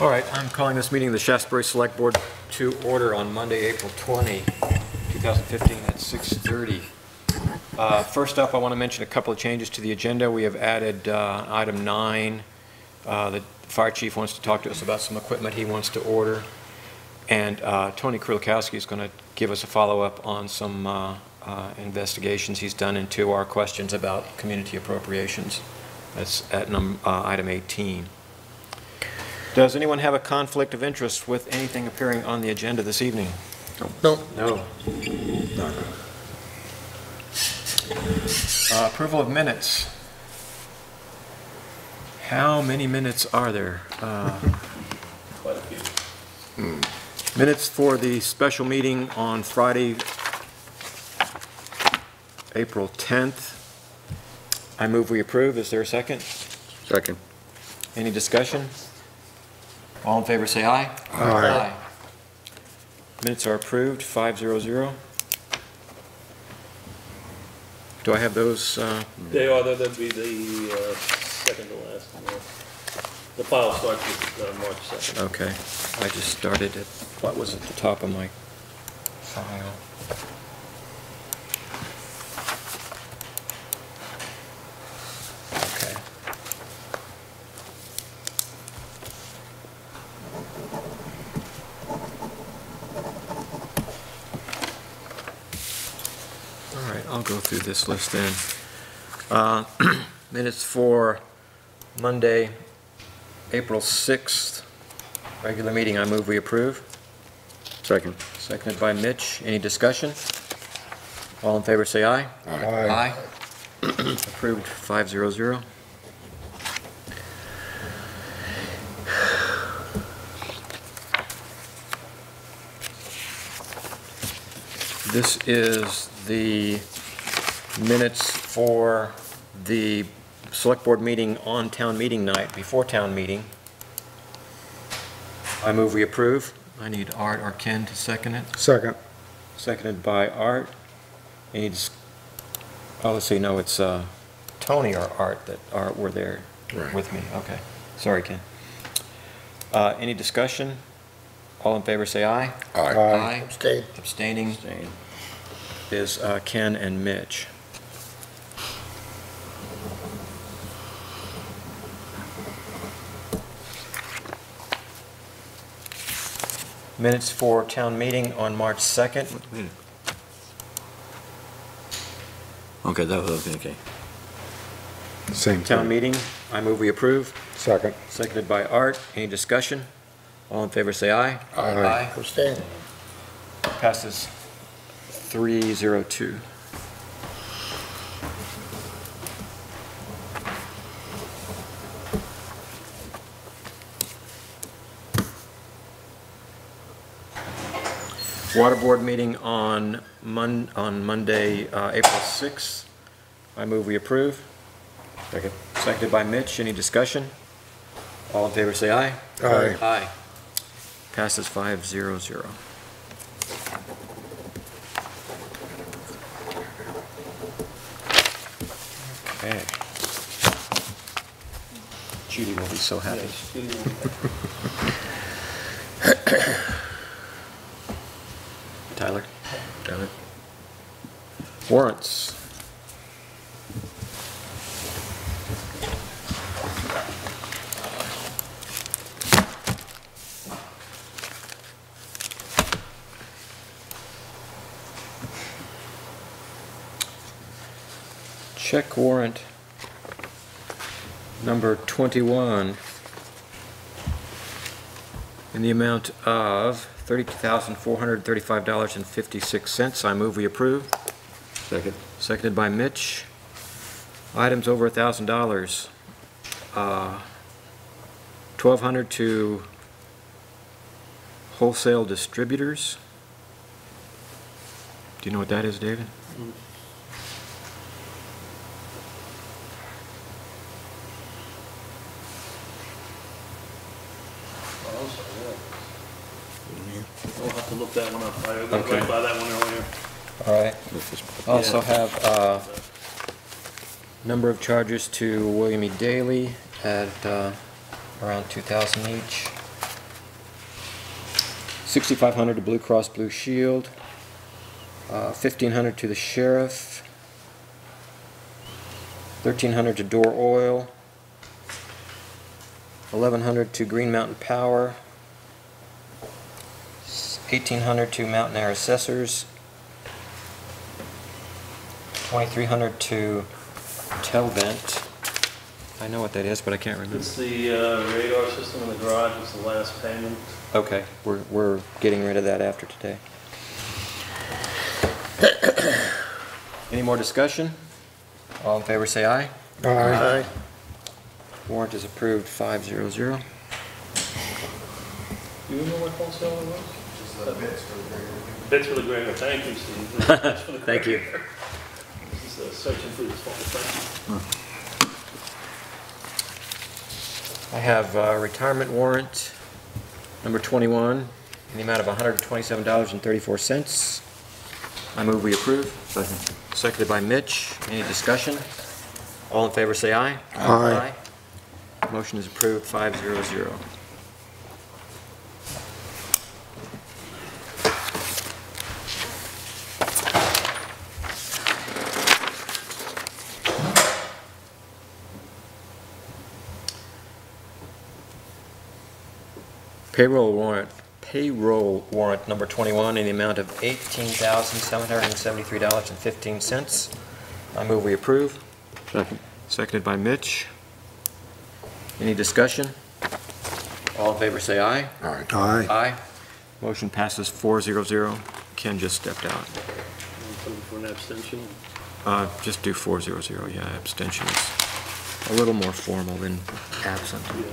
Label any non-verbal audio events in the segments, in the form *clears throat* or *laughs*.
All right, I'm calling this meeting of the Shaftsbury Select Board to order on Monday, April 20, 2015 at 6:30. Uh, First up, I want to mention a couple of changes to the agenda. We have added uh, item nine. Uh, The fire chief wants to talk to us about some equipment he wants to order. And uh, Tony Krulikowski is going to give us a follow-up on some uh, uh, investigations he's done into our questions about community appropriations. That's at item 18. Does anyone have a conflict of interest with anything appearing on the agenda this evening? No. No. no. Uh, Approval of minutes. How many minutes are there? Uh, Quite a few. Minutes for the special meeting on Friday, April 10th. I move we approve. Is there a second? Second. Any discussion? All in favor, say aye. Aye. Minutes are approved, 500. Do I have those? uh, They are, that'd be the uh, second to last. yeah. The file starts with uh, March 2nd. Okay, I just started at, what was at the top of my file? Okay. All right, I'll go through this list then. Uh, *clears throat* Minutes for Monday, April 6th, regular meeting, I move we approve. Second. Seconded by Mitch. Any discussion? All in favor, say aye. Aye. Aye. *clears throat* Approved, 500. This is the minutes for the select board meeting on town meeting night, before town meeting. I move we approve. I need Art or Ken to second it. Second. Seconded by Art. Any, dis- oh, let's see, no, it's uh, Tony or Art that are, were there Right. with me. Okay. Sorry, Ken. Uh, Any discussion? All in favor, say aye. Aye. Aye. Abstain. Abstaining is uh, Ken and Mitch. Minutes for town meeting on March 2nd. Okay, that was, okay, okay. Same Town thing. meeting, I move we approve. Second. Seconded by Art. Any discussion? All in favor, say aye. Aye. Abstain. Passes 302. Water Board meeting on Mon, on Monday, uh, April 6th. I move we approve. Second. Seconded by Mitch. Any discussion? All in favor, say aye. Aye. Aye. Passes five zero zero. Okay. Judy will be so happy. *laughs* Tyler? Tyler? Warrants. Check warrant number 21 in the amount of $32,435.56. I move we approve. Second. Seconded by Mitch. Items over $1,000. Uh, 1,200 to wholesale distributors. Do you know what that is, David? We'll have to look that one up. I got Okay. right by that one earlier. All right. This Also Yeah. have uh, number of charges to William E. Daley at uh, around 2,000 each. sixty-five hundred to Blue Cross Blue Shield, uh, fifteen hundred to the sheriff, thirteen hundred to Dorr Oil, eleven hundred to Green Mountain Power, eighteen hundred to Mountain Air Assessors, twenty-three hundred to Telvent. I know what that is, but I can't remember. It's the uh, radar system in the garage, it's the last payment. Okay, we're, we're getting rid of that after today. *coughs* Any more discussion? All in favor, say aye. Aye. Warrant is approved, five zero zero. Do you know what wholesale it Bits for the greater. *laughs* Bits for the. Thank you, Steve. Thank you. This is a section. I have a retirement warrant number 21 in the amount of $127.34. I move we approve. Second. Seconded by Mitch. Any discussion? All in favor say aye. Aye. Motion is approved, 500. Payroll warrant, payroll warrant number 21 in the amount of $18,773.15. I move we approve. Second. Seconded by Mitch. Any discussion? All in favor, say aye. Aye. Aye. Aye. Motion passes 400. Ken just stepped out. Looking for an abstention. Uh, Just do 400, yeah, abstention is a little more formal than absent. Yeah.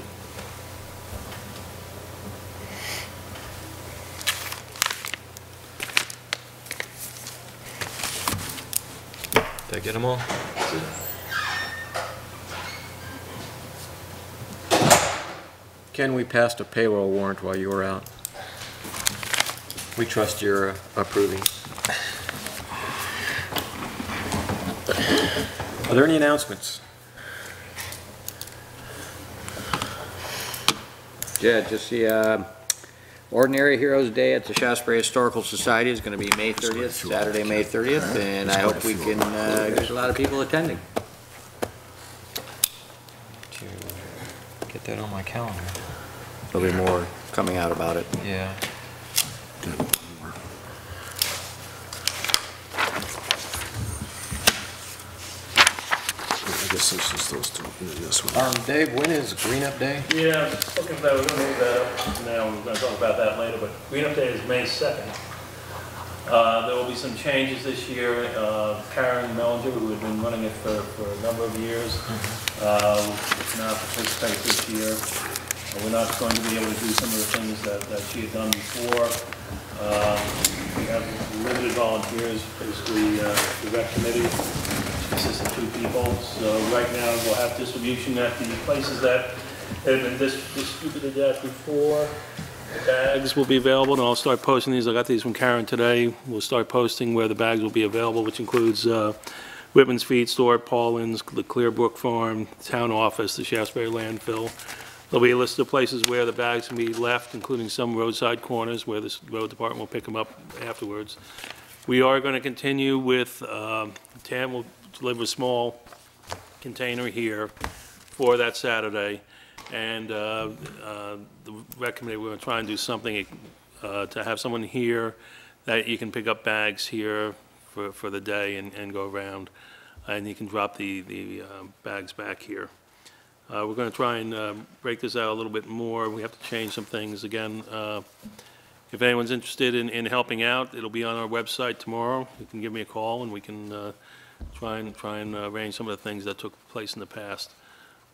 Did I get them all? Ken, we passed a payroll warrant while you were out. We trust your uh, approving. Are there any announcements? Yeah, just the uh, Ordinary Heroes Day at the Shaftsbury Historical Society is going to be May 30th, Saturday, May 30th, and I hope we can uh, get a lot of people attending. To get that on my calendar. There'll be more coming out about it. Yeah. I guess this is those two, Yeah, this one. Um, Dave, when is Green Up Day? Yeah, I'm just looking at that, we're gonna move that up now, we're gonna talk about that later, but Green Up Day is May 2nd. Uh, There will be some changes this year. Uh, Karen Mellinger, who had been running it for, for a number of years, uh, will not participate this year. Uh, We're not going to be able to do some of the things that, that she had done before. Um, We have limited volunteers, basically, uh, the rec committee consists of two people. So right now, we'll have distribution at the places that have been dis- distributed at before. The bags will be available, and I'll start posting these. I got these from Karen today. We'll start posting where the bags will be available, which includes uh, Whitman's Feed Store, Paulin's, the Clearbrook Farm, Town Office, the Shaftsbury Landfill. There'll be a list of places where the bags can be left, including some roadside corners where the road department will pick them up afterwards. We are going to continue with, um, Tam will deliver a small container here for that Saturday. And uh, uh, the rec committee, we're going to try and do something uh, to have someone here that you can pick up bags here for, for the day and, and go around. And you can drop the, the uh, bags back here. Uh, We're going to try and um, break this out a little bit more. We have to change some things again. uh, if anyone's interested in, in helping out, it'll be on our website tomorrow. You can give me a call and we can uh, try and, try and uh, arrange some of the things that took place in the past.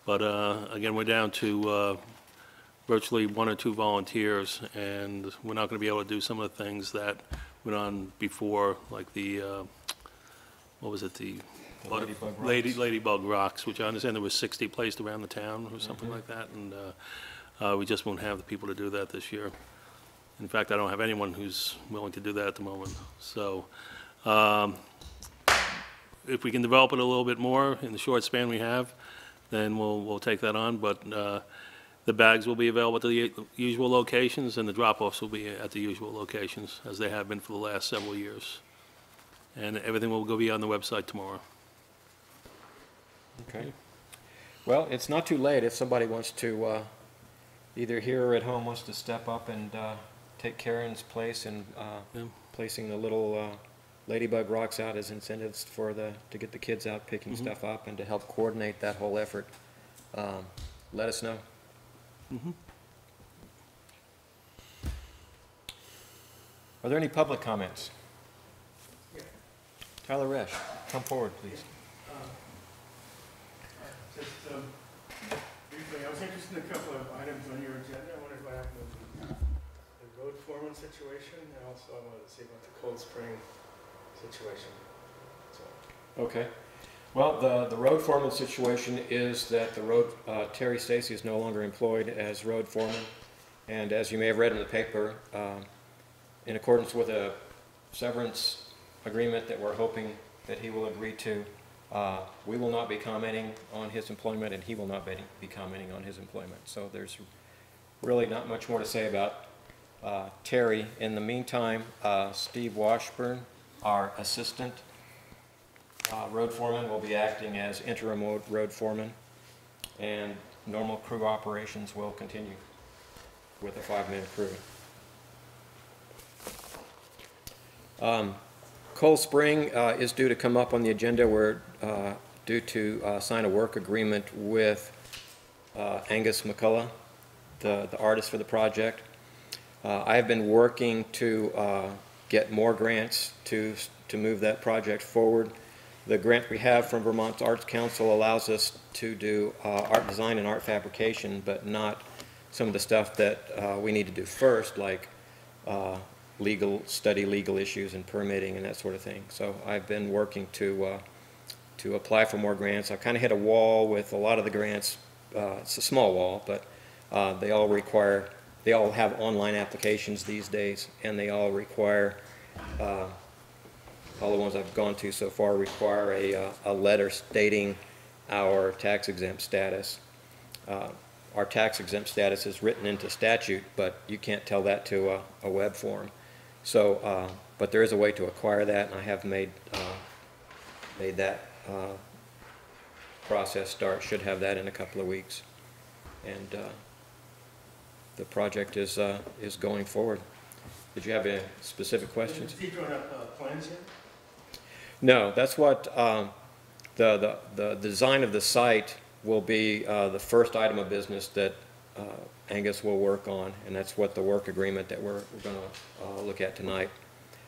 But uh, again, we're down to uh, virtually one or two volunteers, and we're not going to be able to do some of the things that went on before, like the, uh, what was it, the? The Ladybug Rocks. Lady, Ladybug Rocks, which I understand there was 60 placed around the town or something like that, and uh, uh, we just won't have the people to do that this year. In fact, I don't have anyone who's willing to do that at the moment. So um, if we can develop it a little bit more in the short span we have, then we'll, we'll take that on. But uh, The bags will be available at the usual locations, and the drop-offs will be at the usual locations, as they have been for the last several years. And everything will go be on the website tomorrow. Okay. Well, it's not too late if somebody wants to, uh, either here or at home wants to step up and uh, take Karen's place in uh, Yeah. placing the little uh, ladybug rocks out as incentives for the, to get the kids out picking Mhm. stuff up and to help coordinate that whole effort. Um, Let us know. Mhm. Are there any public comments? Tyler Resch, come forward, please. Just um, briefly, I was interested in a couple of items on your agenda. I wondered what happened with the the road foreman situation, and also I wanted to see about the Cold Spring situation. So, Okay. Well, the, the road foreman situation is that the road, uh, Terry Stacy is no longer employed as road foreman. And as you may have read in the paper, um, in accordance with a severance agreement that we're hoping that he will agree to, uh, we will not be commenting on his employment and he will not be, be commenting on his employment. So there's really not much more to say about, uh, Terry. In the meantime, uh, Steve Washburn, our assistant, uh, road foreman will be acting as interim road- foreman, and normal crew operations will continue with a five-man crew. Um, Cold Spring uh, is due to come up on the agenda. We're uh, due to uh, sign a work agreement with uh, Angus McCullough, the the artist for the project. Uh, I have been working to get more grants to to move that project forward. The grant we have from Vermont's Arts Council allows us to do uh, art design and art fabrication, but not some of the stuff that uh, we need to do first, like uh, legal, study legal issues and permitting and that sort of thing. So I've been working to, uh, to apply for more grants. I kind of hit a wall with a lot of the grants. Uh, It's a small wall, but uh, they all require, they all have online applications these days, and they all require uh, all the ones I've gone to so far require a, uh, a letter stating our tax exempt status. Uh, Our tax exempt status is written into statute, but you can't tell that to a, a web form. So, uh, but there is a way to acquire that, and I have made, uh, made that uh, process start, should have that in a couple of weeks. And the project is, uh, is going forward. Did you have any specific questions? Drawing up uh, plans yet? No, that's what, um, the, the, the design of the site will be, uh, the first item of business that, uh, Angus will work on, and that's what the work agreement that we're, we're gonna, uh, look at tonight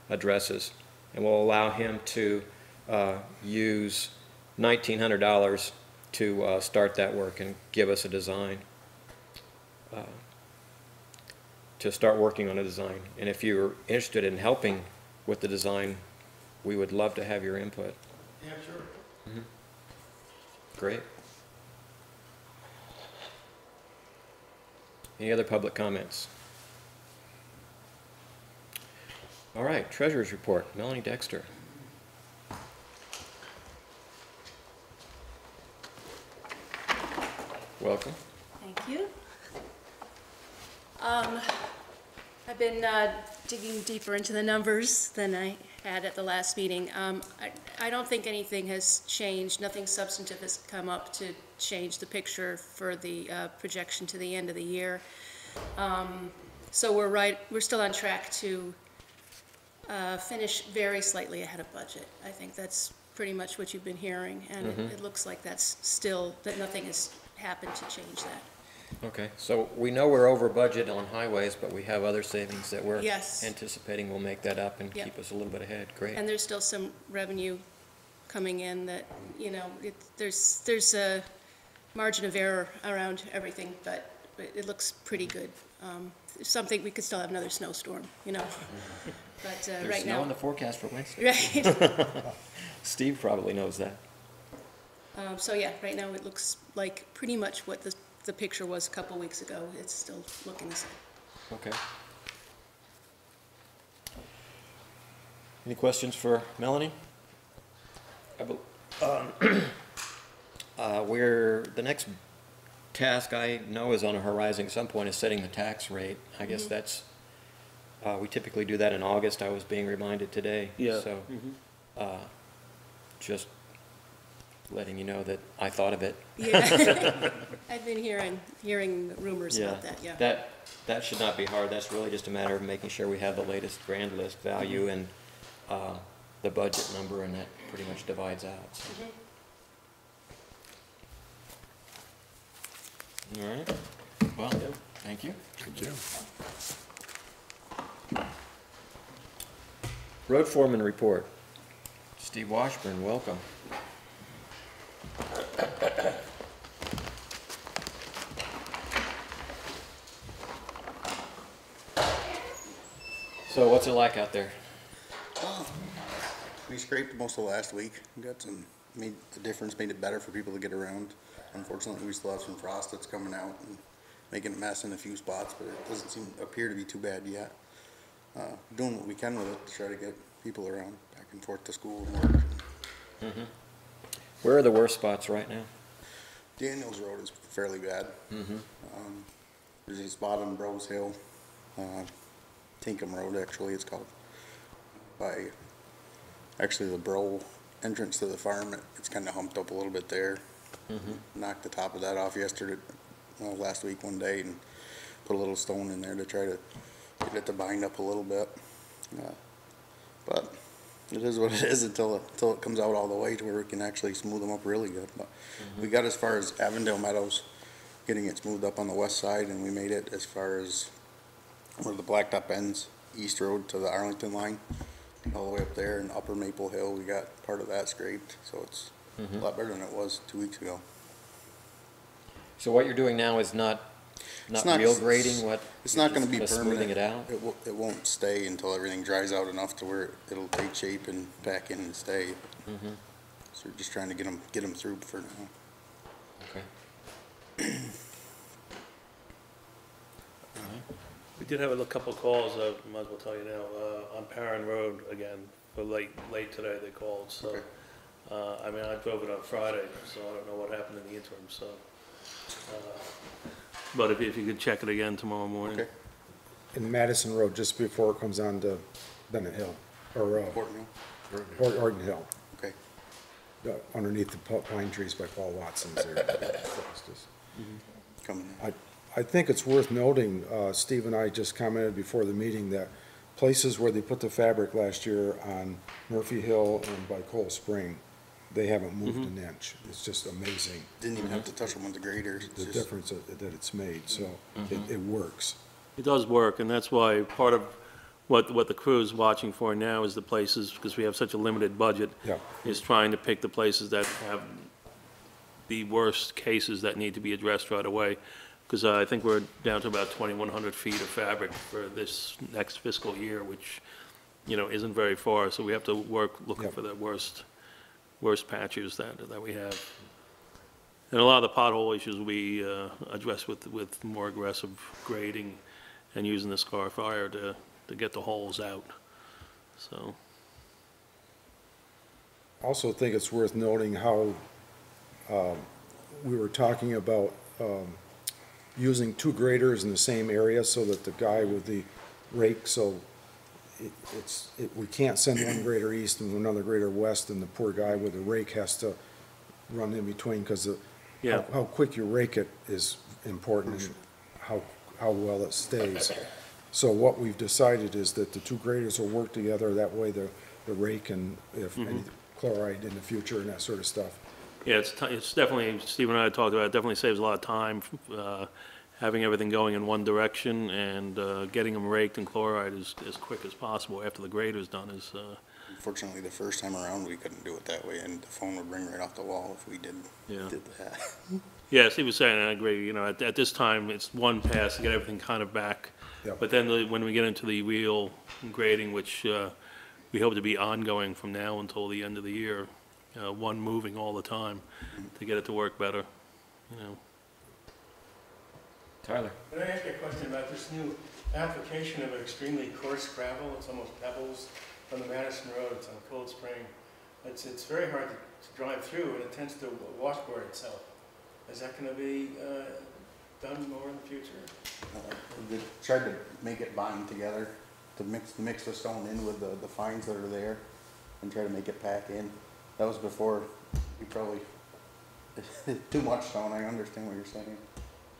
addresses. And will allow him to, uh, use nineteen hundred dollars to, uh, start that work and give us a design. To start working on a design. And if you're interested in helping with the design, we would love to have your input. Yeah, sure. Mm-hmm. Great. Any other public comments? All right, treasurer's report, Melanie Dexter. Welcome. Thank you. Um, I've been uh, digging deeper into the numbers than I had at the last meeting. Um, I I don't think anything has changed, nothing substantive has come up to change the picture for the uh, projection to the end of the year. Um, So we're right, we're still on track to uh, finish very slightly ahead of budget. I think that's pretty much what you've been hearing, and it- it looks like that's still, that nothing has happened to change that. Okay, so we know we're over budget on highways, but we have other savings that we're Yes. anticipating will make that up and Yep. keep us a little bit ahead. Great. And there's still some revenue coming in that, you know, it, there's, there's a margin of error around everything, but it, it looks pretty good. Um, Something, we could still have another snowstorm, you know, *laughs* but uh, There's right snow in now. the forecast for Wednesday. *laughs* Right, *laughs* Steve probably knows that. Um, so yeah, right now it looks like pretty much what the, the picture was a couple weeks ago. It's still looking the same. Okay. Any questions for Melanie? I bel- um, *clears throat* uh, We're, the next task I know is on the horizon at some point is setting the tax rate. I guess that's, uh, we typically do that in August, I was being reminded today. Yeah. So, uh, just letting you know that I thought of it. Yeah. *laughs* *laughs* I've been hearing, hearing rumors about that, yeah. That, that should not be hard, that's really just a matter of making sure we have the latest grand list value and, uh, the budget number, and that pretty much divides out, so. All right, well, thank you. Thank you. Road foreman report. Steve Washburn, welcome. So what's it like out there? We scraped most of last week, got some, made the difference, made it better for people to get around. Unfortunately, we still have some frost that's coming out and making a mess in a few spots, but it doesn't seem, appear to be too bad yet. Uh, doing what we can with it to try to get people around, back and forth to school and work. Where are the worst spots right now? Daniels Road is fairly bad. Mm-hmm. Um, There's a spot on Bros Hill, uh, Tinkham Road, actually, it's called. By, actually, the Bro entrance to the farm, it- it's kinda humped up a little bit there. Knocked the top of that off yesterday, well, last week one day, and put a little stone in there to try to get it to bind up a little bit. Uh, But it is what it is until, until it comes out all the way to where we can actually smooth them up really good. But mm-hmm. we got as far as Avondale Meadows, getting it smoothed up on the west side, and we made it as far as where the blacktop ends, East Road to the Arlington line, all the way up there, and Upper Maple Hill, we got part of that scraped, so it's mm-hmm. a lot better than it was two weeks ago. So what you're doing now is not, not It's not- real grading, what? It's not gonna be permanent. Smoothing it out? It will, it won't stay until everything dries out enough to where it'll take shape and pack in and stay. Mm-hmm, So we're just trying to get them, get them through for now. okay. We did have a couple of calls, I might as well tell you now, uh, on Perrin Road again, for late, late today they called, so. Okay. Uh, I mean, I drove it on Friday, so I don't know what happened in the interim, so. uh, But if, if you could check it again tomorrow morning. Okay. In Madison Road, just before it comes on to Bennett Hill, or, uh, Court Mill? or Orton Hill, Okay. uh, underneath the pi- pine trees by Paul Watson's there. Coming in. I, I think it's worth noting, uh, Steve and I just commented before the meeting that places where they put the fabric last year on Murphy Hill and by Cold Spring, they haven't moved mm-hmm. an inch. It's just amazing, Didn't even have to touch them with the grader. it's the just- difference that, that it's made, so it, mm-hmm. it works. It does work, and that's why part of what, what the crew is watching for now is the places, because we have such a limited budget, Yeah. is trying to pick the places that have the worst cases that need to be addressed right away. Because I think we're down to about 2,100 feet of fabric for this next fiscal year, which, you know, isn't very far, so we have to work looking Yep. for the worst, worst patches that, that we have. And a lot of the pothole issues we uh, address with, with more aggressive grading and using the scarifier to, to get the holes out, so. Also think it's worth noting how, um, we were talking about, um, using two graders in the same area so that the guy with the rake, so it, it's, it, we can't send one grader east and another grader west, and the poor guy with the rake has to run in between, cause the, Yeah. how, how quick you rake it is important, and how, how well it stays. So what we've decided is that the two graders will work together, that way the, the rake and if any chloride in the future and that sort of stuff. Yeah, it's, ti- it's definitely, Steve and I had talked about, it definitely saves a lot of time, uh, having everything going in one direction and, uh, getting them raked and chloride as, as quick as possible after the grader's done is, uh, Unfortunately, the first time around, we couldn't do it that way, and the phone would ring right off the wall if we did, Yeah. did that. *laughs* yes, he was saying, and I agree, you know, at, at this time, it's one pass to get everything kind of back. Yep. But then the- when we get into the real grading, which, uh, we hope to be ongoing from now until the end of the year, uh, one moving all the time to get it to work better, you know. Tyler? Can I ask you a question about this new application of extremely coarse gravel? It's almost pebbles on the Madison Road, it's on Cold Spring. It's, it's very hard to to drive through and it tends to washboard itself. Is that gonna be, uh, done more in the future? Uh, They tried to make it bind together, to mix, mix the stone in with the, the fines that are there, and try to make it pack in. That was before, you probably, *laughs* too much stone, I understand what you're saying.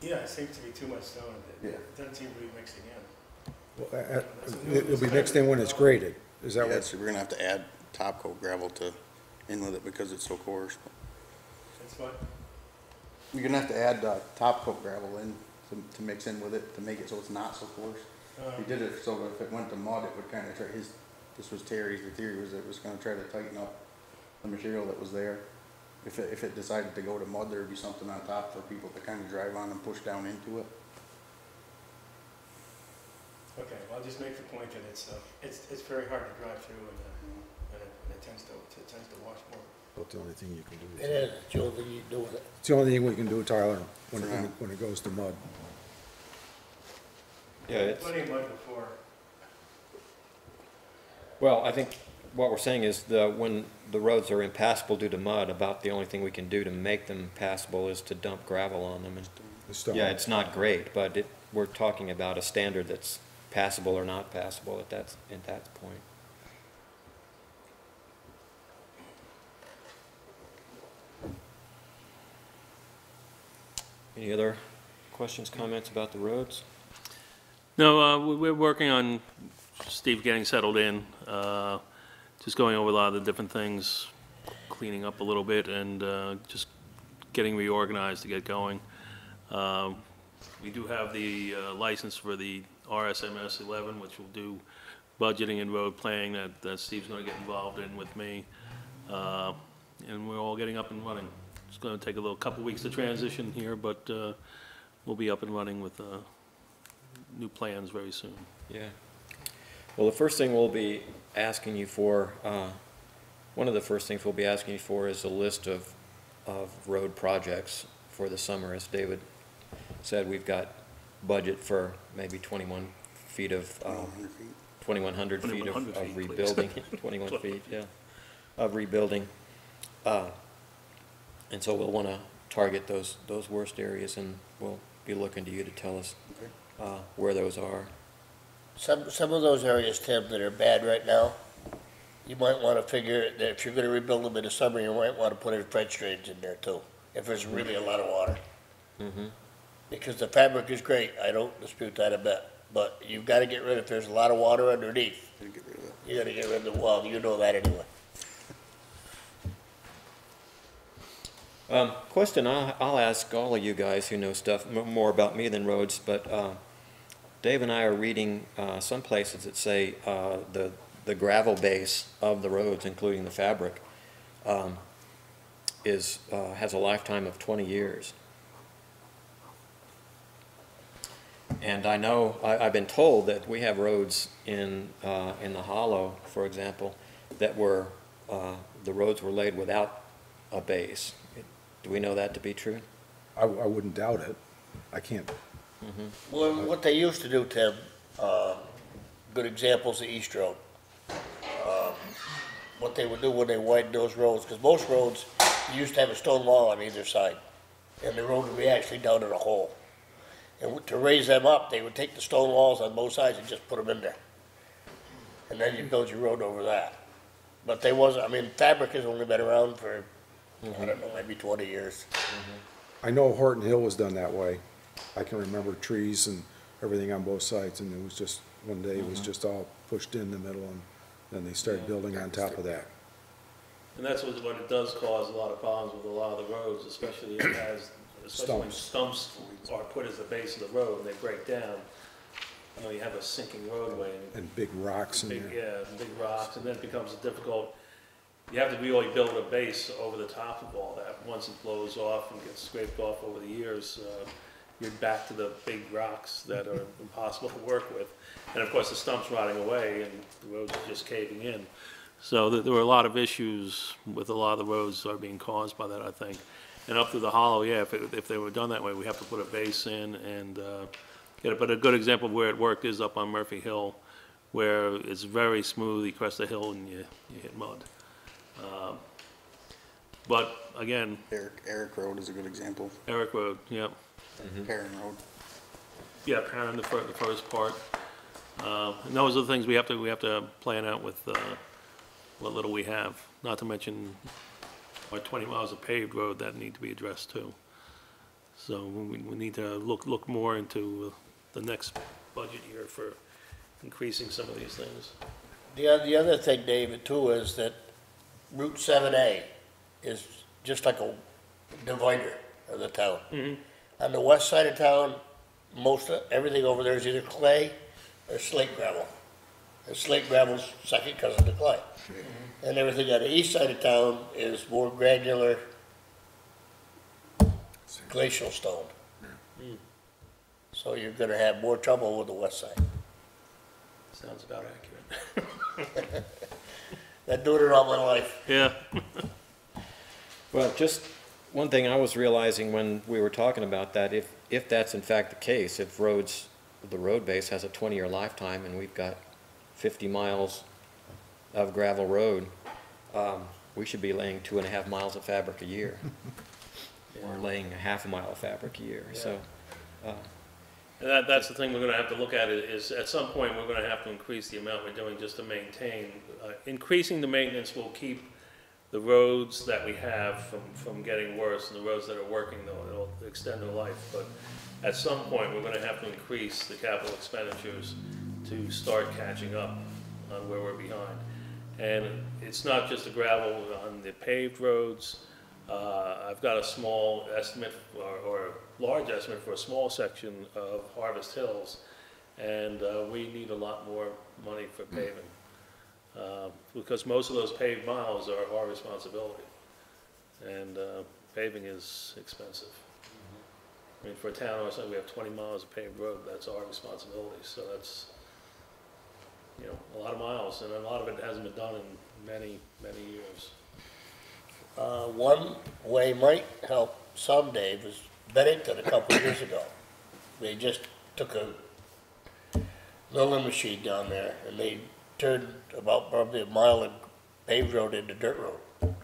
Yeah, it seems to be too much stone. It- Yeah. It doesn't seem to be mixing in. Well, uh, uh, It'll be mixed in when it's graded. Is that Yeah, what? so we're gonna have to add top coat gravel to, in with it because it's so coarse. That's what, You're gonna have to add, uh, top coat gravel in to, to mix in with it, to make it so it's not so coarse. uh, He did it so if it went to mud, it would kinda try, his, this was Terry's, the theory was that it was gonna try to tighten up the material that was there. If it, if it decided to go to mud, there'd be something on top for people to kinda drive on and push down into it. okay, well, I'll just make the point that it's, uh, it's, it's very hard to drive through and, uh, and it, and it tends to, it tends to wash more. That's the only thing you can do. It is, it's the only thing you can do with it. It's the only thing we can do, Tyler, when, For when it- when it goes to mud. Yeah, it's, Plenty of mud before. well, I think what we're saying is the, when the roads are impassable due to mud, about the only thing we can do to make them passable is to dump gravel on them. And The stone. Yeah, it's not great, but it, we're talking about a standard that's passable or not passable at that, at that point. Any other questions, comments about the roads? No, uh, we- we're working on Steve getting settled in, uh, just going over a lot of the different things, cleaning up a little bit and uh, just getting reorganized to get going. Um, We do have the uh, license for the RSMS 11, which will do budgeting and road planning that that Steve's going to get involved in with me. Uh, And we're all getting up and running. It's going to take a little, couple weeks to transition here, but uh, we'll be up and running with uh, new plans very soon. Yeah. Well, the first thing we'll be asking you for, uh, one of the first things we'll be asking you for is a list of, of road projects for the summer. As David said, we've got budget for maybe 21 feet of, um, 100 2,100 feet of 2,100 of please. rebuilding, *laughs* 21 feet, yeah, of rebuilding. Uh, And so we'll want to target those, those worst areas, and we'll be looking to you to tell us Okay. uh, where those are. Some, some of those areas, Tim, that are bad right now, you might wanna figure that if you're gonna rebuild them in the summer, you might wanna put in French drains in there too, if there's really a lot of water. Mhm. Because the fabric is great, I don't dispute that a bit, but you've gotta get rid, if there's a lot of water underneath, Gotta get rid of it. you gotta get rid of the, well, you know that anyway. Um, Question I'll, I'll ask all of you guys who know stuff m- more about me than roads, but uh, Dave and I are reading uh, some places that say uh, the, the gravel base of the roads, including the fabric, um, is, uh, has a lifetime of 20 years. And I know, I, I've been told that we have roads in, uh, in the hollow, for example, that were, uh, the roads were laid without a base. Do we know that to be true? I, I wouldn't doubt it. I can't, Well, what they used to do, Tim, uh, good examples of East Road. Um, What they would do when they widened those roads, because most roads, used to have a stone wall on either side, and the road would be actually down in a hole. And to raise them up, they would take the stone walls on both sides and just put them in there. And then you build your road over that. But they wasn't, I mean, fabric has only been around for, I don't know, maybe twenty years. I know Horton Hill was done that way. I can remember trees and everything on both sides, and it was just, one day it was just all pushed in the middle, and then they started building on top of that. And that's what, what it does cause a lot of problems with a lot of the roads, especially it *coughs* has, especially when stumps are put as the base of the road and they break down. You know, you have a sinking roadway and And big rocks in big, there. yeah, big rocks, and then it becomes difficult. You have to really build a base over the top of all that. Once it blows off and gets scraped off over the years, uh, you're back to the big rocks that are *laughs* impossible to work with. And of course, the stump's rotting away and the roads are just caving in. So there, there were a lot of issues with a lot of the roads that are being caused by that, I think. And up through the hollow, yeah, if, it- if they were done that way, we have to put a base in and, uh, get it. But a good example of where it worked is up on Murphy Hill, where it's very smooth, you crest the hill and you, you hit mud. Um, But again, Eric, Eric Road is a good example, Eric Road, yep. Perrin Road. Yeah, Karen, the fir, the first part. Uh, and those are the things we have to, we have to plan out with, uh, what little we have. Not to mention our twenty miles of paved road that need to be addressed too. So we, we need to look, look more into uh, the next budget year for increasing some of these things. The, oth- the other thing, David, too, is that Route seven A is just like a divider of the town. On the west side of town, most of, everything over there is either clay or slate gravel. And slate gravel's second cousin to clay. Mm-hmm. And everything on the east side of town is more granular glacial stone. Hmm. So you're gonna have more trouble with the west side. Sounds about accurate. *laughs* Been doing it all my life. Yeah, *laughs* Well, just one thing I was realizing when we were talking about that, if, if that's in fact the case, if roads, the road base has a twenty-year lifetime and we've got fifty miles of gravel road, um, we should be laying two and a half miles of fabric a year. *laughs* Or laying a half a mile of fabric a year, so, uh, and that, that's the thing we're gonna have to look at is, is at some point, we're gonna have to increase the amount we're doing just to maintain. Uh, Increasing the maintenance will keep the roads that we have from, from getting worse, and the roads that are working, though, it'll extend their life. But at some point, we're gonna have to increase the capital expenditures to start catching up on where we're behind. And it's not just the gravel on the paved roads. Uh, I've got a small estimate, or, or large estimate for a small section of Harvest Hills, and, uh, we need a lot more money for paving. Uh, because most of those paved miles are our responsibility. And, uh, paving is expensive. I mean, for a town or something, we have twenty miles of paved road, that's our responsibility, so that's, you know, a lot of miles, and a lot of it hasn't been done in many, many years. Uh, one way might help some, Dave, is Bennington a couple of years ago. They just took a milling machine down there and they turned about probably a mile of paved road into dirt road.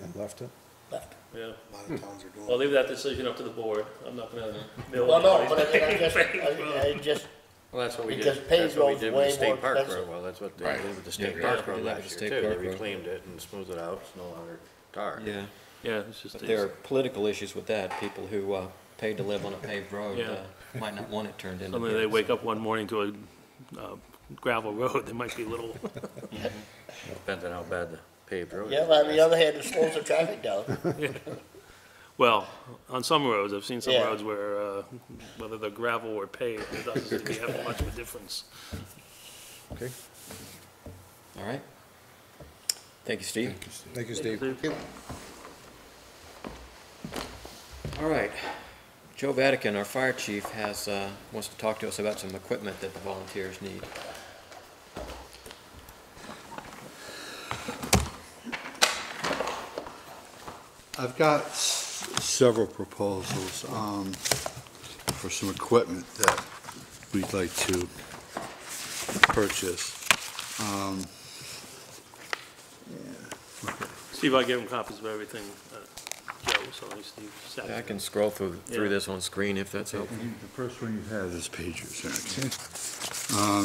And left it. Left. Yeah, A lot of towns are doing. I'll leave that decision up to the board, I'm not gonna mill. Well, no, but I mean, I just. I, I just, Well, that's what we Because did, paved that's what we road's did way with the more State Park expensive. Road, well, that's what they Right. did with the State Yeah, Park Road yeah, last the year State too, they Park Road. reclaimed it and smoothed it out, it's no longer tar. yeah. Yeah, it's just. But there are political issues with that, people who, uh, paid to live on a paved road, Yeah. uh, might not want it turned into. Suddenly they dirt, wake up one morning to a uh, gravel road, there might be a little, *laughs* Depends on how bad the paved road is. yeah, but on the other hand, it slows the traffic down. *laughs* well, on some roads, I've seen some Yeah. roads where, uh, whether they're gravel or paved, it doesn't seem to be having much of a difference. Okay. All right. Thank you, Steve. Thank you, Steve. All right. Joe Vatican, our fire chief, has, uh, wants to talk to us about some equipment that the volunteers need. I've got s- several proposals um, for some equipment that we'd like to purchase. Um, Steve, I gave him copies of everything, uh, Joe, so at least I can scroll through, through Yeah. this on screen if that's helpful. The first one you have is pagers, okay? *laughs* Um,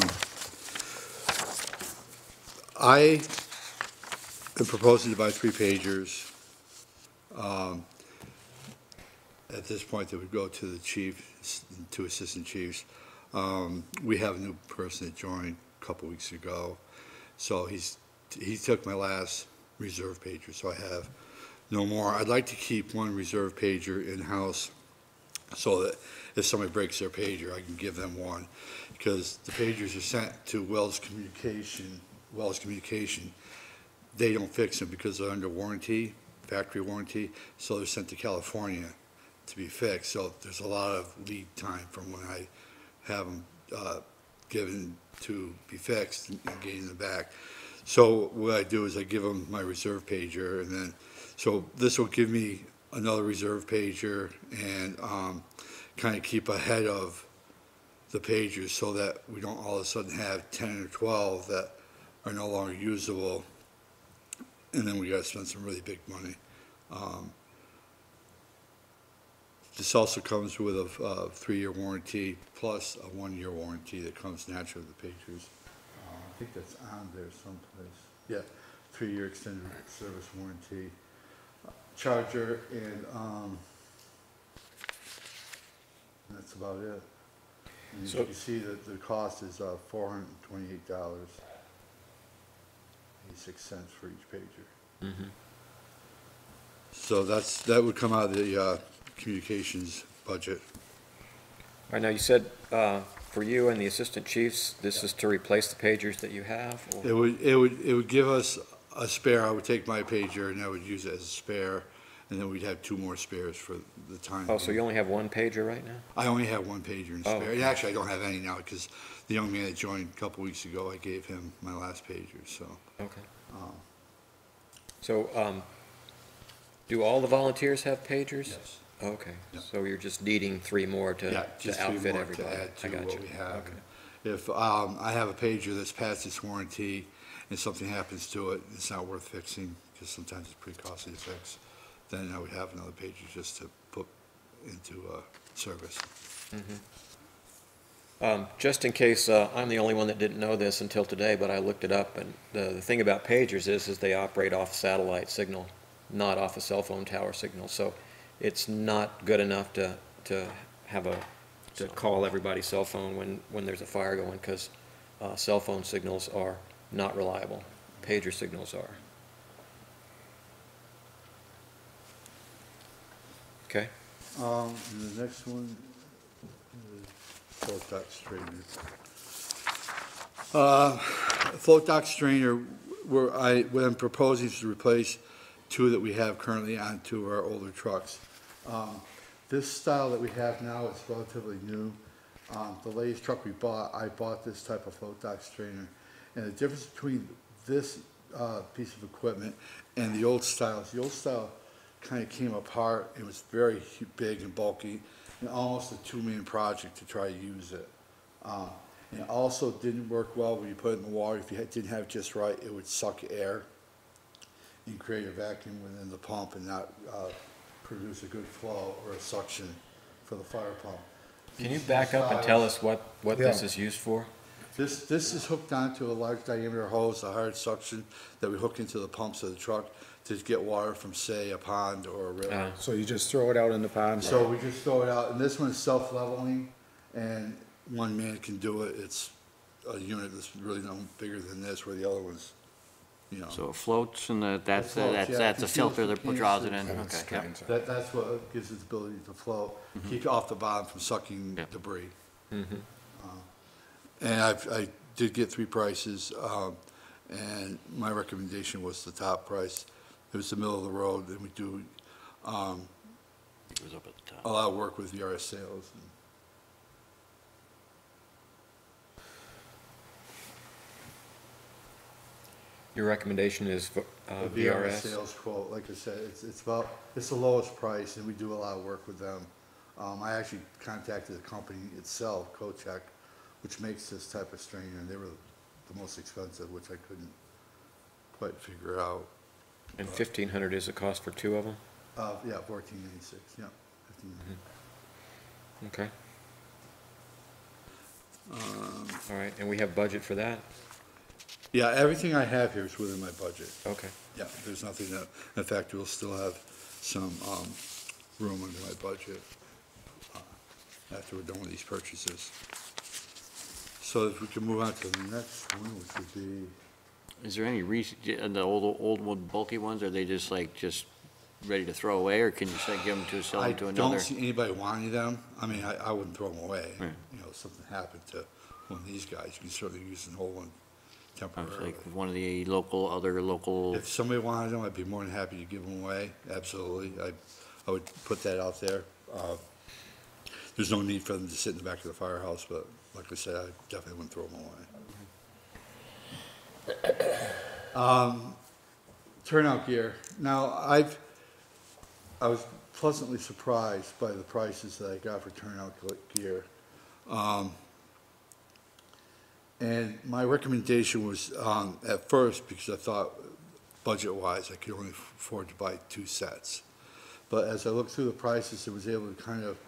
I am proposing to buy three pagers. Um, At this point, they would go to the chief, to assistant chiefs. Um, We have a new person that joined a couple weeks ago, so he's, he took my last reserve pager, so I have no more. I'd like to keep one reserve pager in-house so that if somebody breaks their pager, I can give them one. Because the pagers are sent to Wells Communication, Wells Communication. They don't fix them because they're under warranty, factory warranty, so they're sent to California to be fixed. So there's a lot of lead time from when I have them, uh, given to be fixed and getting them back. So what I do is I give them my reserve pager and then, so this will give me another reserve pager and, um, kind of keep ahead of the pagers so that we don't all of a sudden have ten or twelve that are no longer usable and then we got to spend some really big money. Um, this also comes with a, a three-year warranty plus a one-year warranty that comes naturally with the Patriots. Uh, um, I think that's on there someplace. Yeah, three-year extended service warranty, charger, and um, that's about it. And so, you see that the cost is uh, $428. Cents for each pager. Mm-hmm. So that's, that would come out of the uh, communications budget. Right now you said, uh, for you and the assistant chiefs, this is to replace the pagers that you have? or- It would, it would, it would give us a spare, I would take my pager and I would use it as a spare and then we'd have two more spares for the time. Oh, so you only have one pager right now? I only have one pager in Oh, spare, and actually, I don't have any now, because the young man that joined a couple weeks ago, I gave him my last pager, so. Okay. um, So, um, do all the volunteers have pagers? Yes. Okay, Yeah. so you're just needing three more to, Yeah, to just three outfit more everybody? to add I to got what you. we have. Okay. If, um, I have a pager that's past its warranty, and something happens to it, it's not worth fixing, because sometimes it's pretty costly to fix, then I would have another pager just to put into, uh, service. Um, Just in case, uh, I'm the only one that didn't know this until today, but I looked it up, and the, the thing about pagers is, is they operate off satellite signal, not off a cell phone tower signal, so it's not good enough to, to have a, to call everybody's cell phone when, when there's a fire going, because, uh, cell phone signals are not reliable. Pager signals are. Okay? Um, the next one float dock strainer. Uh, float dock strainer, where I, what I'm proposing is to replace two that we have currently on two of our older trucks. Um, this style that we have now is relatively new. Um, the latest truck we bought, I bought this type of float dock strainer. And the difference between this, uh, piece of equipment and the old styles, the old style kind of came apart. It was very big and bulky, and almost a two-man project to try to use it. Uh, and it also didn't work well when you put it in the water. If you had- didn't have it just right, it would suck air and create a vacuum within the pump and not uh, produce a good flow or a suction for the fire pump. Can you back up and tell us what, what this is used for? This, this is hooked onto a large diameter hose, a hard suction that we hook into the pumps of the truck to get water from, say, a pond or a river. Uh, So you just throw it out in the pond? So we just throw it out, and this one's self-leveling, and one man can do it. It's a unit that's really no bigger than this, where the other one's, you know. So it floats and the- that's, It floats, that's, yeah, that's a conceals filter the that draws it canisters in, And it okay, yep. strains. That, that's what gives it the ability to flow, keep off the bottom from sucking Yeah. debris. mhm. And I've, I did get three prices, um, and my recommendation was the top price. It was the middle of the road, and we do, um, It was up at the top. a lot of work with VRS sales. and Your recommendation is uh, The VRS VRS? sales quote, like I said, it's, it's about, it's the lowest price, and we do a lot of work with them. Um, I actually contacted the company itself, Kochek, which makes this type of strainer, and they were the most expensive, which I couldn't quite figure out. And 1,500 is the cost for two of them? Uh, yeah, fourteen ninety-six, yeah, fifteen. Okay. All right, and we have budget for that? Yeah, everything I have here is within my budget. Okay. Yeah, there's nothing that, in fact, we'll still have some, um, room under my budget, uh, after we're done with these purchases. So if we can move on to the next one, which would be, Is there any reason, the old, old one bulky ones, are they just like, just ready to throw away, or can you say give them to, sell I them to another? I don't see anybody wanting them. I mean, I, I wouldn't throw them away. You know, if something happened to one of these guys, you can certainly use an old one I was temporarily. Like one of the local, other local, If somebody wanted them, I'd be more than happy to give them away, absolutely. I, I would put that out there. Uh, There's no need for them to sit in the back of the firehouse, but like I said, I definitely wouldn't throw them away. Um, Turnout gear. Now, I've, I was pleasantly surprised by the prices that I got for turnout gear. Um, And my recommendation was, um, at first, because I thought budget-wise, I could only afford to buy two sets. But as I looked through the prices, I was able to kind of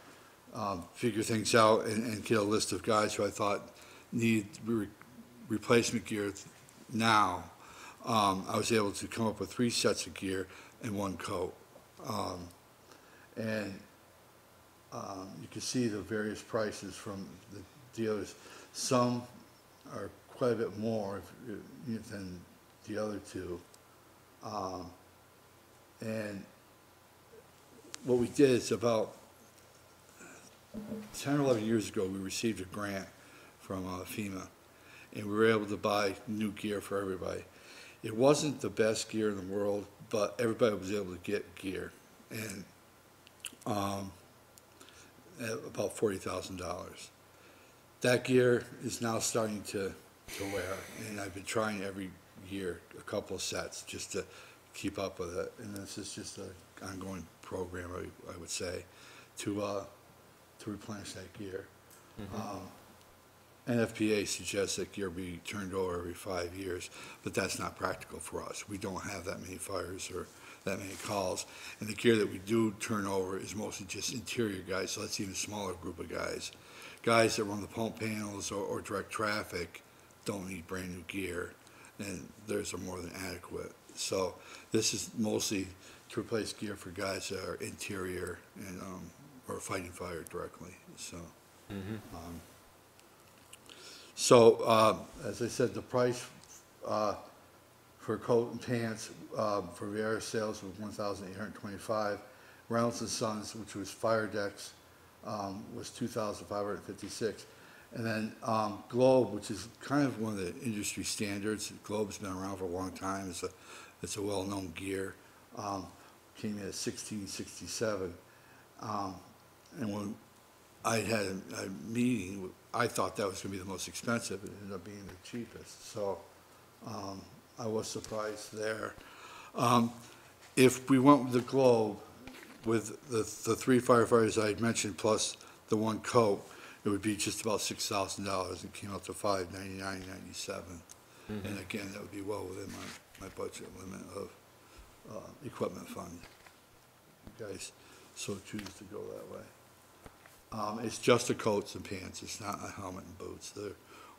um, figure things out and, and get a list of guys who I thought need re- replacement gear now. Um, I was able to come up with three sets of gear and one coat. Um, and um, you can see the various prices from the dealers. Some are quite a bit more if- than the other two. Um, And what we did is about 10 or 11 years ago, we received a grant from uh, FEMA, and we were able to buy new gear for everybody. It wasn't the best gear in the world, but everybody was able to get gear. And um, at about forty thousand dollars. That gear is now starting to, to wear, and I've been trying every year, a couple of sets, just to keep up with it. And this is just an ongoing program, I, I would say, to, uh, to replenish that gear. Um, NFPA suggests that gear be turned over every five years, but that's not practical for us. We don't have that many fires or that many calls. And the gear that we do turn over is mostly just interior guys, so that's even a smaller group of guys. Guys that run the pump panels or, or direct traffic don't need brand-new gear, and theirs are more than adequate. So this is mostly to replace gear for guys that are interior and, um, or fighting fire directly, so. um, So, uh, as I said, the price, uh, for coat and pants, um, for various sales was one thousand eight hundred and twenty-five. Reynolds and Sons, which was Firedex, um, was two thousand five hundred and fifty-six. And then, um, Globe, which is kind of one of the industry standards, Globe's been around for a long time, it's a, it's a well-known gear, um, came in at sixteen sixty-seven. Um, and when I had a, a meeting, I thought that was gonna be the most expensive, it ended up being the cheapest, so, um, I was surprised there. Um, if we went with the Globe, with the, the three firefighters I had mentioned plus the one coat, it would be just about six thousand dollars, it came out to five ninety-nine ninety-seven. And again, that would be well within my, my budget limit of, uh, equipment fund. You guys so choose to go that way. Um, it's just the coats and pants, it's not a helmet and boots, they're,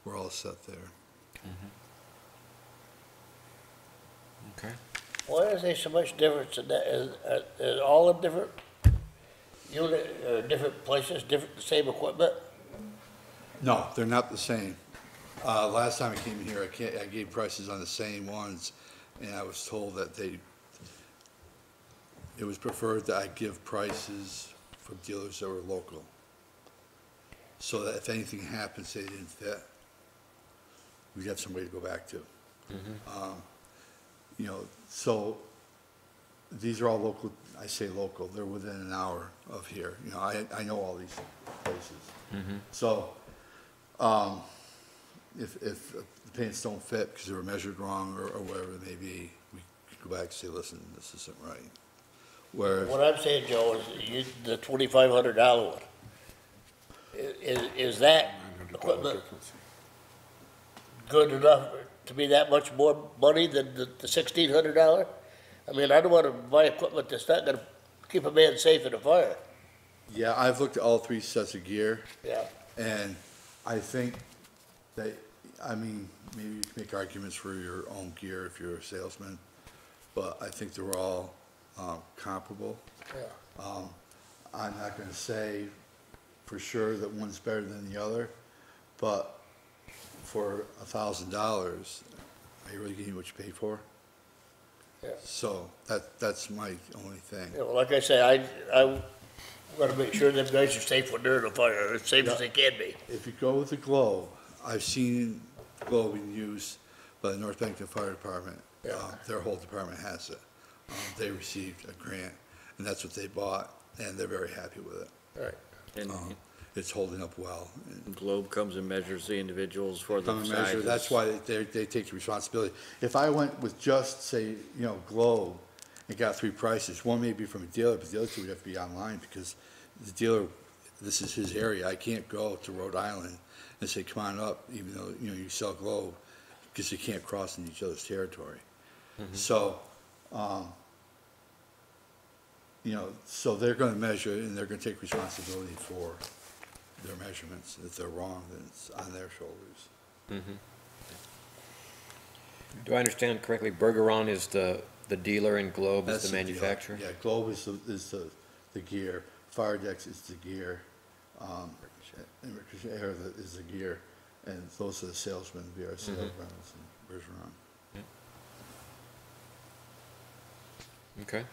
we're all set there. Okay. Why is there so much difference in that? Is, uh, is all in different unit, uh, different places, different, the same equipment? No, they're not the same. Uh, last time I came here, I can't, I gave prices on the same ones, and I was told that they, it was preferred that I give prices from dealers that were local. So that if anything happens, they didn't fit, we have somebody to go back to. Um, You know, so, these are all local, I say local, they're within an hour of here, you know, I, I know all these places. So, um, if, if the pants don't fit because they were measured wrong or, or whatever it may be, we could go back and say, listen, this isn't right. Whereas, What I'm saying, Joe, is you, the twenty-five hundred dollar one, i- is, is that equipment good enough to be that much more money than the, the sixteen hundred dollar? I mean, I don't wanna buy equipment that's not gonna keep a man safe in a fire. yeah, I've looked at all three sets of gear Yeah. and I think that, I mean, maybe you can make arguments for your own gear if you're a salesman, but I think they're all, um, comparable. Yeah. Um, I'm not gonna say for sure that one's better than the other, but for a thousand dollars, are you really getting what you paid for? Yeah. So that, that's my only thing. Yeah, well, like I say, I, I wanna make sure them guys are safe when they're in a fire, as safe as they can be. If you go with the Globe, I've seen Globe in use by the North Bennington Fire Department. Yeah. Uh, Their whole department has it. Um, They received a grant, and that's what they bought, and they're very happy with it. Right. And Um, It's holding up well. and- Globe comes and measures the individuals for the come measure, sizes. that's why they, they take the responsibility. If I went with just, say, you know, Globe and got three prices, one may be from a dealer, but the other two would have to be online because the dealer, this is his area. I can't go to Rhode Island and say, come on up, even though, you know, you sell Globe, because you can't cross in each other's territory. So, um, you know, so they're gonna measure and they're gonna take responsibility for their measurements. If they're wrong, then it's on their shoulders. Do I understand correctly, Bergeron is the, the dealer and Globe is the deal. manufacturer? Yeah, Globe is the, is the, the gear, Firedex is the gear, um, and Ricochet Air the- is the gear, and those are the salesmen, VR Sales Reynolds and Bergeron. Okay.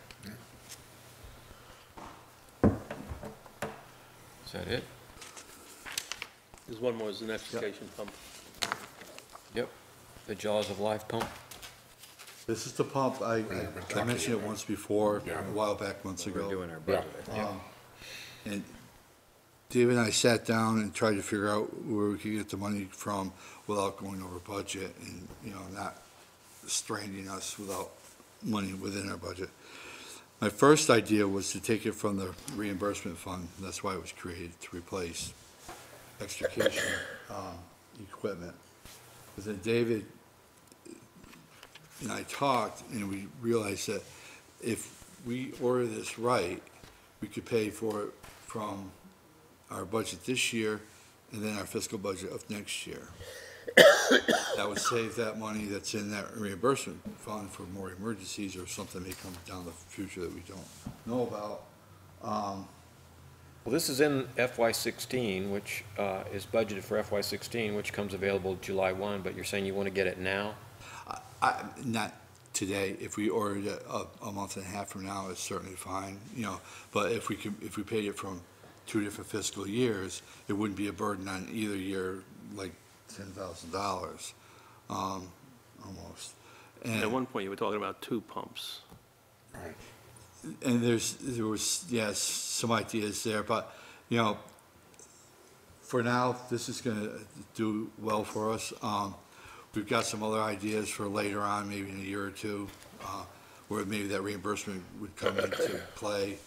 Is that it? There's one more, is an extrication pump. Yep. The Jaws of Life pump? This is the pump, I, I- I mentioned it once before, a while back, months We're ago. doing our budget. I think. Um, And Dave and I sat down and tried to figure out where we could get the money from without going over budget and, you know, not straining us without money within our budget. My first idea was to take it from the reimbursement fund, that's why it was created, to replace extrication, um, equipment. But then David and I talked, and we realized that if we order this right, we could pay for it from our budget this year and then our fiscal budget of next year. That would save that money that's in that reimbursement fund for more emergencies or something may come down the future that we don't know about. Um, Well, this is in FY sixteen, which, uh, is budgeted for FY sixteen, which comes available July one, but you're saying you want to get it now? I, not today, if we ordered it a, a month and a half from now, it's certainly fine, you know, but if we could, if we paid it from two different fiscal years, it wouldn't be a burden on either year, like ten thousand dollars, um, almost. And, At one point, you were talking about two pumps. and there's, there was, yes, some ideas there, but, you know, for now, this is gonna do well for us. Um, we've got some other ideas for later on, maybe in a year or two, uh, where maybe that reimbursement would come into play,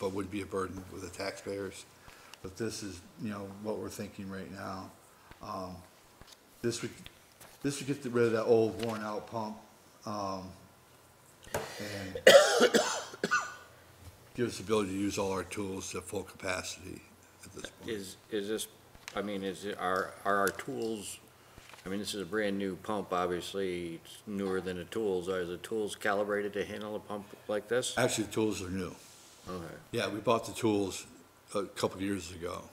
but would be a burden with the taxpayers. But this is, you know, what we're thinking right now. Um, this would, this would get rid of that old worn out pump, um, and give us the ability to use all our tools at full capacity at this point. Is, is this, I mean, is it, are, are our tools, I mean, this is a brand-new pump, obviously, it's newer than the tools. Are the tools calibrated to handle a pump like this? Actually, the tools are new. Okay. Yeah, we bought the tools a couple of years ago.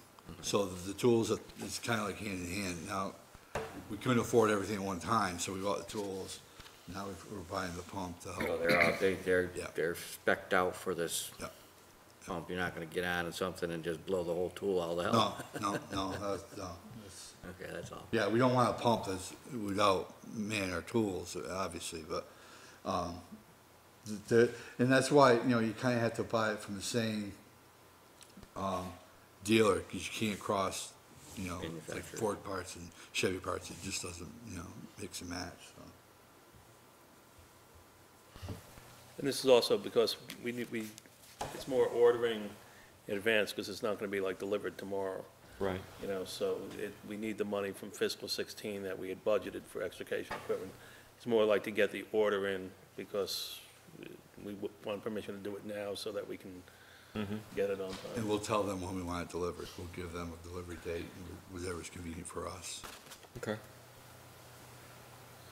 So the the tools, are- it's kind of like hand in hand. Now, we couldn't afford everything at one time, so we bought the tools. Now we've- we're buying the pump to So help. they're out, they, they're, Yeah. they're spec'd out for this Yeah. pump. You're not gonna get on and something and just blow the whole tool out of hell. No, no, no, *laughs* that's- no. It's- Okay, that's all. Yeah, we don't want a pump that's without man or tools, obviously, but, um, the, and that's why, you know, you kind of have to buy it from the same, um, dealer, because you can't cross, you know, like Manufacturer. Ford parts and Chevy parts, it just doesn't, you know, mix and match, so. And this is also because we need, we, it's more ordering in advance, because it's not gonna be like delivered tomorrow, Right. you know, so it, we need the money from fiscal sixteen that we had budgeted for extrication equipment. It's more like to get the order in, because we w- want permission to do it now, so that we can get it on time. And we'll tell them when we want it delivered, we'll give them a delivery date, whatever's convenient for us. Okay.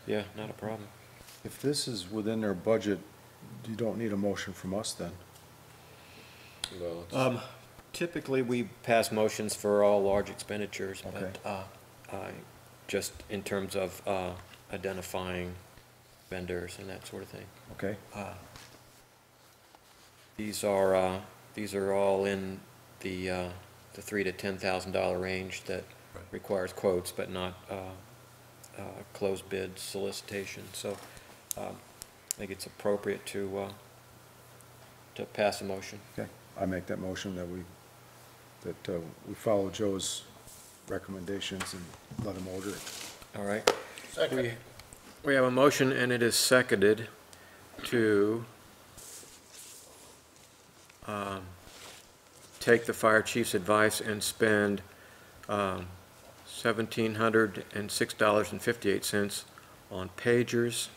Yeah, not a problem. If this is within their budget, you don't need a motion from us then. Um, typically, we pass motions for all large expenditures, Okay. but, uh, uh, just in terms of, uh, identifying vendors and that sort of thing. Okay? Uh, These are, uh, these are all in the, uh, the three to ten thousand dollar range that Right. requires quotes, but not, uh, uh, closed bid solicitation, so, um, I think it's appropriate to, uh, to pass a motion. Okay. I make that motion that we, that uh, we follow Joe's recommendations and let him order it. All right. Second. We, we have a motion and it is seconded to um, take the fire chief's advice and spend um, $1,706.58 on pagers.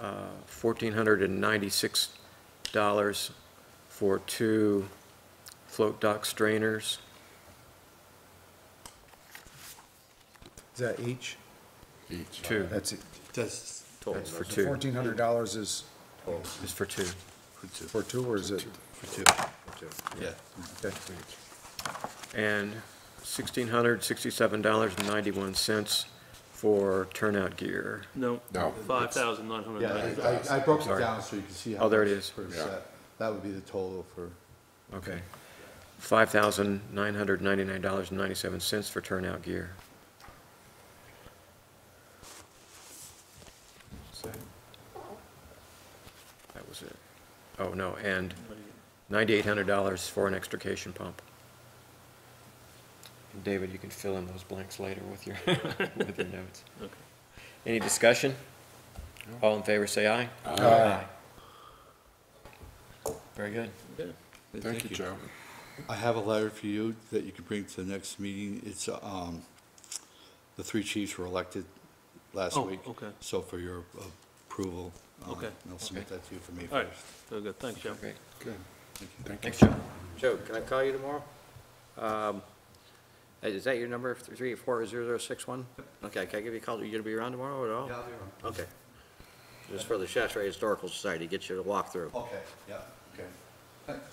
Uh, $1,496 for two float dock strainers. Is that each? Each. Two. That's it. Does that's that's for two, Fourteen hundred dollars is is for two. for two. for two, or is it? For two. Yeah. Okay. And $1,667.91 for turnout gear. No. No. Five thousand nine hundred Yeah. I- I, I broke it down so you can see how. Oh, there it much is. Per Yeah. That would be the total for, Okay. $5,999.97 for turnout gear. That was it. Oh, no, and $9,800 for an extrication pump. And David, you can fill in those blanks later with your, *laughs* with your notes. Okay. Any discussion? All in favor, say aye. Aye. Very good. Thank you, Joe. I have a letter for you that you can bring to the next meeting. It's, um, the three chiefs were elected last Oh, week. okay. So for your approval. Um, Okay. I'll submit that to you for May All right, first. very good, thanks, Joe. Great. Good. Thank you. Thank you. Thanks, Joe. Joe, can I call you tomorrow? Um, Is that your number, three four zero zero six one? Okay, can I give you a call? Are you gonna be around tomorrow at all? Yeah, I'll be around. Okay. Just for the Shaftsbury Historical Society, get you to walk through. Okay, yeah, okay. Thanks.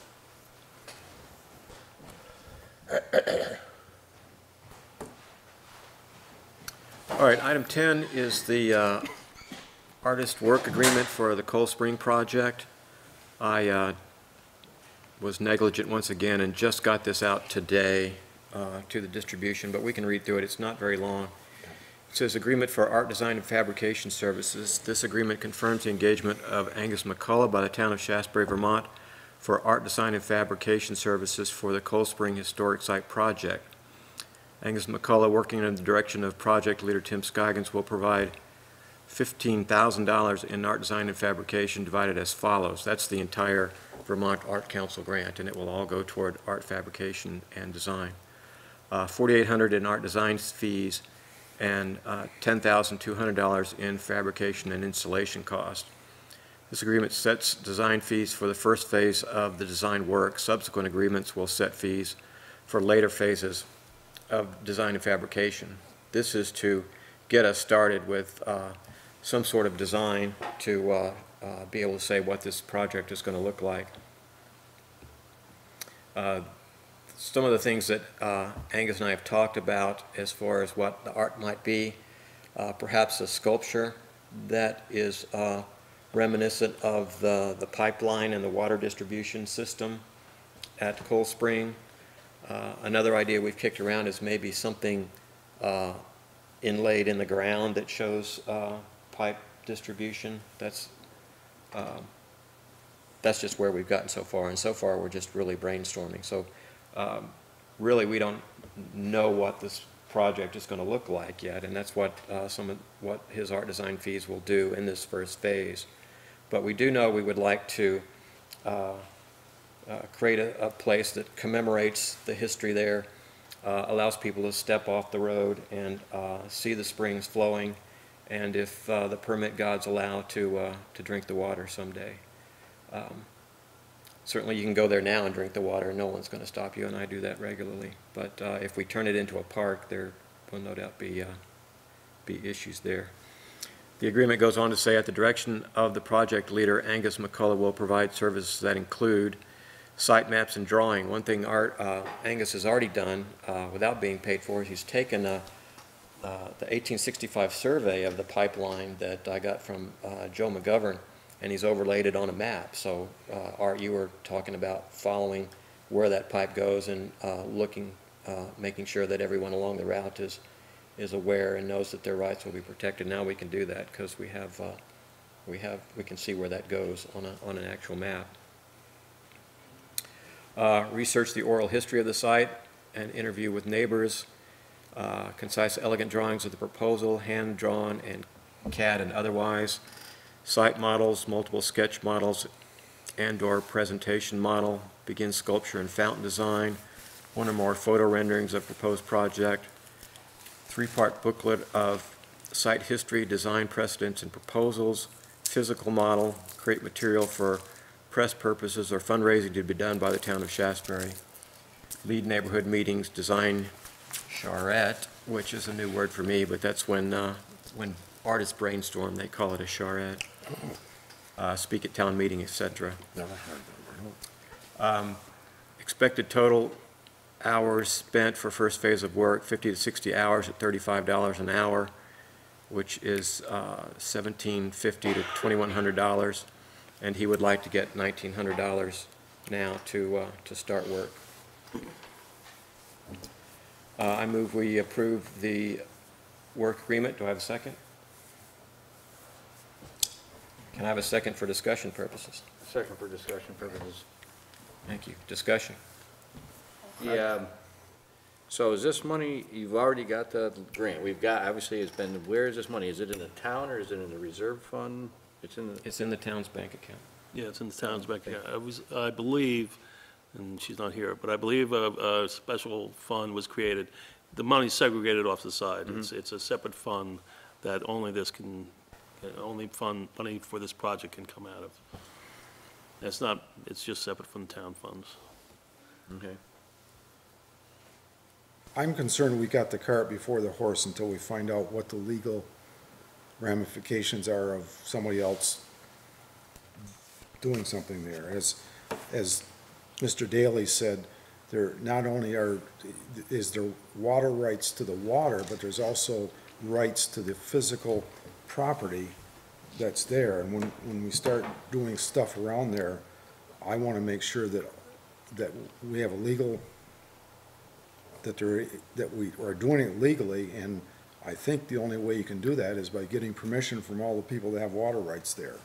All right, item 10 is the uh, artist work agreement for the Cold Spring project. I uh, was negligent once again and just got this out today uh, to the distribution, but we can read through it. It's not very long. It says, "Agreement for art design and fabrication services. This agreement confirms the engagement of Angus McCullough by the town of Shaftsbury, Vermont, for art design and fabrication services for the Cold Spring Historic Site project. Angus McCullough, working under the direction of project leader Tim Scoggins, will provide $15,000 in art design and fabrication divided as follows. That's the entire Vermont Art Council grant, and it will all go toward art fabrication and design. Uh, $4,800 in art design fees and uh, $10,200 in fabrication and installation cost. This agreement sets design fees for the first phase of the design work. Subsequent agreements will set fees for later phases of design and fabrication. This is to get us started with uh, some sort of design to uh, uh, be able to say what this project is going to look like. Uh, Some of the things that uh, Angus and I have talked about as far as what the art might be, uh, perhaps a sculpture that is uh, reminiscent of the the pipeline and the water distribution system at Cold Spring. Another idea we've kicked around is maybe something inlaid in the ground that shows pipe distribution. That's, um, that's just where we've gotten so far, and so far, we're just really brainstorming. So um, really, we don't know what this project is going to look like yet, and that's what uh, some of, what his art design fees will do in this first phase. But we do know we would like to uh, uh, create a, a place that commemorates the history there, uh, allows people to step off the road and uh, see the springs flowing, and if uh, the permit gods allow, to, uh, to drink the water someday. Um, Certainly, you can go there now and drink the water, no one's going to stop you, and I do that regularly. But uh, if we turn it into a park, there will no doubt be, uh, be issues there. The agreement goes on to say, at the direction of the project leader, Angus McCullough will provide services that include site maps and drawing. One thing Art, uh, Angus has already done, uh, without being paid for, is he's taken uh, uh, the 1865 survey of the pipeline that I got from uh, Joe McGovern, and he's overlaid it on a map. So, uh, Art, you were talking about following where that pipe goes and uh, looking, uh, making sure that everyone along the route is, is aware and knows that their rights will be protected. Now we can do that because we have, we have, we can see where that goes on a, on an actual map. Research the oral history of the site and interview with neighbors. Uh, Concise, elegant drawings of the proposal, hand-drawn and CAD and otherwise. Site models, multiple sketch models, and/or presentation model. Begin sculpture and fountain design. One or more photo renderings of proposed project. Three-part booklet of site history, design precedents, and proposals. physical model, create material for press purposes or fundraising to be done by the town of Shaftsbury. Lead neighborhood meetings, design charrette, which is a new word for me, but that's when, uh, when artists brainstorm, they call it a charrette. Uh, Speak at town meeting, etc. Never heard that Um, Expected total hours spent for first phase of work, 50 to 60 hours at $35 an hour, which is uh, 1,750 to $2,100. And he would like to get $1,900 now to, uh, to start work. Uh, I move we approve the work agreement. Do I have a second? Can I have a second for discussion purposes? Second for discussion purposes. Thank you. Discussion. Yeah, um, so is this money, you've already got the grant, we've got, obviously it's been, where is this money? Is it in the town or is it in the reserve fund? It's in the, It's in the town's bank account. Yeah, it's in the town's bank account. I was, I believe, and she's not here, but I believe a, a special fund was created. The money's segregated off the side. It's, it's a separate fund that only this can, only fund, money for this project can come out of. It's not, it's just separate from the town funds. okay. I'm concerned we got the cart before the horse until we find out what the legal ramifications are of somebody else doing something there. As, as Mr. Daly said, there not only are, is there water rights to the water, but there's also rights to the physical property that's there. And when, when we start doing stuff around there, I want to make sure that, that we have a legal that there, that we are doing it legally, and I think the only way you can do that is by getting permission from all the people that have water rights there.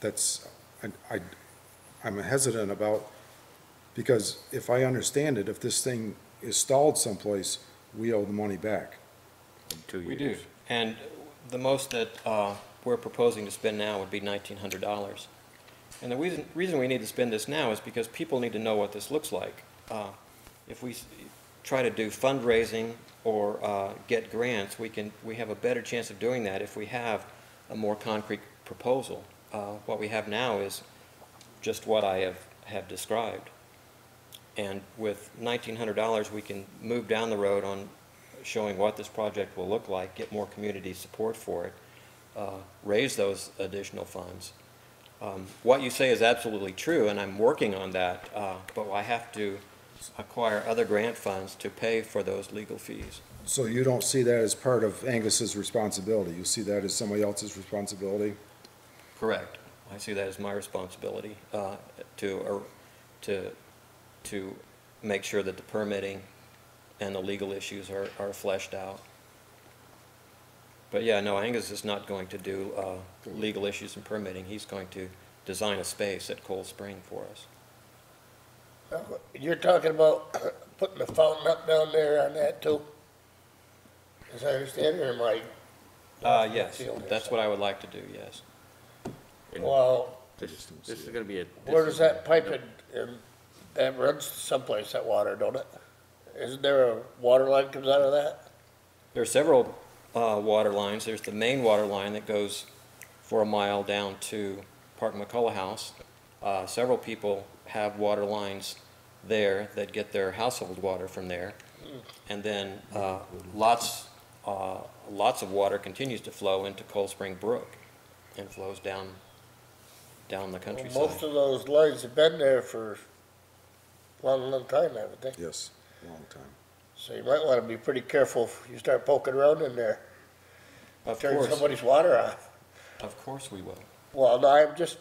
That's, I, I, I'm hesitant about, because if I understand it, if this thing is stalled someplace, we owe the money back. Two We do, years. and the most that uh, we're proposing to spend now would be $1,900. And the reason, reason we need to spend this now is because people need to know what this looks like. Uh, If we s- try to do fundraising or uh, get grants, we can, we have a better chance of doing that if we have a more concrete proposal. Uh, What we have now is just what I have, have described. And with $1,900, we can move down the road on showing what this project will look like, get more community support for it, uh, raise those additional funds. Um, What you say is absolutely true, and I'm working on that, uh, but I have to acquire other grant funds to pay for those legal fees. So you don't see that as part of Angus's responsibility, you see that as somebody else's responsibility? Correct. I see that as my responsibility uh, to, or to, to make sure that the permitting and the legal issues are, are fleshed out. But yeah, no, Angus is not going to do uh, legal issues and permitting. He's going to design a space at Cold Spring for us. You're talking about *coughs* putting the fountain up down there on that too? As I understand it, or am I? Uh, yes, that's what I would like to do, yes. Well, This, this is gonna be a. where does that pipe in, in, that runs someplace, that water, don't it? Isn't there a water line comes out of that? There are several uh, water lines. There's the main water line that goes for a mile down to Park McCullough House. Uh, Several people have water lines there that get their household water from there. And then uh, lots, uh, lots of water continues to flow into Cold Spring Brook and flows down, down the Well, Most of those lines have been there for a long, long time, haven't they? Yes, long time. So you might wanna be pretty careful if you start poking around in there, Of turn course, somebody's water off. of course we will. Well, no, I'm just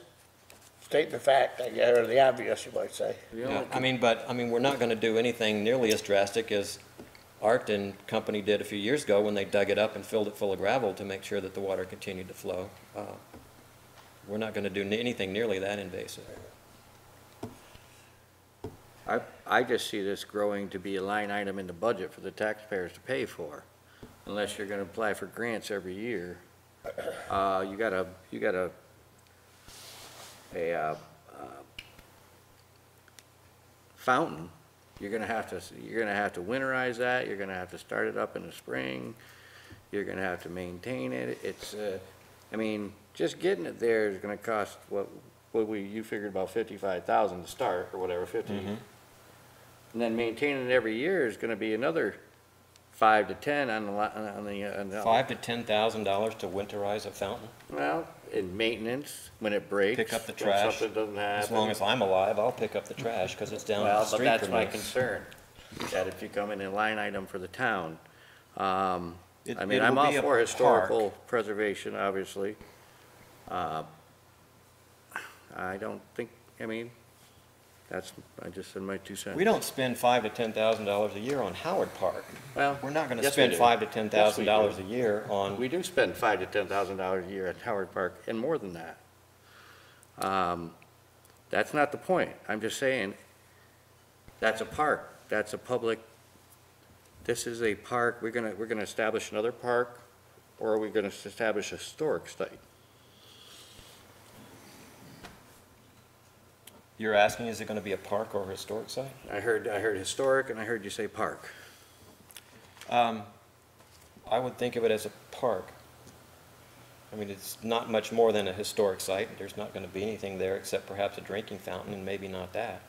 stating the fact, I guess, or the obvious, you might say. Yeah, I mean, but, I mean, we're not gonna do anything nearly as drastic as Art and Company did a few years ago when they dug it up and filled it full of gravel to make sure that the water continued to flow. Uh, We're not gonna do anything nearly that invasive. I, I just see this growing to be a line item in the budget for the taxpayers to pay for, unless you're gonna apply for grants every year. Uh, you gotta, you gotta, a, uh, uh, fountain, you're gonna have to, you're gonna have to winterize that, you're gonna have to start it up in the spring, you're gonna have to maintain it, it's, uh, I mean, just getting it there is gonna cost, what, what we, you figured about fifty-five thousand to start, or whatever, fifty. Mhm. And then maintaining it every year is gonna be another five to ten on the, li- on the, uh, on the. Five to ten thousand dollars to winterize a fountain, Well, in maintenance, when it breaks. Pick up the when trash. Something doesn't happen. as long as I'm alive, I'll pick up the trash, because it's down the Well, but street that's from my me. concern, that if you come in a line item for the town, um, It- I mean, I'm all be a for historical preservation, obviously. Uh, I don't think, I mean, that's, I just said my two cents. We don't spend five to ten thousand dollars a year on Howard Park. Well, We're not gonna Yes, we spend do. five to ten Yes, thousand we dollars a year on, we do spend five to ten thousand dollars a year at Howard Park, and more than that. Um, That's not the point. I'm just saying, that's a park, that's a public, this is a park, we're gonna, we're gonna establish another park, or are we gonna establish a historic site? You're asking, is it gonna be a park or a historic site? I heard, I heard historic, and I heard you say park. Um, I would think of it as a park. I mean, it's not much more than a historic site. There's not gonna be anything there except perhaps a drinking fountain, and maybe not that.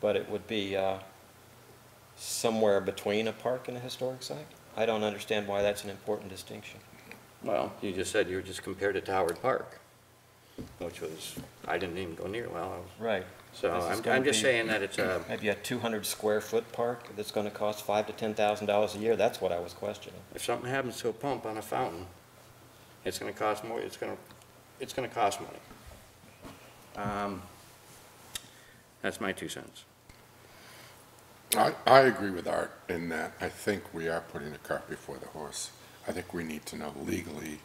But it would be, uh, somewhere between a park and a historic site. I don't understand why that's an important distinction. Well, you just said you were just compared it to Howard Park, which was, I didn't even go near, well, I was Right. So This is I'm, gonna I'm just be- saying that it's a, *clears throat* Maybe a two hundred square foot park that's gonna cost five to ten thousand dollars a year, that's what I was questioning. if something happens to a pump on a fountain, it's gonna cost more, it's gonna, it's gonna cost money. Um, That's my two cents. I, I agree with Art in that I think we are putting the cart before the horse. I think we need to know legally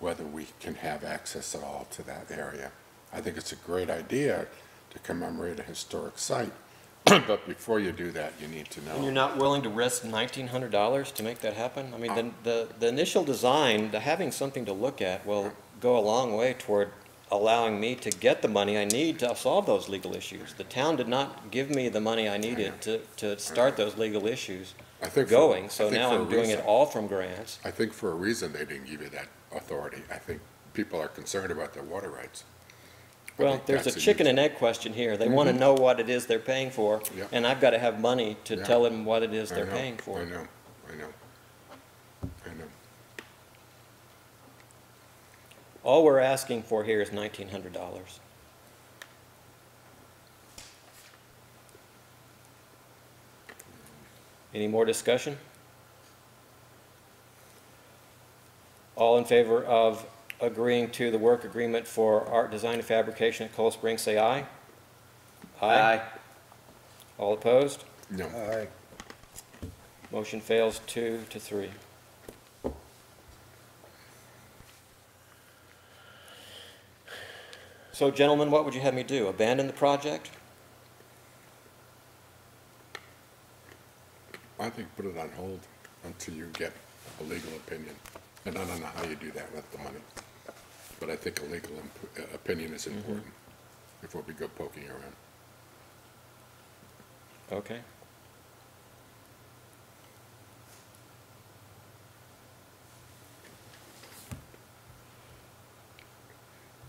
whether we can have access at all to that area. I think it's a great idea to commemorate a historic site, *clears throat* but before you do that, you need to know. And you're not willing to risk nineteen hundred dollars to make that happen? I mean, uh, the, the, the initial design, the having something to look at will go a long way toward allowing me to get the money I need to solve those legal issues. The town did not give me the money I needed to, to start those legal issues I think for- going, I so now for I'm doing it all from grants. I think for a reason they didn't give you that authority. I think people are concerned about their water rights. I Well, think there's a that's chicken huge- and egg question here. They want to Mhm. know what it is they're paying for, and I've got to have money to Yeah. tell them what it is I they're know, paying for. I know, I know, I know. All we're asking for here is nineteen hundred dollars. Any more discussion? All in favor of agreeing to the work agreement for art, design, and fabrication at Cold Spring, say aye. aye. All opposed? No, Aye. Motion fails two to three. So gentlemen, what would you have me do? Abandon the project? I think put it on hold until you get a legal opinion. And I don't know how you do that with the money. But I think a legal imp- uh, opinion is important before we go poking around. Okay.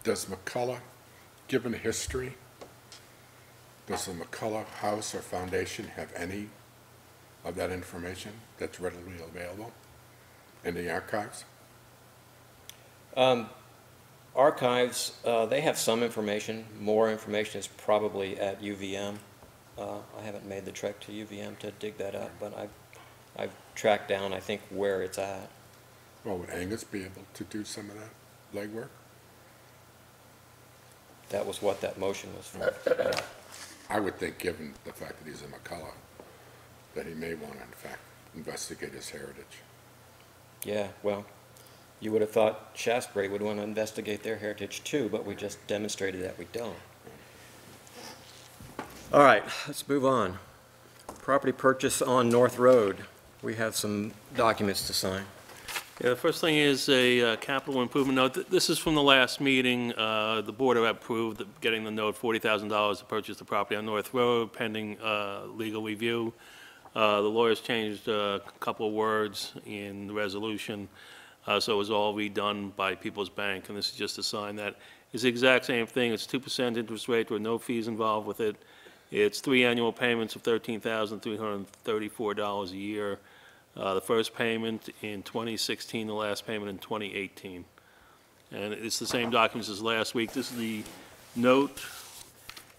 Does McCullough, given history, does the McCullough House or Foundation have any of that information that's readily available in the archives? Um, Archives, uh, they have some information. More information is probably at UVM. Uh, I haven't made the trek to UVM to dig that up, but I've, I've tracked down, I think, where it's at. Well, would Angus be able to do some of that legwork? That was what that motion was for. I would think, given the fact that he's a McCullough, that he may want to, in fact, investigate his heritage. Yeah, well, you would have thought Shaftsbury would want to investigate their heritage too, but we just demonstrated that we don't. All right, let's move on. Property purchase on North Road. We have some documents to sign. Yeah, the first thing is a uh, capital improvement note. Th- This is from the last meeting. Uh, The board approved getting the note, $40,000 to purchase the property on North Road pending uh, legal review. Uh, The lawyers changed a couple of words in the resolution. Uh, So it was all redone by People's Bank, and this is just a sign that it's the exact same thing. It's 2% interest rate with no fees involved with it. It's three annual payments of $13,334 a year. Uh, The first payment in 2016, the last payment in 2018. And it's the same documents as last week. This is the note,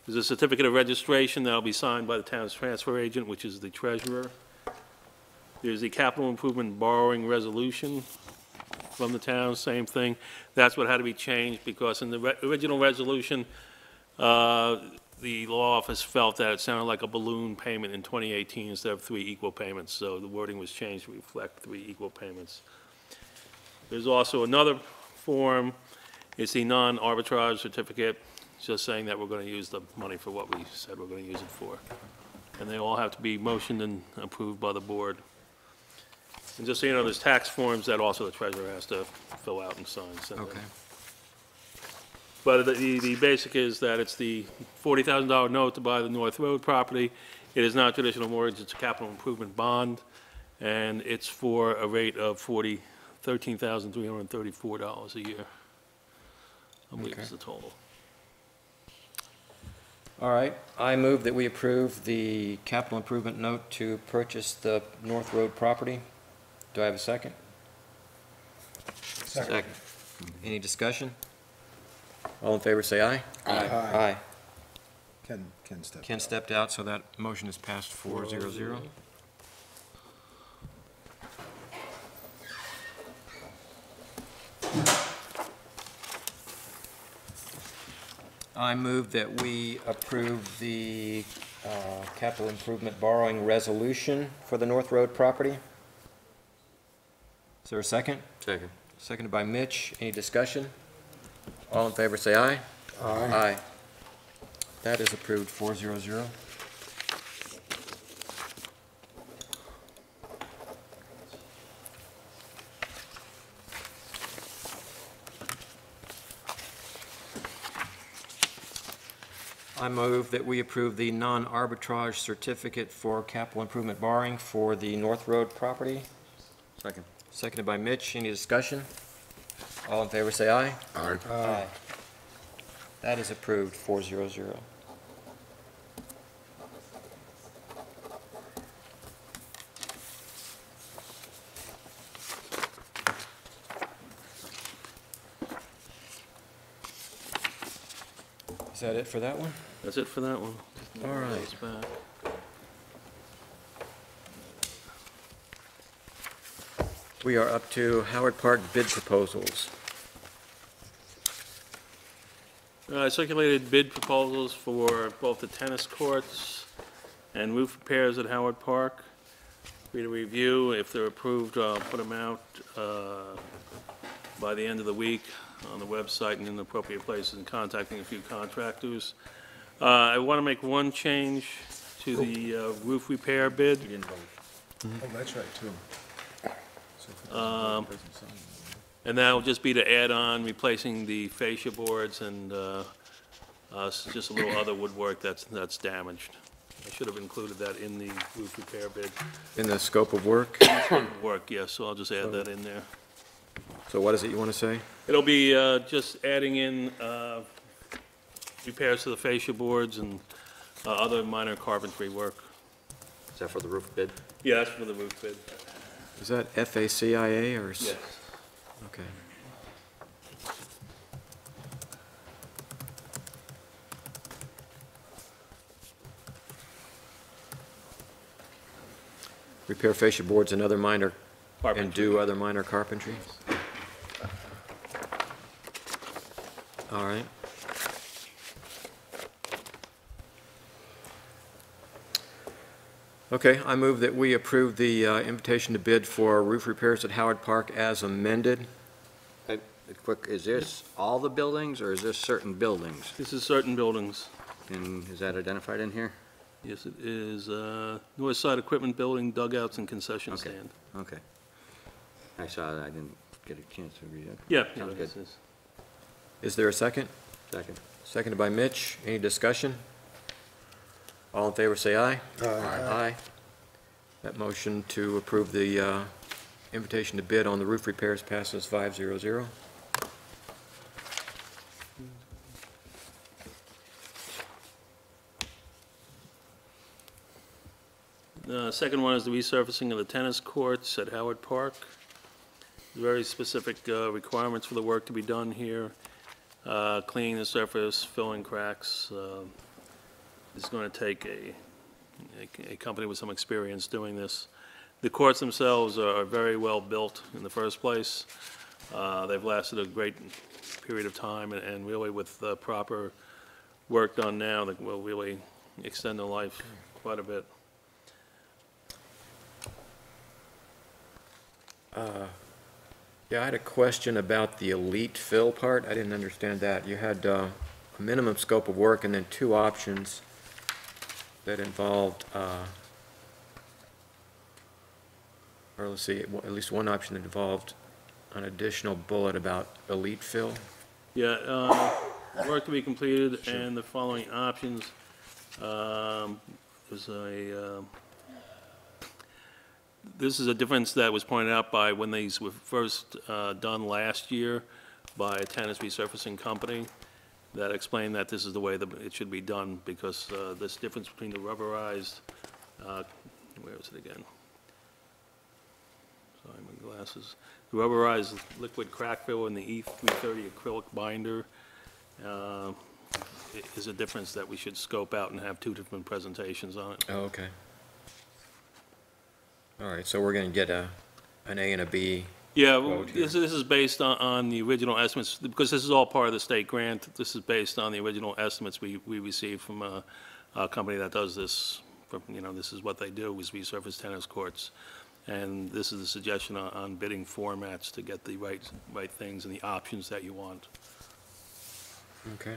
there's a certificate of registration that'll be signed by the town's transfer agent, which is the treasurer. There's the capital improvement borrowing resolution from the town, same thing. That's what had to be changed, because in the re- original resolution, uh, the law office felt that it sounded like a balloon payment in 2018 instead of three equal payments, so the wording was changed to reflect three equal payments. There's also another form, it's the non-arbitrage certificate, just saying that we're going to use the money for what we said we're going to use it for. And they all have to be motioned and approved by the board. And just so you know, there's tax forms that also the treasurer has to fill out and sign. send in. Okay. But the, the the basic is that it's the forty thousand dollar note to buy the North Road property. It is not traditional mortgage, it's a capital improvement bond, and it's for a rate of forty, thirteen thousand three hundred and thirty-four dollars a year. I believe is the total. All right, I move that we approve the capital improvement note to purchase the North Road property. Do I have a second? Second. Any discussion? All in favor, say aye. Aye. Aye. Ken, Ken stepped Ken out. stepped out, so that motion is passed four zero zero. I move that we approve the uh, capital improvement borrowing resolution for the North Road property. Is there a second? Second. Seconded by Mitch. Any discussion? All in favor say aye. Aye. Aye. That is approved 400. I move that we approve the non-arbitrage certificate for capital improvement borrowing for the North Road property. Second. Seconded by Mitch. Any discussion? All in favor, say aye. Aye. Aye. That is approved, four zero zero. Is that it for that one? That's it for that one. All right. Back. We are up to Howard Park bid proposals. Uh, I circulated bid proposals for both the tennis courts and roof repairs at Howard Park. For you to review, if they're approved, I'll put them out uh, by the end of the week on the website and in the appropriate places and contacting a few contractors. Uh, I want to make one change to the uh, roof repair bid. Oh, that's right, too. So if it Um, doesn't sound- And that will just be to add on replacing the fascia boards and uh, uh, s- just a little other woodwork that's, that's damaged. I should have included that in the roof repair bid. In the scope of work, Work, yes, so I'll just add that in there. So what is it you want to say? It'll be uh, just adding in uh, repairs to the fascia boards and uh, other minor carpentry work. Is that for the roof bid? Yeah, that's for the roof bid. Is that FACIA or? s- Okay. Repair fascia boards and other minor, and Carpentry. do other minor carpentry? All right. Okay, I move that we approve the uh, invitation to bid for roof repairs at Howard Park as amended. A Quick, is this all the buildings, or is this certain buildings? This is certain buildings. And is that identified in here? Yes, it is uh, North Side Equipment Building, dugouts and concession Okay. stand. Okay. I saw that, I didn't get a chance to read it. Yeah. yeah, Sounds this is- Is there a second? Second. Seconded by Mitch. Any discussion? All in favor, say aye. Aye. Aye. That motion to approve the uh, invitation to bid on the roof repairs passes 500. The second one is the resurfacing of the tennis courts at Howard Park. Very specific uh, requirements for the work to be done here. Uh, Cleaning the surface, filling cracks. um, It's going to take a, a- a company with some experience doing this. The courts themselves are very well built in the first place. Uh, They've lasted a great period of time, and- and really with the proper work done now, that will really extend the life quite a bit. Yeah, I had a question about the elite fill part. I didn't understand that. You had uh, a minimum scope of work and then two options that involved, uh, or let's see, at least one option that involved an additional bullet about elite fill. Yeah, uh, work to be completed and the following options. Um, There's a, um, this is a difference that was pointed out by when these were first uh, done last year by a tennis resurfacing company that explained that this is the way that it should be done because uh, this difference between the rubberized, uh, where is it again? Sorry, my glasses. The rubberized liquid crack fill and the E330 acrylic binder uh, is a difference that we should scope out and have two different presentations on it. Oh, okay. All right, so we're going to get a, an A and a B. Yeah, well, Quote here. this, this is based on, on the original estimates, because this is all part of the state grant. This is based on the original estimates we, we received from a, a company that does this, from, you know, this is what they do, is resurface tennis courts. And this is a suggestion on, on bidding formats to get the right, right things and the options that you want. Okay.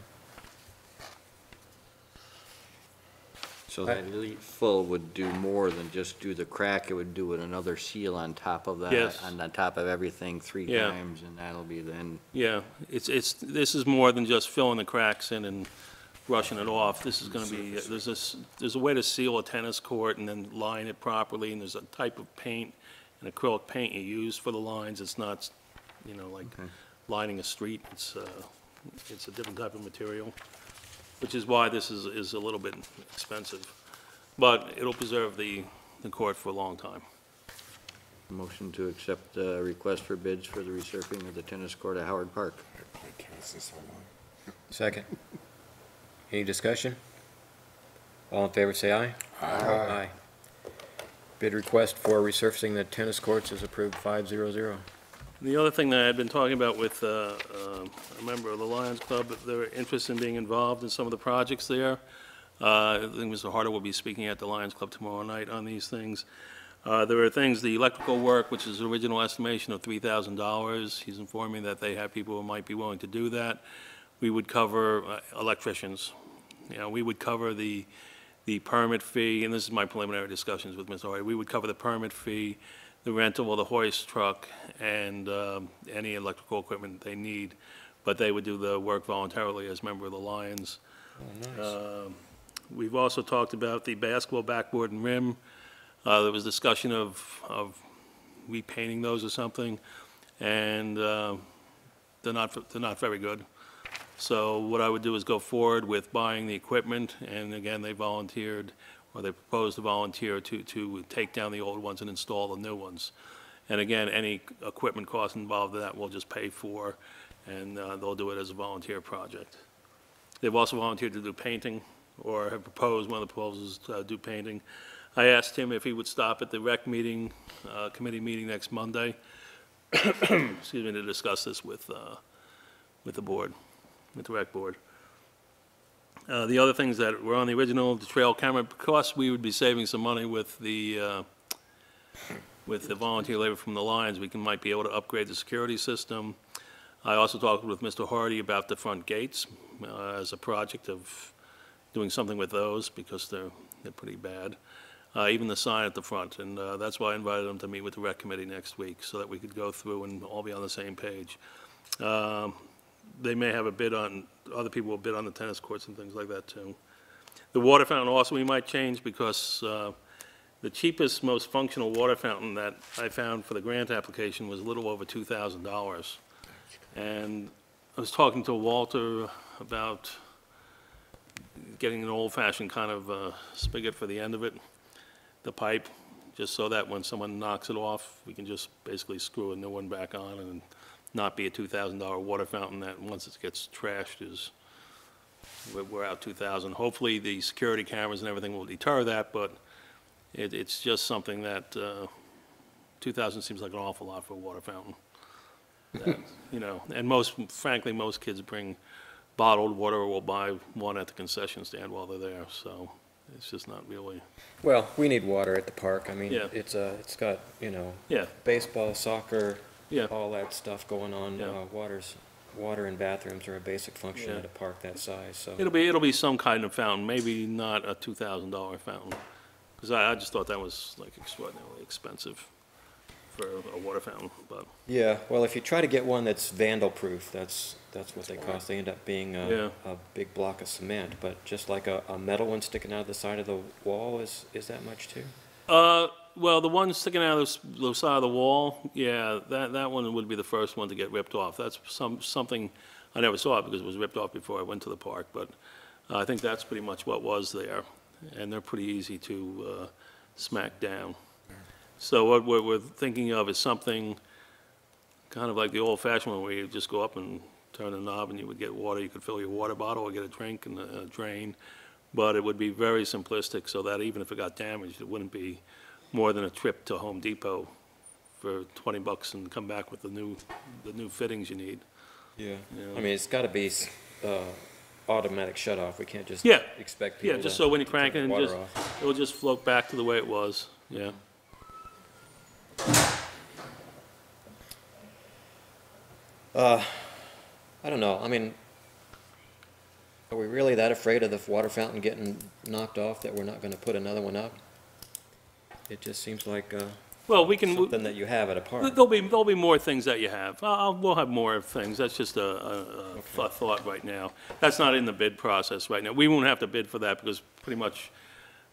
So that elite full would do more than just do the crack, it would do another seal on top of that. Yes. On the top of everything three Yeah. times, and that'll be then, Yeah, it's, it's, this is more than just filling the cracks in and brushing it off. This is gonna be, there's this, there's a way to seal a tennis court and then line it properly, and there's a type of paint, an acrylic paint you use for the lines. It's not, you know, like lining a street. It's, uh, it's a different type of material, which is why this is, is a little bit expensive. But it'll preserve the, the court for a long time. motion to accept the request for bids for the resurfacing of the tennis court at Howard Park. I played tennis this whole life. Second. Any discussion? All in favor, say aye. Aye. Bid request for resurfacing the tennis courts is approved 500. The other thing that I'd been talking about with uh, um, a member of the Lions Club, if they're interested in being involved in some of the projects there, uh, I think Mr. Harder will be speaking at the Lions Club tomorrow night on these things. Uh, There are things, the electrical work, which is an original estimation of $3,000. He's informed me that they have people who might be willing to do that. We would cover uh, electricians. You know, we would cover the, the permit fee, and this is my preliminary discussions with Mr. Hardy. We would cover the permit fee, the rental of the hoist truck, and um, any electrical equipment they need. But they would do the work voluntarily as member of the Lions. Um, We've also talked about the basketball backboard and rim. Uh, There was discussion of, of repainting those or something, and uh, they're not, they're not very good. So what I would do is go forward with buying the equipment, and again, they volunteered, or they proposed to volunteer to, to take down the old ones and install the new ones. And again, any equipment cost involved in that we'll just pay for, and uh, they'll do it as a volunteer project. They've also volunteered to do painting, or have proposed, one of the proposals, to do painting. I asked him if he would stop at the rec meeting, uh, committee meeting next Monday, *coughs* excuse me, to discuss this with, uh, with the board, with the rec board. Uh, The other things that were on the original, the trail camera, because we would be saving some money with the, uh, with the volunteer labor from the Lions, we can, might be able to upgrade the security system. I also talked with Mr. Hardy about the front gates uh, as a project of doing something with those because they're, they're pretty bad. Uh, Even the sign at the front, and uh, that's why I invited them to meet with the rec committee next week so that we could go through and all be on the same page. Um, They may have a bid on, other people will bid on the tennis courts and things like that too. The water fountain also we might change because uh, The cheapest, most functional water fountain that I found for the grant application was a little over two thousand dollars. And I was talking to Walter about getting an old-fashioned kind of uh, spigot for the end of it, the pipe, just so that when someone knocks it off, we can just basically screw a new one back on and not be a two thousand dollar water fountain that, once it gets trashed, is, we're, we're out two thousand. Hopefully, the security cameras and everything will deter that, but it, it's just something that, uh, two thousand seems like an awful lot for a water fountain. That, You know, and most, frankly, most kids bring bottled water or will buy one at the concession stand while they're there, so it's just not really, Well, we need water at the park. I mean, Yeah. it's, uh, it's got, you know, yeah, baseball, soccer, yeah. all that stuff going on. Yeah. Uh, Waters, water and bathrooms are a basic function Yeah. at a park that size, so. It'll be, it'll be some kind of fountain, maybe not a two thousand dollar fountain, because I, I just thought that was like extraordinarily expensive for a water fountain, but, Yeah, well, if you try to get one that's vandal-proof, that's, that's what they cost. They end up being a, a big block of cement, but just like a, a metal one sticking out of the side of the wall is, is that much too? uh, well, the one sticking out of the the side of the wall, yeah, that, that one would be the first one to get ripped off. That's some, something, I never saw because it was ripped off before I went to the park, but uh, I think that's pretty much what was there, and they're pretty easy to uh, smack down. So what we're, we're thinking of is something kind of like the old-fashioned one, where you just go up and turn a knob and you would get water, you could fill your water bottle or get a drink and a a drain, but it would be very simplistic, so that even if it got damaged, it wouldn't be more than a trip to Home Depot for twenty bucks and come back with the new, the new fittings you need. Yeah. Yeah. I mean, it's gotta be, s- uh, automatic shut-off. We can't just Yeah, expect Yeah, people to. just so when you to crank it turn and water just, off. it'll just float back to the way it was, yeah. Uh, I don't know, I mean, are we really that afraid of the water fountain getting knocked off that we're not gonna put another one up? It just seems like, uh, Well, we can, something that you have at a park. There'll be, there'll be more things that you have. Uh, we'll have more things. That's just a, a, a th- thought right now. That's not in the bid process right now. We won't have to bid for that because pretty much,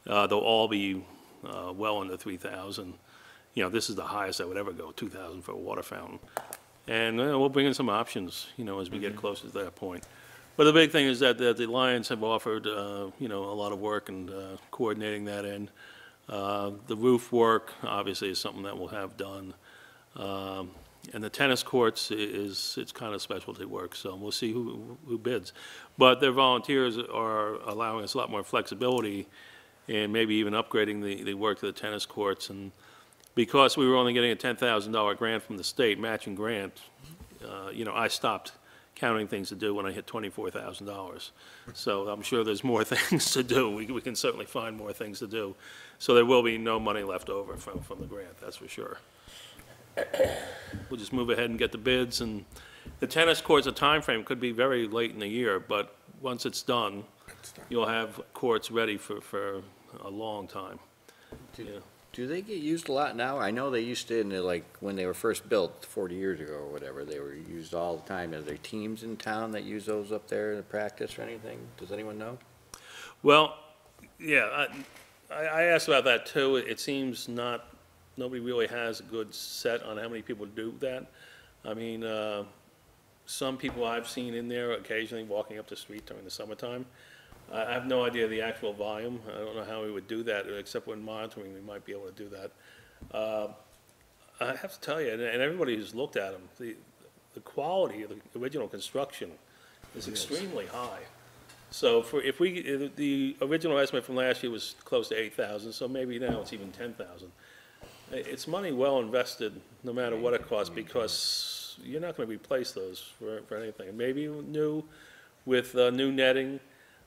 uh, they'll all be, uh, well under three thousand. You know, this is the highest I would ever go, two thousand for a water fountain. And, uh, we'll bring in some options, you know, as we get closer to that point. But the big thing is that, that the Lions have offered, uh, you know, a lot of work and, uh, coordinating that end. Uh, The roof work, obviously, is something that we'll have done. Um, And the tennis courts is, it's kind of specialty work, so we'll see who, who bids. But their volunteers are allowing us a lot more flexibility and maybe even upgrading the, the work to the tennis courts. And because we were only getting a ten thousand dollar grant from the state, matching grant, uh, you know, I stopped counting things to do when I hit twenty-four thousand dollars. So I'm sure there's more *laughs* things to do. We, we can certainly find more things to do. So there will be no money left over from, from the grant, that's for sure. We'll just move ahead and get the bids, and the tennis courts, the time frame could be very late in the year, but once it's done, It's done. you'll have courts ready for, for a long time. Do- Yeah. Do they get used a lot now? I know they used to, in the, like, when they were first built forty years ago or whatever, they were used all the time. Are there teams in town that use those up there to practice or anything? Does anyone know? Well, yeah, I, I I asked about that too. It seems not, nobody really has a good set on how many people do that. I mean, uh, some people I've seen in there occasionally walking up the street during the summertime. I I have no idea the actual volume. I don't know how we would do that, except when monitoring, we might be able to do that. Uh, I have to tell you, and and everybody who's looked at them, the, the quality of the original construction is extremely high. So for, if we, the original estimate from last year was close to eight thousand, so maybe now it's even ten thousand. It's money well invested, no matter what it costs, because you're not gonna replace those for, for anything. Maybe new, with, uh, new netting,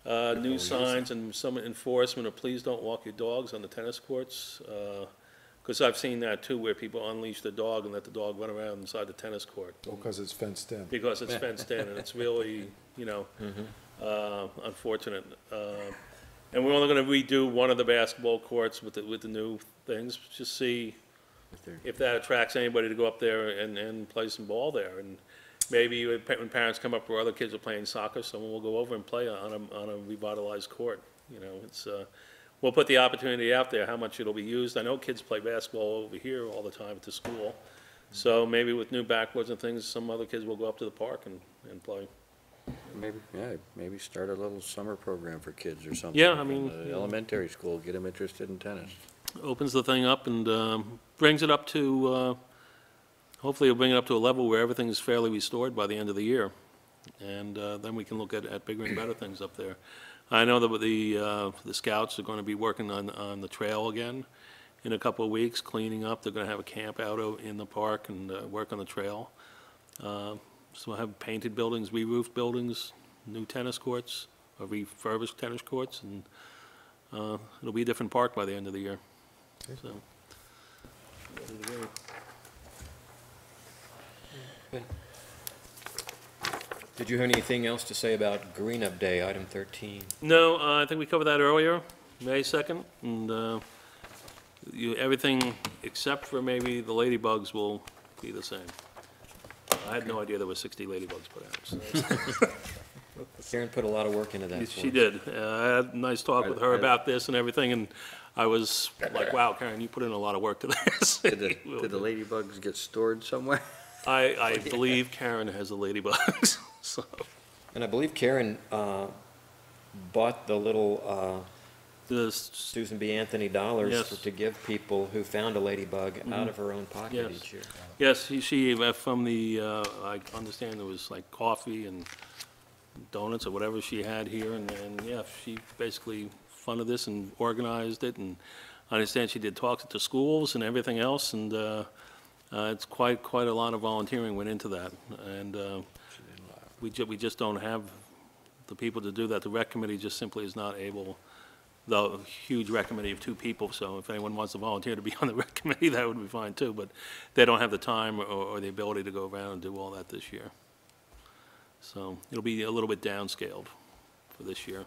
uh, new signs and some enforcement of please don't walk your dogs on the tennis courts. Uh 'cause cause I've seen that too, where people unleash the dog and let the dog run around inside the tennis court Because it's fenced in. because it's fenced in, and it's really, you know, uh, unfortunate. Uh, And we're only gonna redo one of the basketball courts with the, with the new things, just see if that attracts anybody to go up there and, and play some ball there. And maybe when pa- when parents come up where other kids are playing soccer, someone will go over and play on a, on a revitalized court. You know, it's, uh, we'll put the opportunity out there, how much it'll be used. I know kids play basketball over here all the time at the school. So maybe with new backboards and things, some other kids will go up to the park and, and play. Maybe, yeah, maybe start a little summer program for kids or something. Yeah, I in mean, the yeah. Elementary school, get them interested in tennis. Opens the thing up and, um, brings it up to, uh, hopefully it'll bring it up to a level where everything is fairly restored by the end of the year. And, uh, then we can look at, at bigger and better things up there. I know that the, uh, the scouts are gonna be working on, on the trail again in a couple of weeks, cleaning up. They're gonna have a camp out in the park and, uh, work on the trail. Uh, So we'll have painted buildings, re-roofed buildings, new tennis courts, or refurbished tennis courts, and, uh, it'll be a different park by the end of the year, so. Did you have anything else to say about Green Up Day, item 13? No, uh, I think we covered that earlier, May 2nd, and uh, you, everything except for maybe the ladybugs will be the same. I had no idea there were 60 ladybugs put out. so- *laughs* Karen put a lot of work into that for She us. did. Uh, I had a nice talk with her I- I- about this and everything, and I was like, wow, Karen, you put in a lot of work to this. Did the, *laughs* did the ladybugs get stored somewhere? I, *laughs* I believe Karen has the ladybugs, so. And I believe Karen uh, bought the little uh, The Susan B. Anthony dollars Yes. to give people who found a ladybug out Mhm. of her own pocket Yes. each year. Yes, he- she, uh, from the, uh, I understand there was like coffee and donuts or whatever she had here, and, and, yeah, she basically funded this and organized it, and I understand she did talks at the schools and everything else, and, uh, uh, it's quite, quite a lot of volunteering went into that, and, uh, we ju, we just don't have the people to do that. The rec committee just simply is not able, the huge rec committee of two people, so if anyone wants to volunteer to be *laughs* on the rec committee, that would be fine too, but they don't have the time or, or the ability to go around and do all that this year. So it'll be a little bit downscaled for this year.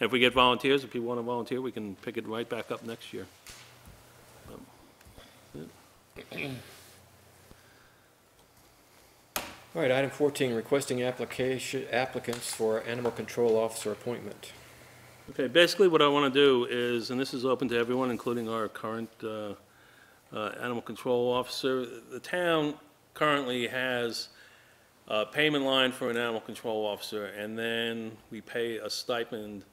If we get volunteers, if people want to volunteer, we can pick it right back up next year. All right, item 14, requesting application, applicants for animal control officer appointment. Okay, basically what I want to do is, and this is open to everyone, including our current uh, uh, animal control officer, the town currently has a payment line for an animal control officer, and then we pay a stipend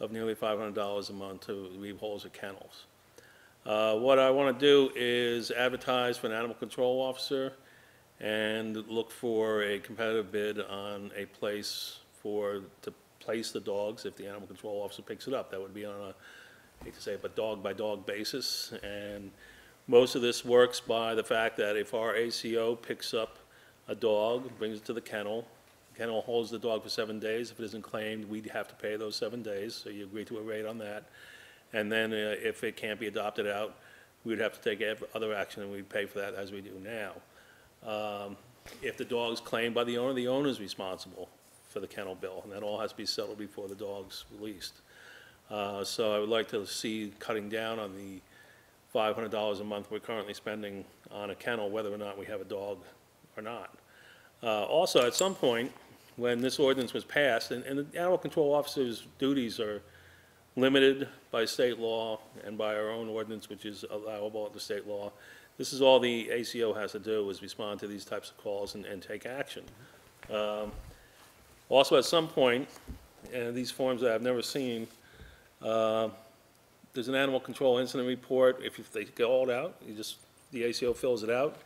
of nearly $500 a month to Reeve Holzer Kennels. Uh, What I want to do is advertise for an animal control officer and look for a competitive bid on a place for, to place the dogs if the animal control officer picks it up. That would be on a, I hate to say it, but dog-by-dog basis. And most of this works by the fact that if our ACO picks up a dog, brings it to the kennel, kennel holds the dog for seven days. If it isn't claimed, we'd have to pay those seven days, so you agree to a rate on that. And then uh, if it can't be adopted out, we'd have to take other action, and we'd pay for that as we do now. Um, If the dog's claimed by the owner, the owner's responsible for the kennel bill, and that all has to be settled before the dog's released. Uh, So I would like to see cutting down on the $500 a month we're currently spending on a kennel, whether or not we have a dog or not. Uh, Also, at some point, when this ordinance was passed, and, and the animal control officer's duties are limited by state law and by our own ordinance, which is allowable under state law, this is all the ACO has to do, is respond to these types of calls and, and take action. Um, Also, at some point, and these forms that I've never seen, uh, there's an animal control incident report. If you- they get all out, you just, the ACO fills it out.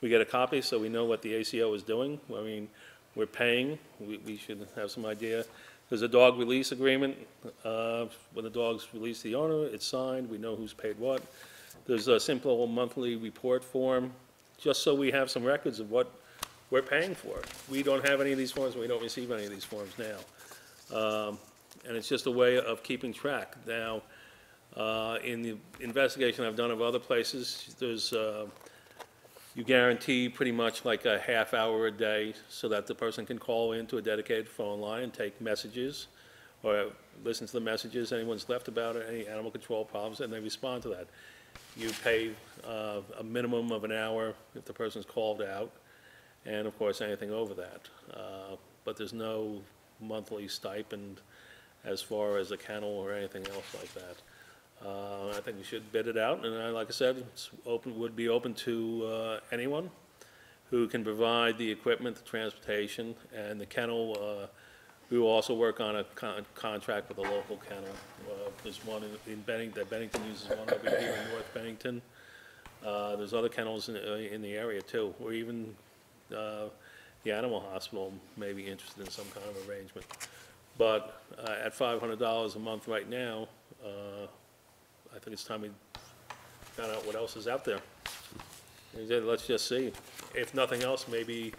We get a copy, so we know what the ACO is doing. I mean, we're paying, we, we should have some idea. There's a dog release agreement. uh, When the dog's released to the owner, it's signed, we know who's paid what. There's a simple monthly report form, just so we have some records of what we're paying for. It. We don't have any of these forms, and we don't receive any of these forms now. Um, And it's just a way of keeping track. Now, uh, in the investigation I've done of other places, there's, uh, you guarantee pretty much like a half hour a day so that the person can call into a dedicated phone line and take messages or listen to the messages anyone's left about it, any animal control problems, and they respond to that. You pay uh, a minimum of an hour if the person's called out, and of course, anything over that. Uh, But there's no monthly stipend as far as a kennel or anything else like that. Uh, I think we should bid it out, and I, like I said, it's open, would be open to, uh, anyone who can provide the equipment, the transportation, and the kennel, uh, we will also work on a con- contract with a local kennel. Uh, There's one in- in Bennington, that Bennington uses one over here in North Bennington. Uh, There's other kennels in, uh, in the area too, or even, uh, the animal hospital may be interested in some kind of arrangement. But, uh, at five hundred dollars a month right now, uh, I think it's time we found out what else is out there. Let's just see. If nothing else, maybe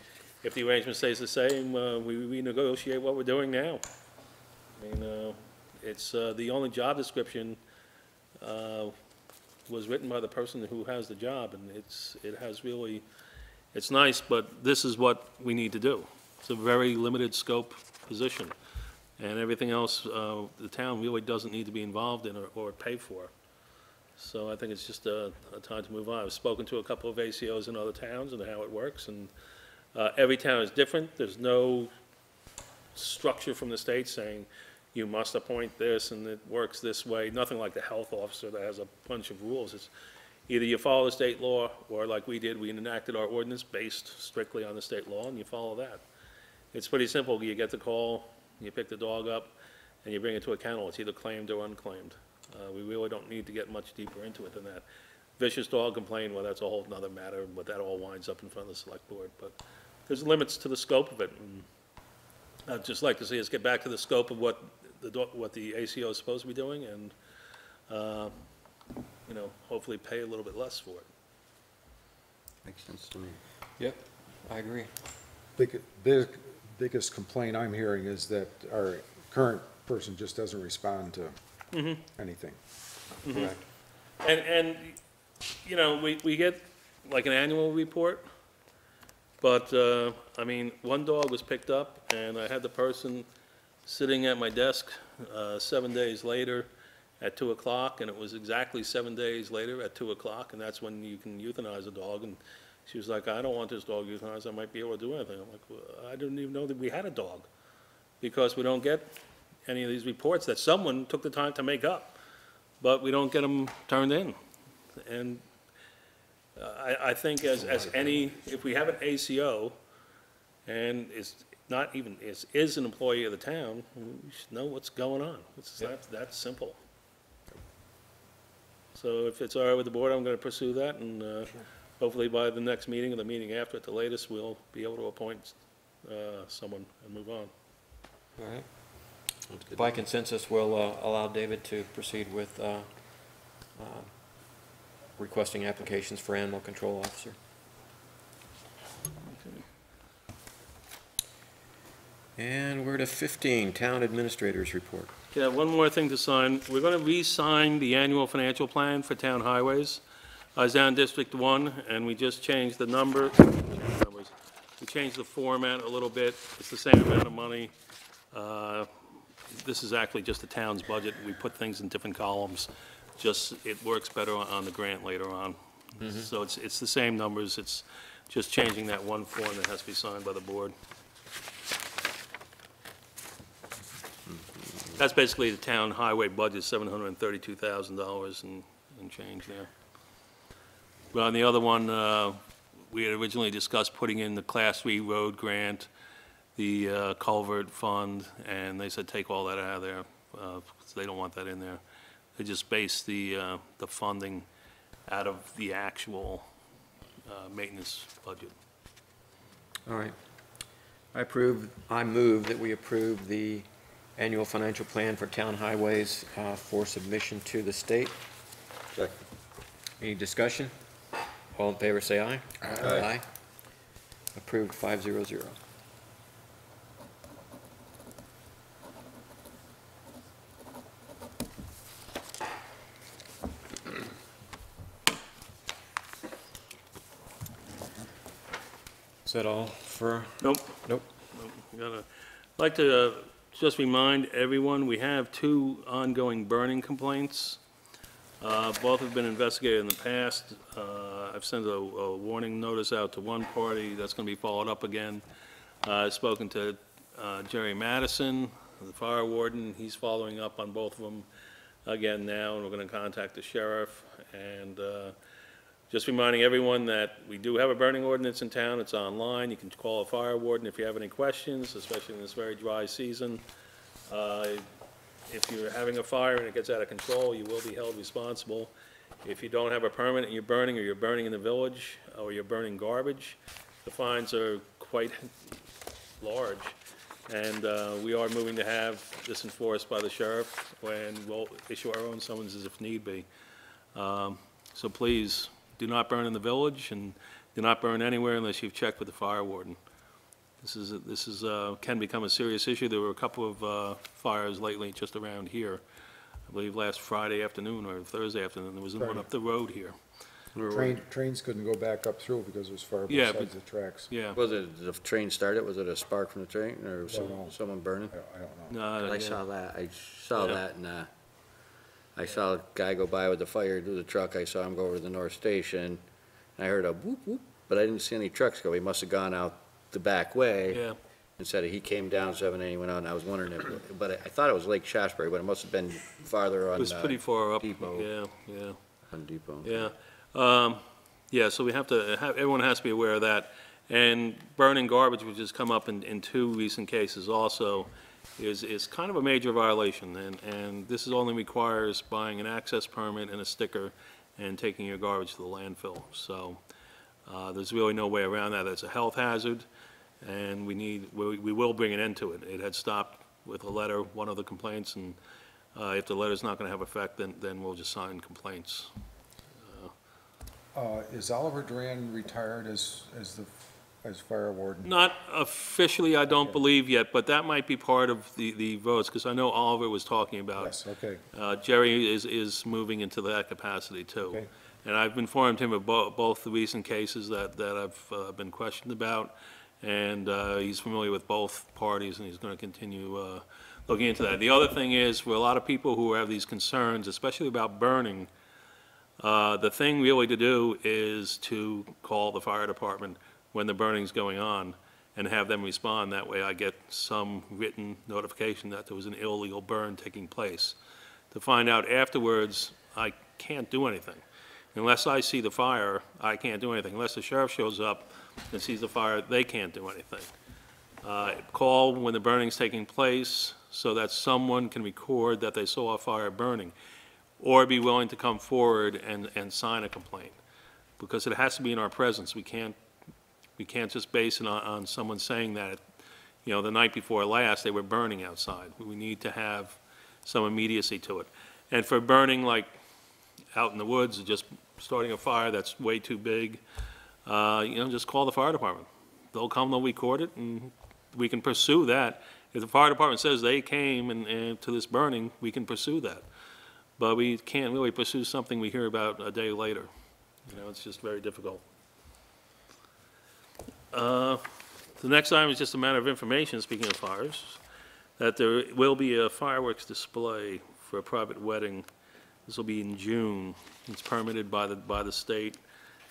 if the arrangement stays the same, uh, we renegotiate what we're doing now. I mean, uh, it's, uh, the only job description was written by the person who has the job, and it's, it has really, it's nice, but this is what we need to do. It's a very limited scope position, and everything else, uh, the town really doesn't need to be involved in or- or pay for. So I think it's just a, a time to move on. I've spoken to a couple of ACOs in other towns and how it works, and uh, every town is different. There's no structure from the state saying you must appoint this and it works this way. Nothing like the health officer that has a bunch of rules. It's either you follow the state law, or like we did, we enacted our ordinance based strictly on the state law, and you follow that. It's pretty simple. You get the call, you pick the dog up, and you bring it to a kennel. It's either claimed or unclaimed. Uh, we really don't need to get much deeper into it than that. Vicious dog complaint, well, that's a whole other matter, but that all winds up in front of the select board. But there's limits to the scope of it. and I'd just like to see us get back to the scope of what the, what the ACO is supposed to be doing and, uh, you know, hopefully pay a little bit less for it. Makes sense to me. Yep, I agree. Big, big, biggest complaint I'm hearing is that our current person just doesn't respond to anything. Correct. And, and, you know, we, we get like an annual report, but, uh, I mean, one dog was picked up, and I had the person sitting at my desk, uh, seven days later at two o'clock, and it was exactly seven days later at two o'clock, and that's when you can euthanize a dog, and she was like, I don't want this dog euthanized, I might be able to do anything. I'm like, well, I didn't even know that we had a dog, because we don't get any of these reports that someone took the time to make up but we don't get them turned in. And uh, I, I think as, as any, if we have an ACO, and is not even, is, is an employee of the town, we should know what's going on. It's that, that simple. So if it's all right with the board, I'm gonna pursue that, and, uh, hopefully by the next meeting or the meeting after at the latest, we'll be able to appoint, uh, someone and move on. All right. By consensus, we'll uh, allow David to proceed with uh, uh, requesting applications for animal control officer. And we're to 15, Town Administrators Report. Yeah, one more thing to sign. We're going to re-sign the annual financial plan for town highways. I was down District One, and we just changed the number, numbers. we changed the format a little bit. It's the same amount of money. Uh, This is actually just the town's budget. We put things in different columns. Just, it works better on on the grant later on. So it's, it's the same numbers. It's just changing that one form that has to be signed by the board. That's basically the town highway budget, seven hundred and thirty-two thousand dollars and, and change there. But on the other one, uh, we had originally discussed putting in the Class Three road grant, the uh, culvert fund, and they said take all that out of there, uh, they don't want that in there. They just base the, uh, the funding out of the actual, uh, maintenance budget. All right. I approve, I move that we approve the annual financial plan for town highways uh, for submission to the state. Second. Any discussion? All in favor, say aye. Aye. Approved, five zero zero. Is that all for, Nope. Nope. Nope. Gotta- I'd like to uh, just remind everyone, we have two ongoing burning complaints. Uh, Both have been investigated in the past. Uh, I've sent a a warning notice out to one party, that's going to be followed up again. Uh, I've spoken to uh, Jerry Madison, the fire warden, he's following up on both of them. again now, and we're gonna contact the sheriff. And, uh, just reminding everyone that we do have a burning ordinance in town, it's online, you can call a fire warden if you have any questions, especially in this very dry season. Uh, If you're having a fire and it gets out of control, you will be held responsible. If you don't have a permit and you're burning, or you're burning in the village, or you're burning garbage, the fines are quite large. And uh, we are moving to have this enforced by the sheriff, and we'll issue our own summonses if need be. Um, So please, do not burn in the village, and do not burn anywhere unless you've checked with the fire warden. This is, this is, uh, can become a serious issue. There were a couple of uh, fires lately just around here. I believe last Friday afternoon or Thursday afternoon, there was one up the road here. Train, trains couldn't go back up through because there's fire Yeah, besides but- the tracks. Yeah. Was it, the train started, was it a spark from the train, or some- know. someone burning? I I don't know. No, I yeah. saw that, I saw Yeah. that, and, uh, I saw a guy go by with the fire, do the truck, I saw him go over to the north station, and I heard a whoop whoop, but I didn't see any trucks go, he must have gone out the back way. Yeah, Instead of, he came down seven eighty went out, and I was wondering if, but I thought it was Lake Shaftsbury, but it must have been farther on. it was uh, pretty far up. Depot. Yeah, yeah. on Depot. Yeah, um, yeah, so we have to, have, everyone has to be aware of that. And burning garbage, which has come up in, in two recent cases also, is, is kind of a major violation. And, and this is only requires buying an access permit and a sticker and taking your garbage to the landfill. So, uh, there's really no way around that. It's a health hazard, and we need, we, we will bring an end to it. It had stopped with a letter, one of the complaints, and, uh, if the letter's not gonna have effect, then, then we'll just sign complaints. Uh, is Oliver Duran retired as, as the, as fire warden? Not officially, I don't believe yet, but that might be part of the, the votes, because I know Oliver was talking about, Yes, okay, uh, Jerry is, is moving into that capacity too. okay. And I've informed him of bo- both the recent cases that, that I've uh, been questioned about, and uh, he's familiar with both parties, and he's going to continue uh, looking into that. The other thing is, for a lot of people who have these concerns, especially about burning, uh, the thing really to do is to call the fire department when the burning's going on and have them respond. That way I get some written notification that there was an illegal burn taking place. To find out afterwards, I can't do anything. Unless I see the fire, I can't do anything. Unless the sheriff shows up and sees the fire, they can't do anything. Uh, Call when the burning's taking place so that someone can record that they saw a fire burning, or be willing to come forward and, and sign a complaint. Because it has to be in our presence. We can't, we can't just base it on, on someone saying that, you know, the night before last, they were burning outside. We need to have some immediacy to it. And for burning like out in the woods, or just starting a fire that's way too big, uh, you know, just call the fire department. They'll come, they'll record it, and we can pursue that. If the fire department says they came and, and to this burning, we can pursue that. But we can't really pursue something we hear about a day later. You know, it's just very difficult. Uh, The next item is just a matter of information, speaking of fires, that there will be a fireworks display for a private wedding. This will be in June. It's permitted by the, by the state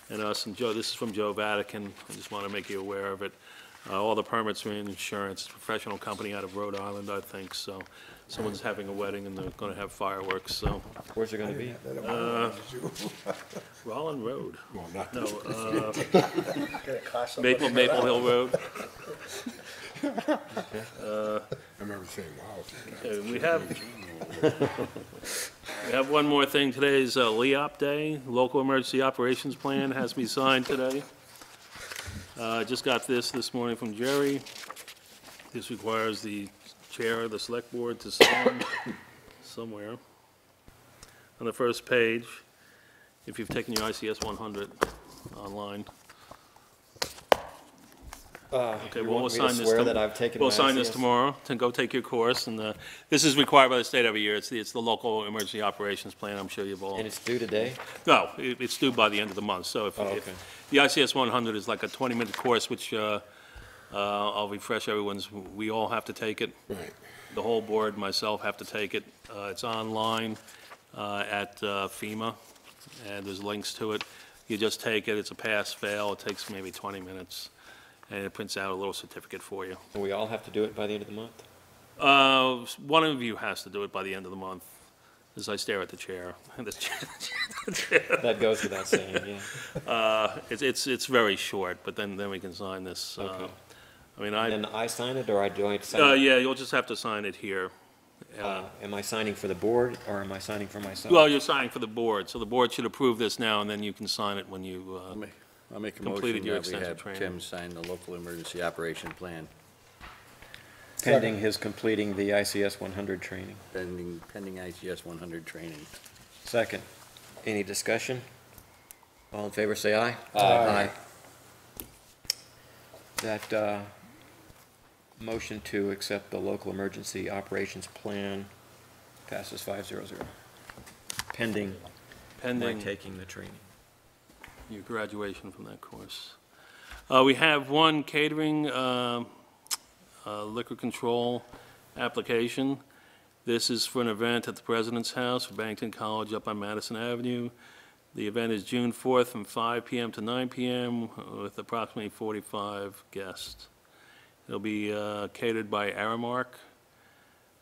and us, and Joe, this is from Joe Vatican. I just want to make you aware of it. Uh, All the permits are in insurance, professional company out of Rhode Island, I think, so someone's having a wedding and they're going to have fireworks, so. Where's it gonna be? Uh, Rollin Road, Well, not no, uh, Gonna cost somebody Maple, Maple. Hill Road. I remember saying, wow. Okay, We have, we have one more thing. Today is uh, LEOP Day. Local Emergency Operations Plan has to be signed today. Uh, I just got this this morning from Jerry. This requires the chair of the select board to sign *coughs* somewhere. On the first page, if you've taken your ICS 100 online. Uh, Okay, well, we'll sign this. tom- that I've taken We'll my sign this ICS? tomorrow, to go take your course, and uh, this is required by the state every year. It's the, it's the local emergency operations plan, I'm sure you've all. And it's due today? No, it- it's due by the end of the month, so if, Oh, if, okay. the ICS 100 is like a 20-minute course, which uh, uh, I'll refresh everyone's, we all have to take it. Right. The whole board, myself, have to take it. Uh, It's online uh, at uh, FEMA, and there's links to it. You just take it, it's a pass-fail, it takes maybe 20 minutes, and it prints out a little certificate for you. And we all have to do it by the end of the month? Uh, One of you has to do it by the end of the month. as I stare at the chair. *laughs* The chair- That goes without saying, yeah. Uh, It's, it's, it's very short, but then, then we can sign this. uh, Okay. I mean, I, And I sign it, or I do I sign? uh, it? yeah, you'll just have to sign it here. Uh, Am I signing for the board, or am I signing for myself? Well, you're signing for the board, so the board should approve this now, and then you can sign it when you, uh, I'll make, I'll make a Completed motion your that we extensive have training. Tim sign the local emergency operation plan, Pending his completing the ICS 100 training. pending, pending ICS 100 training. Second. Any discussion? All in favor, say aye. Aye. That uh, motion to accept the local emergency operations plan passes 500. Pending my pending taking the training. your graduation from that course. Uh, We have one catering um, uh, liquor control application. This is for an event at the President's House for Bennington College up on Madison Avenue. The event is June 4th from 5 PM to 9 PM with approximately 45 guests. It'll be uh, catered by Aramark,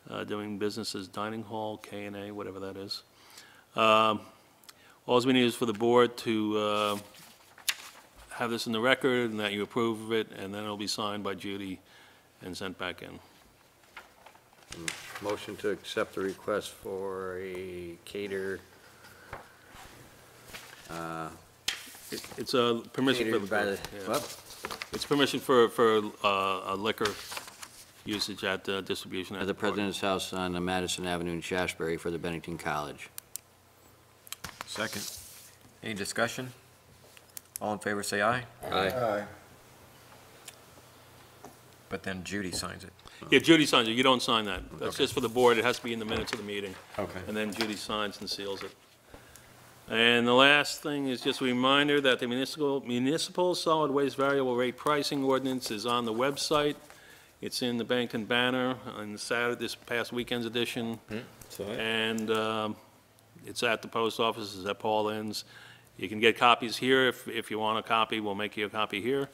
uh, doing business as dining hall, K and A, whatever that is. Um, All we need is for the board to uh, have this in the record and that you approve of it, and then it'll be signed by Judy and sent back in. Motion to accept the request for a cater, uh, It- It's a permission for the catered by board. the, yeah. what? It's permission for, for uh, a liquor usage at the distribution. At the President's House on Madison Avenue in Shaftsbury for the Bennington College. Second. Any discussion? All in favor, say aye. Aye. Aye. But then Judy signs it. Yeah, Judy signs it, you don't sign that. That's Okay. just for the board, it has to be in the minutes of the meeting. Okay. And then Judy signs and seals it. And the last thing is just a reminder that the municipal, municipal solid waste variable rate pricing ordinance is on the website. It's in the Bennington Banner on Saturday, this past weekend's edition. So, And um, it's at the post office, it's at Paul Inns. You can get copies here, if, if you want a copy, we'll make you a copy here.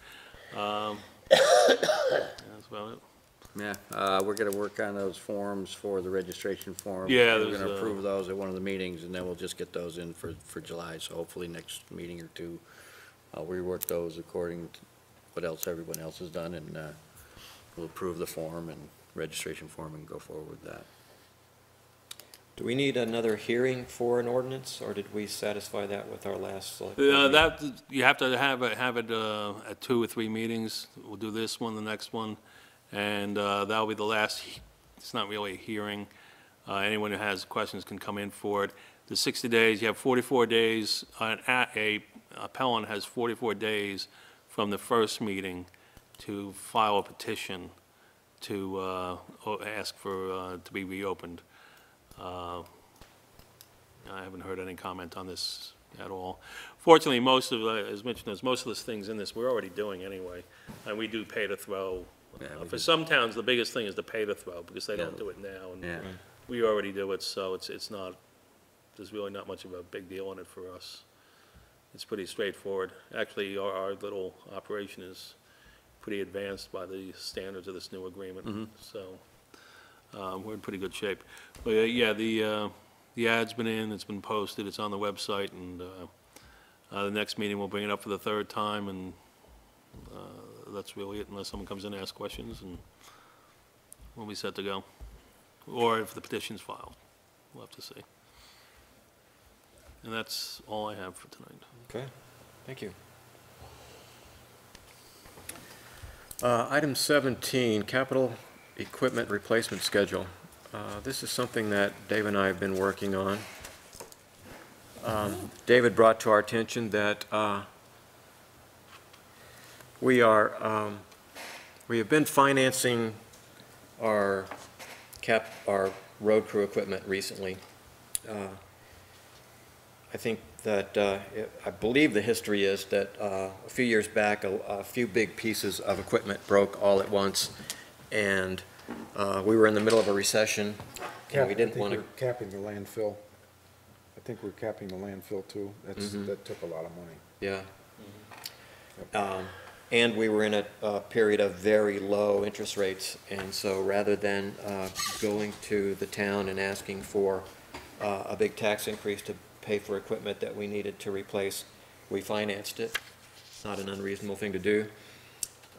Um, *coughs* That's about it. Yeah, uh, we're gonna work on those forms for the registration form. Yeah, We're there's gonna a- approve those at one of the meetings, and then we'll just get those in for, for July, so hopefully next meeting or two, I'll rework those according to what else everyone else has done, and, uh, we'll approve the form and registration form and go forward with that. do we need another hearing for an ordinance, or did we satisfy that with our last select? board Uh, meeting? That, you have to have it, have it uh, at two or three meetings. We'll do this one, the next one, and uh, that'll be the last, he- it's not really a hearing. Uh, Anyone who has questions can come in for it. The 60 days, you have 44 days, an a a appellant has 44 days from the first meeting to file a petition to uh, ask for, uh, to be reopened. Uh, I haven't heard any comment on this at all. Fortunately, most of, uh, as mentioned, as most of those things in this, we're already doing anyway. And we do pay to throw. Yeah, Uh, we For some towns, the biggest thing is the pay to throw, because they don't Yeah. do it now. and Yeah. We already do it, so it's, it's not, there's really not much of a big deal in it for us. It's pretty straightforward. Actually, our, our little operation is pretty advanced by the standards of this new agreement, so, um, we're in pretty good shape. But, uh, yeah, the, uh, the ad's been in, it's been posted, it's on the website, and, uh, uh, the next meeting, we'll bring it up for the third time, and, uh, that's really it, unless someone comes in and asks questions, and we'll be set to go. Or if the petition's filed, we'll have to see. And that's all I have for tonight. Okay, thank you. Uh, Item 17, capital equipment replacement schedule. Uh, This is something that Dave and I have been working on. Um, David brought to our attention that uh, we are, um, we have been financing our cap, our road crew equipment recently. Uh, I think that, uh, it- I believe the history is that uh, a few years back, a a few big pieces of equipment broke all at once, and uh, we were in the middle of a recession, and we didn't want to, Capping the landfill. I think we're capping the landfill too. That's, Mhm. that took a lot of money. yeah. Um, And we were in a a period of very low interest rates, and so rather than uh, going to the town and asking for uh, a big tax increase to pay for equipment that we needed to replace. We financed it. Not an unreasonable thing to do.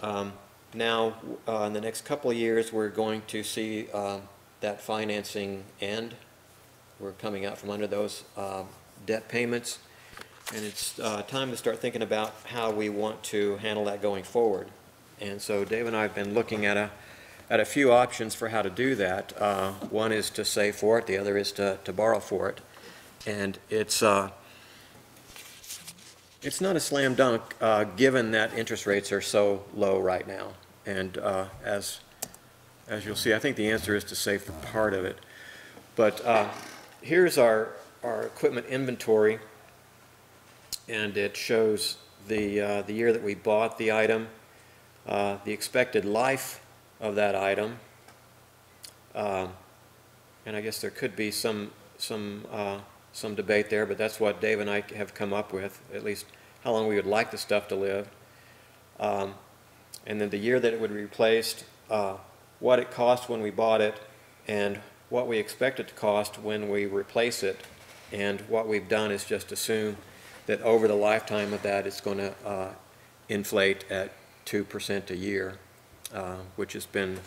Um, Now, uh, in the next couple of years, we're going to see uh, that financing end. We're coming out from under those uh, debt payments, and it's uh, time to start thinking about how we want to handle that going forward. And so Dave and I have been looking at a, at a few options for how to do that. Uh, One is to save for it, the other is to, to borrow for it. And it's, uh, it's not a slam dunk, uh, given that interest rates are so low right now. And uh, as, as you'll see, I think the answer is to save for part of it. But uh, here's our, our equipment inventory, and it shows the, uh, the year that we bought the item, uh, the expected life of that item. Um, And I guess there could be some, some, uh, some debate there, but that's what Dave and I have come up with, at least how long we would like the stuff to live. Um, And then the year that it would be replaced, uh, what it cost when we bought it, and what we expect it to cost when we replace it. And what we've done is just assume that over the lifetime of that, it's going to uh, inflate at 2% a year, uh, which has been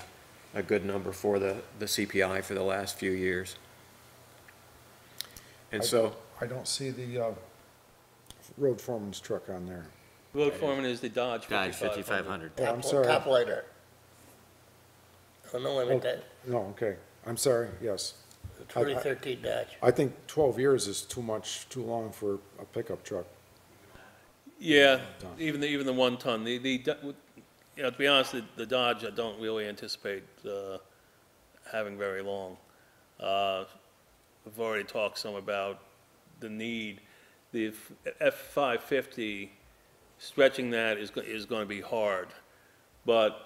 a good number for the, the CPI for the last few years. And so, I don't see the, uh, road foreman's truck on there. Road foreman is the Dodge Dodge 5500. 5500. Oh, I'm sorry. Top lighter. Oh, no, I meant that, No, okay, I'm sorry, yes. I- I- 2013 Dodge. I think twelve years is too much, too long for a pickup truck. Yeah, even the, even the one ton, the, the, you know, to be honest, the- the Dodge, I don't really anticipate, uh, having very long. Uh, we've already talked some about the need, the F-550, stretching that is, go- is gonna be hard. But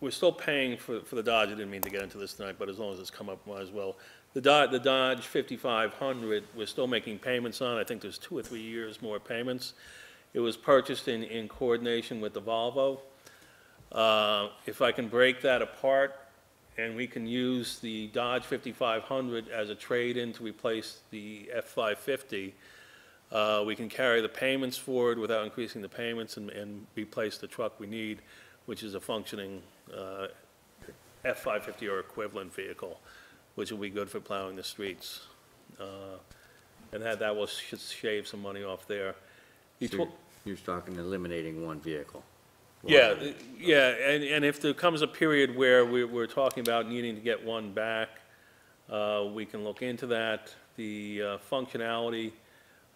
we're still paying for, for the Dodge, I didn't mean to get into this tonight, but as long as it's come up, might as well. The Dodge, the Dodge 5500, we're still making payments on, I think there's two or three years more payments. It was purchased in, in coordination with the Volvo. Uh, If I can break that apart, and we can use the Dodge 5500 as a trade-in to replace the F-550, uh, we can carry the payments forward without increasing the payments and, and replace the truck we need, which is a functioning uh, F-550 or equivalent vehicle, which will be good for plowing the streets. Uh, And that, that will sh- shave some money off there. The So tw- You're you're talking eliminating one vehicle. yeah, yeah, and, and if there comes a period where we're, we're talking about needing to get one back, uh, we can look into that. The uh, functionality,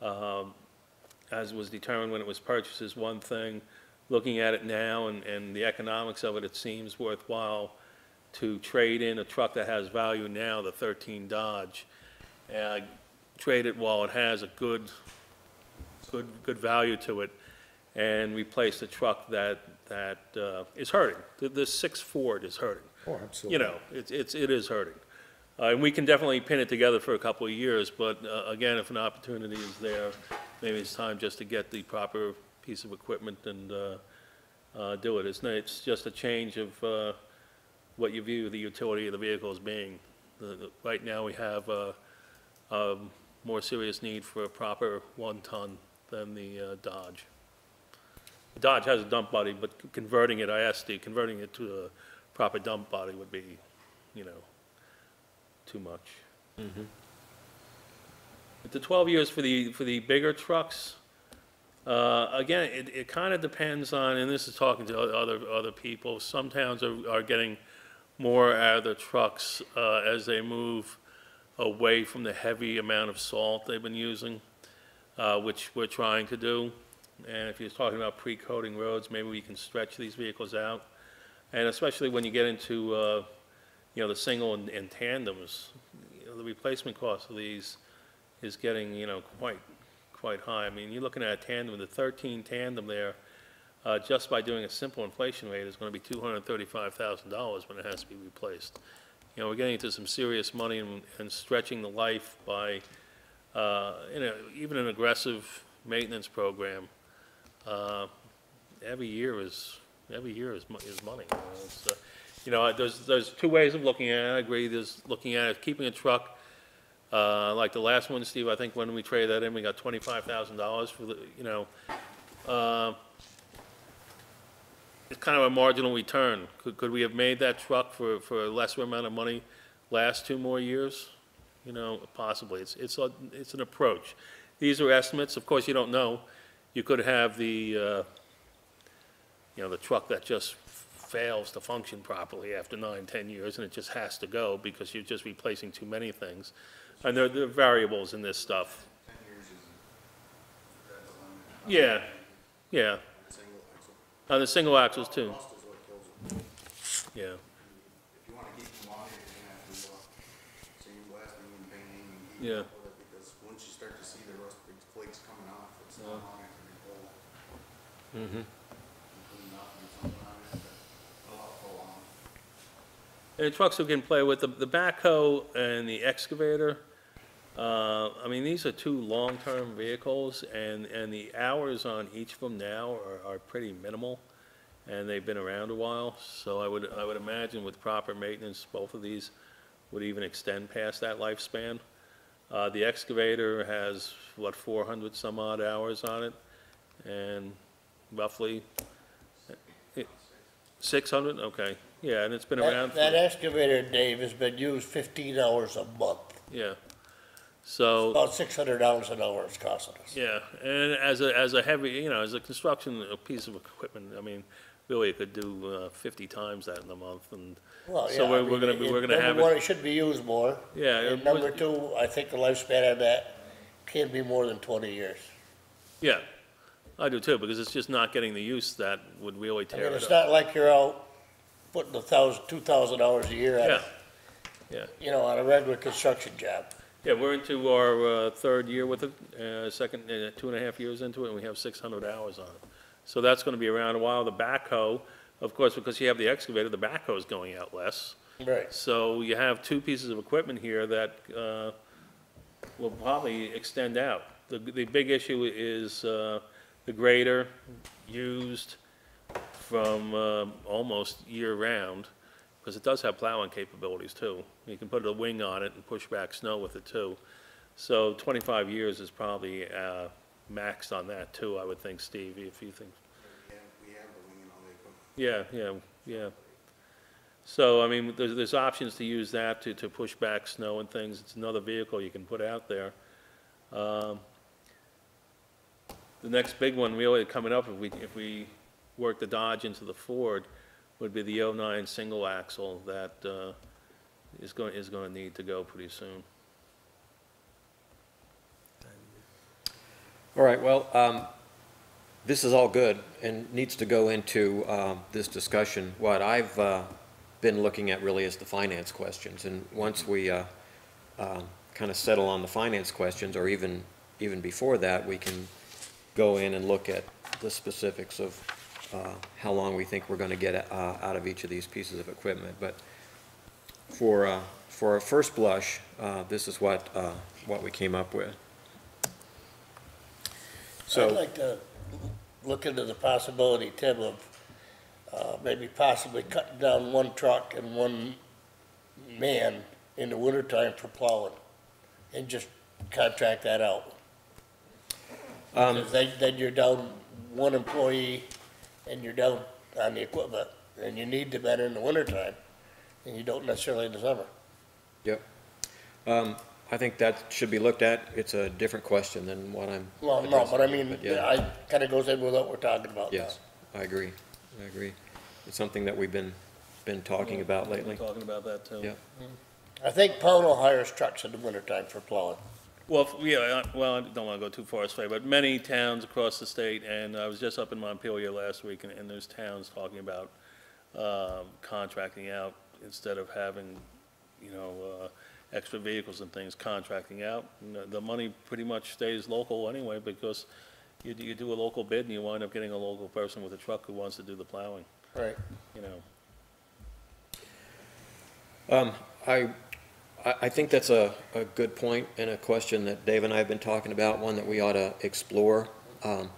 um, as was determined when it was purchased is one thing. Looking at it now and, and the economics of it, it seems worthwhile to trade in a truck that has value now, the 13 Dodge, uh, trade it while it has a good, good, good value to it, and replace the truck that, that uh, is hurting. The, the six Ford is hurting. Oh, absolutely. You know, it's, it's, it is hurting. Uh, and we can definitely pin it together for a couple of years, but, uh, again, if an opportunity is there, maybe it's time just to get the proper piece of equipment and, uh, uh, do it. It's, not- it's just a change of, uh, what you view the utility of the vehicle as being. The, the, right now, we have, a um, more serious need for a proper one-ton than the, uh, Dodge. Dodge has a dump body, but converting it, I asked Steve, converting it to a proper dump body would be, you know, too much. But the twelve years for the, for the bigger trucks, uh, again, it, it kind of depends on, and this is talking to other, other people, some towns are, are getting more out of their trucks, uh, as they move away from the heavy amount of salt they've been using, uh, which we're trying to do. And if you're talking about pre-coating roads, maybe we can stretch these vehicles out. And especially when you get into, uh, you know, the single and and tandems, you know, the replacement cost of these is getting, you know, quite, quite high. I mean, you're looking at a tandem, the 13 tandem there, uh, just by doing a simple inflation rate is going to be $235,000 when it has to be replaced. You know, we're getting into some serious money and and stretching the life by, uh, you know, even an aggressive maintenance program. uh, Every year is, every year is, is money. you know, uh, You know, there's, there's two ways of looking at it. I agree, there's looking at it, keeping a truck Uh, like the last one, Steve, I think when we traded that in, we got twenty-five thousand dollars for the, you know, uh, it's kind of a marginal return. Could, could we have made that truck for, for a lesser amount of money last two more years? You know, possibly. It's, it's, a- it's an approach. These are estimates. Of course, you don't know. You could have the, uh, you know, the truck that just fails to function properly after nine, ten years, and it just has to go because you're just replacing too many things. And there, there are variables in this stuff. Yeah, yeah. On the single axles too, yeah. If you wanna keep them on, you're gonna have to, uh, sandblasting and painting and Yeah. with it, because once you start to see the rust flakes coming off, it's not long after you pull. Mm-hmm. clean up and something on it, but a lot full on. And the trucks we can play with, the, the backhoe and the excavator, uh, I mean, these are two long-term vehicles, and, and the hours on each of them now are, are pretty minimal, and they've been around a while, so I would, I would imagine with proper maintenance, both of these would even extend past that lifespan. Uh, the excavator has, what, four hundred some odd hours on it, and roughly, six hundred, okay, yeah, and it's been around. That, for- that excavator, Dave, has been used fifteen hours a month. Yeah. So, About six hundred dollars an hour it's costing us. yeah, and as a, as a heavy, you know, as a construction, a piece of equipment, I mean, really, it could do uh, fifty times that in a month, and, Well, So yeah, we're- we're mean, gonna be- it- we're gonna have Number it- one, it should be used more. yeah. And number two, I think the lifespan of that can't be more than twenty years. Yeah, I do too, because it's just not getting the use that would really I tear it it's up. not like you're out putting a thousand, two thousand hours a year at Yeah, it, yeah, you know, on a regular construction job. Yeah, we're into our uh, third year with it, uh, second, uh, two and a half years into it, and we have six hundred hours on it. So that's gonna be around a while. The backhoe, of course, because you have the excavator, the backhoe is going out less. Right. So you have two pieces of equipment here that uh, will probably extend out. The, the big issue is uh, the grader used from uh, almost year-round, because it does have plowing capabilities too. You can put a wing on it and push back snow with it too. So 25 years is probably uh, maxed on that too, I would think, Steve, if you think. We we have the wing and the equipment. Yeah, yeah, yeah. So, I mean, there's, there's options to use that to, to push back snow and things. It's another vehicle you can put out there. Um, The next big one really coming up, if we, if we work the Dodge into the Ford, would be the '09 single axle that uh, is going, is going to need to go pretty soon. All right, well, um, this is all good and needs to go into, um, this discussion. What I've, uh, been looking at really is the finance questions, and once we, uh, um, kind of settle on the finance questions, or even, even before that, we can go in and look at the specifics of, uh, how long we think we're gonna get, uh, out of each of these pieces of equipment. But for, uh, for a first blush, uh, this is what, uh, what we came up with. So. I'd like to look into the possibility, Tim, of, uh, maybe possibly cutting down one truck and one man in the wintertime for plowing, and just contract that out. Um, then, then you're down one employee, and you're down on the equipment, and you need the men in the wintertime, and you don't necessarily in the summer. Um, I think that should be looked at. It's a different question than what I'm. Well, no, but I mean, But yeah. I, kinda goes in with what we're talking about now. Yes, I agree. I agree. It's something that we've been, been talking about We're lately. Talking about that too. Yeah. I think Pownal hires trucks in the wintertime for plowing. Well, yeah, I- well, I don't want to go too far astray, but many towns across the state, and I was just up in Montpelier last week, and, and there's towns talking about, um, contracting out instead of having, you know, uh, extra vehicles and things, contracting out. And the- the money pretty much stays local anyway, because you, do- you do a local bid and you wind up getting a local person with a truck who wants to do the plowing, Right. you know. Um, I, I think that's a, a good point and a question that Dave and I have been talking about, one that we ought to explore. Um,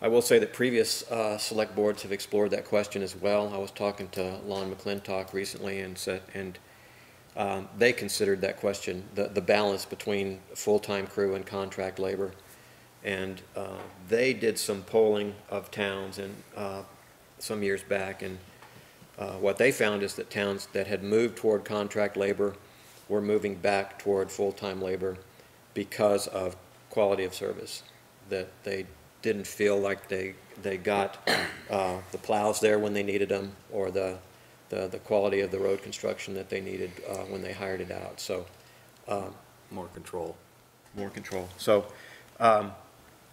I will say that previous, uh, select boards have explored that question as well. I was talking to Lon McClintock recently and said, and, um, they considered that question, the, the balance between full-time crew and contract labor. And uh, they did some polling of towns and, uh, some years back, and uh, what they found is that towns that had moved toward contract labor were moving back toward full-time labor because of quality of service. That they didn't feel like they, they got uh, the plows there when they needed them, or the, the, the quality of the road construction that they needed uh, when they hired it out. So, um, More control. more control. So, um,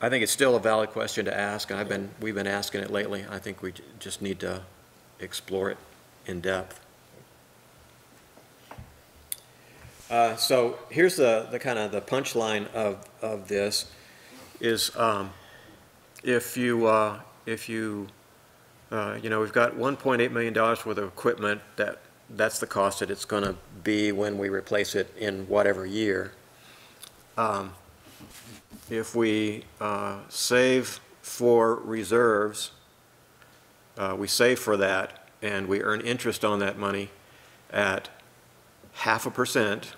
I think it's still a valid question to ask, and I've been, we've been asking it lately. I think we j- just need to explore it in depth. Uh, so here's the, the kind of the punchline of, of this is, um, if you, uh, if you, uh, you know, we've got one point eight million dollars worth of equipment that, that's the cost that it's gonna be when we replace it in whatever year. Um, if we uh, save for reserves, uh, we save for that, and we earn interest on that money at half a percent,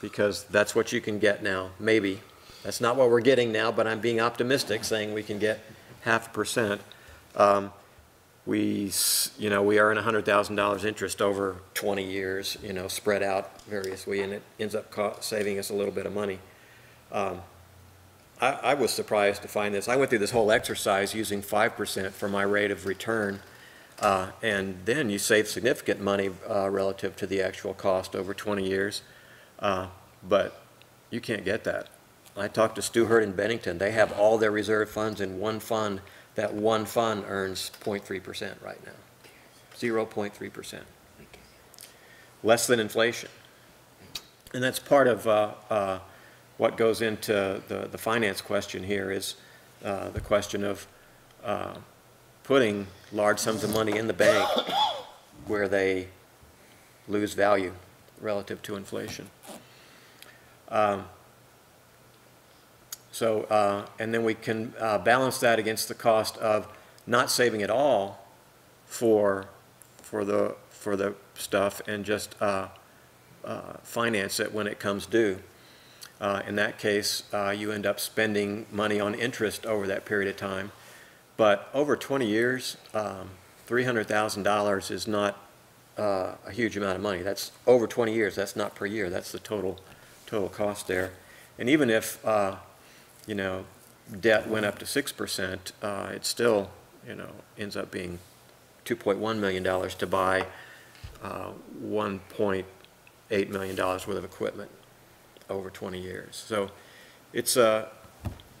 because that's what you can get now, maybe. That's not what we're getting now, but I'm being optimistic, saying we can get half a percent. Um, We, you know, we earn $100,000 interest over 20 years, you know, spread out variously, and it ends up saving us a little bit of money. Um, I, I was surprised to find this. I went through this whole exercise using five percent for my rate of return. Uh, and then you save significant money, uh, relative to the actual cost over twenty years. Uh, but you can't get that. I talked to Stu Hurd in Bennington. They have all their reserve funds in one fund. That one fund earns 0.3 percent right now. Zero point three percent. Less than inflation. And that's part of, uh, uh, what goes into the, the finance question here is uh, the question of uh, putting large sums of money in the bank where they lose value relative to inflation. Um, So, uh, and then we can uh, balance that against the cost of not saving at all for, for the, for the stuff and just uh, uh, finance it when it comes due. Uh, In that case, you end up spending money on interest over that period of time. But over 20 years, um, $300,000 is not uh, a huge amount of money. That's over 20 years, that's not per year, that's the total, total cost there. And even if, uh, you know, debt went up to 6%, uh, it still, you know, ends up being $2.1 million to buy uh, $1.8 million worth of equipment over 20 years. So it's a,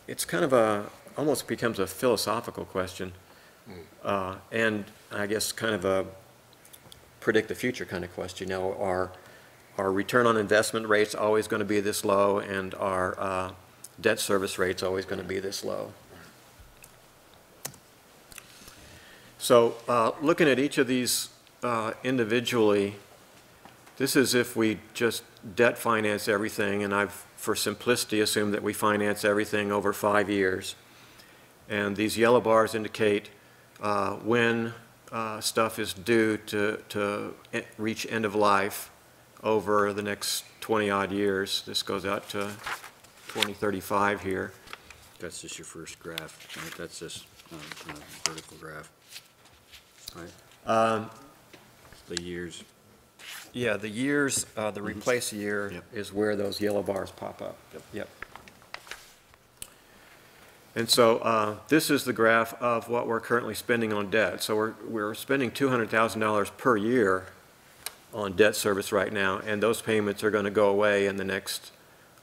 it's kind of a, almost becomes a philosophical question. Uh, And I guess kind of a predict the future kind of question. Now, are, are return on investment rates always going to be this low? And are uh, debt service rates always going to be this low? So uh, looking at each of these uh, individually, this is if we just debt finance everything, and I've, for simplicity, assumed that we finance everything over five years. And these yellow bars indicate uh, when uh, stuff is due to, to reach end of life over the next 20-odd years. This goes out to 2035 here. That's just your first graph, right? That's just um, uh, vertical graph. Right? Um, The years. Yeah, the years, uh, the replace year Yep. is where those yellow bars pop up. Yep. And so, uh, this is the graph of what we're currently spending on debt. So we're, we're spending two hundred thousand dollars per year on debt service right now, and those payments are gonna go away in the next,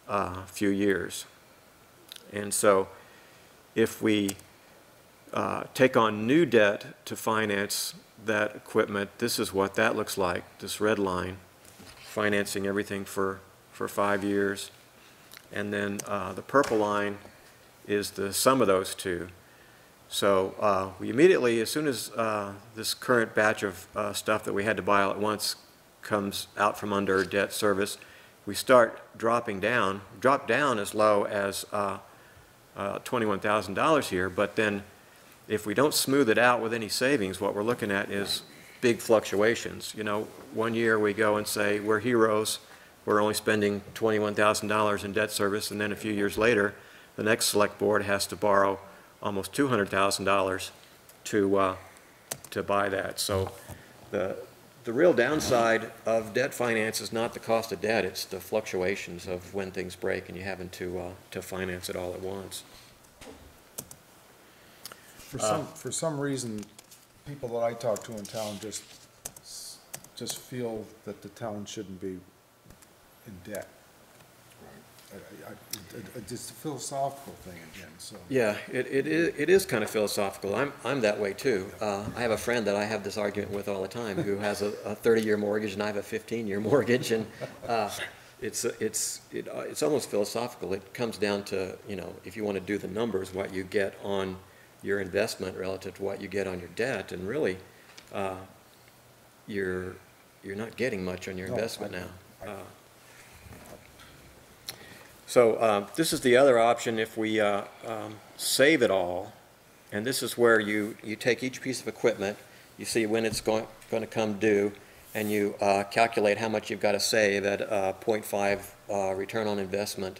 uh, few years. And so, if we, uh, take on new debt to finance that equipment, this is what that looks like, this red line, financing everything for, for five years. And then uh, the purple line is the sum of those two. So uh, we immediately, as soon as uh, this current batch of uh, stuff that we had to buy all at once comes out from under debt service, we start dropping down, drop down as low as uh, uh, $21,000 here, but then if we don't smooth it out with any savings, what we're looking at is big fluctuations. You know, one year we go and say, we're heroes, we're only spending $21,000 in debt service, and then a few years later, the next select board has to borrow almost $200,000 to, uh, to buy that. So the, the real downside of debt finance is not the cost of debt, it's the fluctuations of when things break and you having to, uh, to finance it all at once. For some, for some reason, people that I talk to in town just, just feel that the town shouldn't be in debt. I, I, it's just a philosophical thing again, so. Yeah, it, it is, it is kind of philosophical. I'm, I'm that way too. Uh, I have a friend that I have this argument with all the time who has a, a thirty-year mortgage and I have a fifteen-year mortgage and, uh, it's, it's, it, uh, it's almost philosophical. It comes down to, you know, if you want to do the numbers, what you get on your investment relative to what you get on your debt and really, uh, you're, you're not getting much on your No, investment I- now. Uh, So uh, this is the other option if we uh, um, save it all, and this is where you, you take each piece of equipment, you see when it's going, going to come due, and you uh, calculate how much you've got to save at uh, .5 uh, return on investment,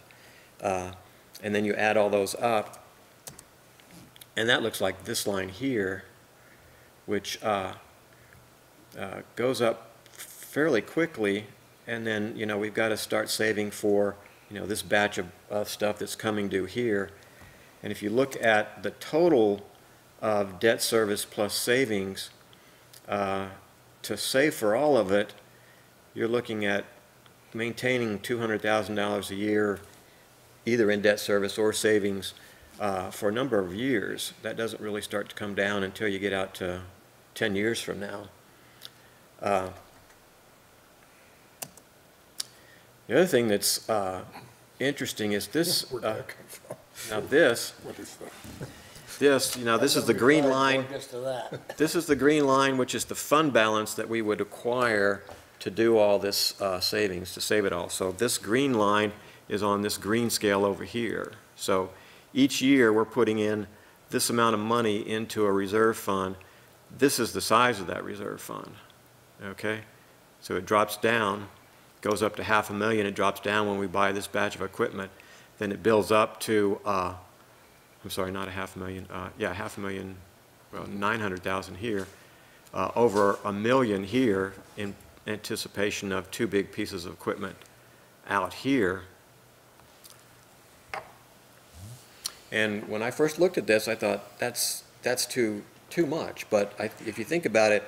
uh, and then you add all those up, and that looks like this line here, which goes up fairly quickly, and then, you know, we've got to start saving for you know, this batch of, stuff that's coming due here. And if you look at the total of debt service plus savings, uh, to save for all of it, you're looking at maintaining $200,000 a year, either in debt service or savings, uh, for a number of years. That doesn't really start to come down until you get out to 10 years from now. Uh, The other thing that's uh, interesting is this, Where'd uh, that come from? now this, What is that? this, you know, this is the green line, Gets to that. this is the green line, which is the fund balance that we would acquire to do all this uh, savings, to save it all. So this green line is on this green scale over here. So each year, we're putting in this amount of money into a reserve fund. This is the size of that reserve fund, okay? So it drops down, goes up to half a million, it drops down when we buy this batch of equipment. Then it builds up to, uh, I'm sorry, not a half a million, uh, yeah, half a million, well, 900,000 here, uh, over a million here in anticipation of two big pieces of equipment out here. And when I first looked at this, I thought, that's, that's too, too much. But I, if you think about it,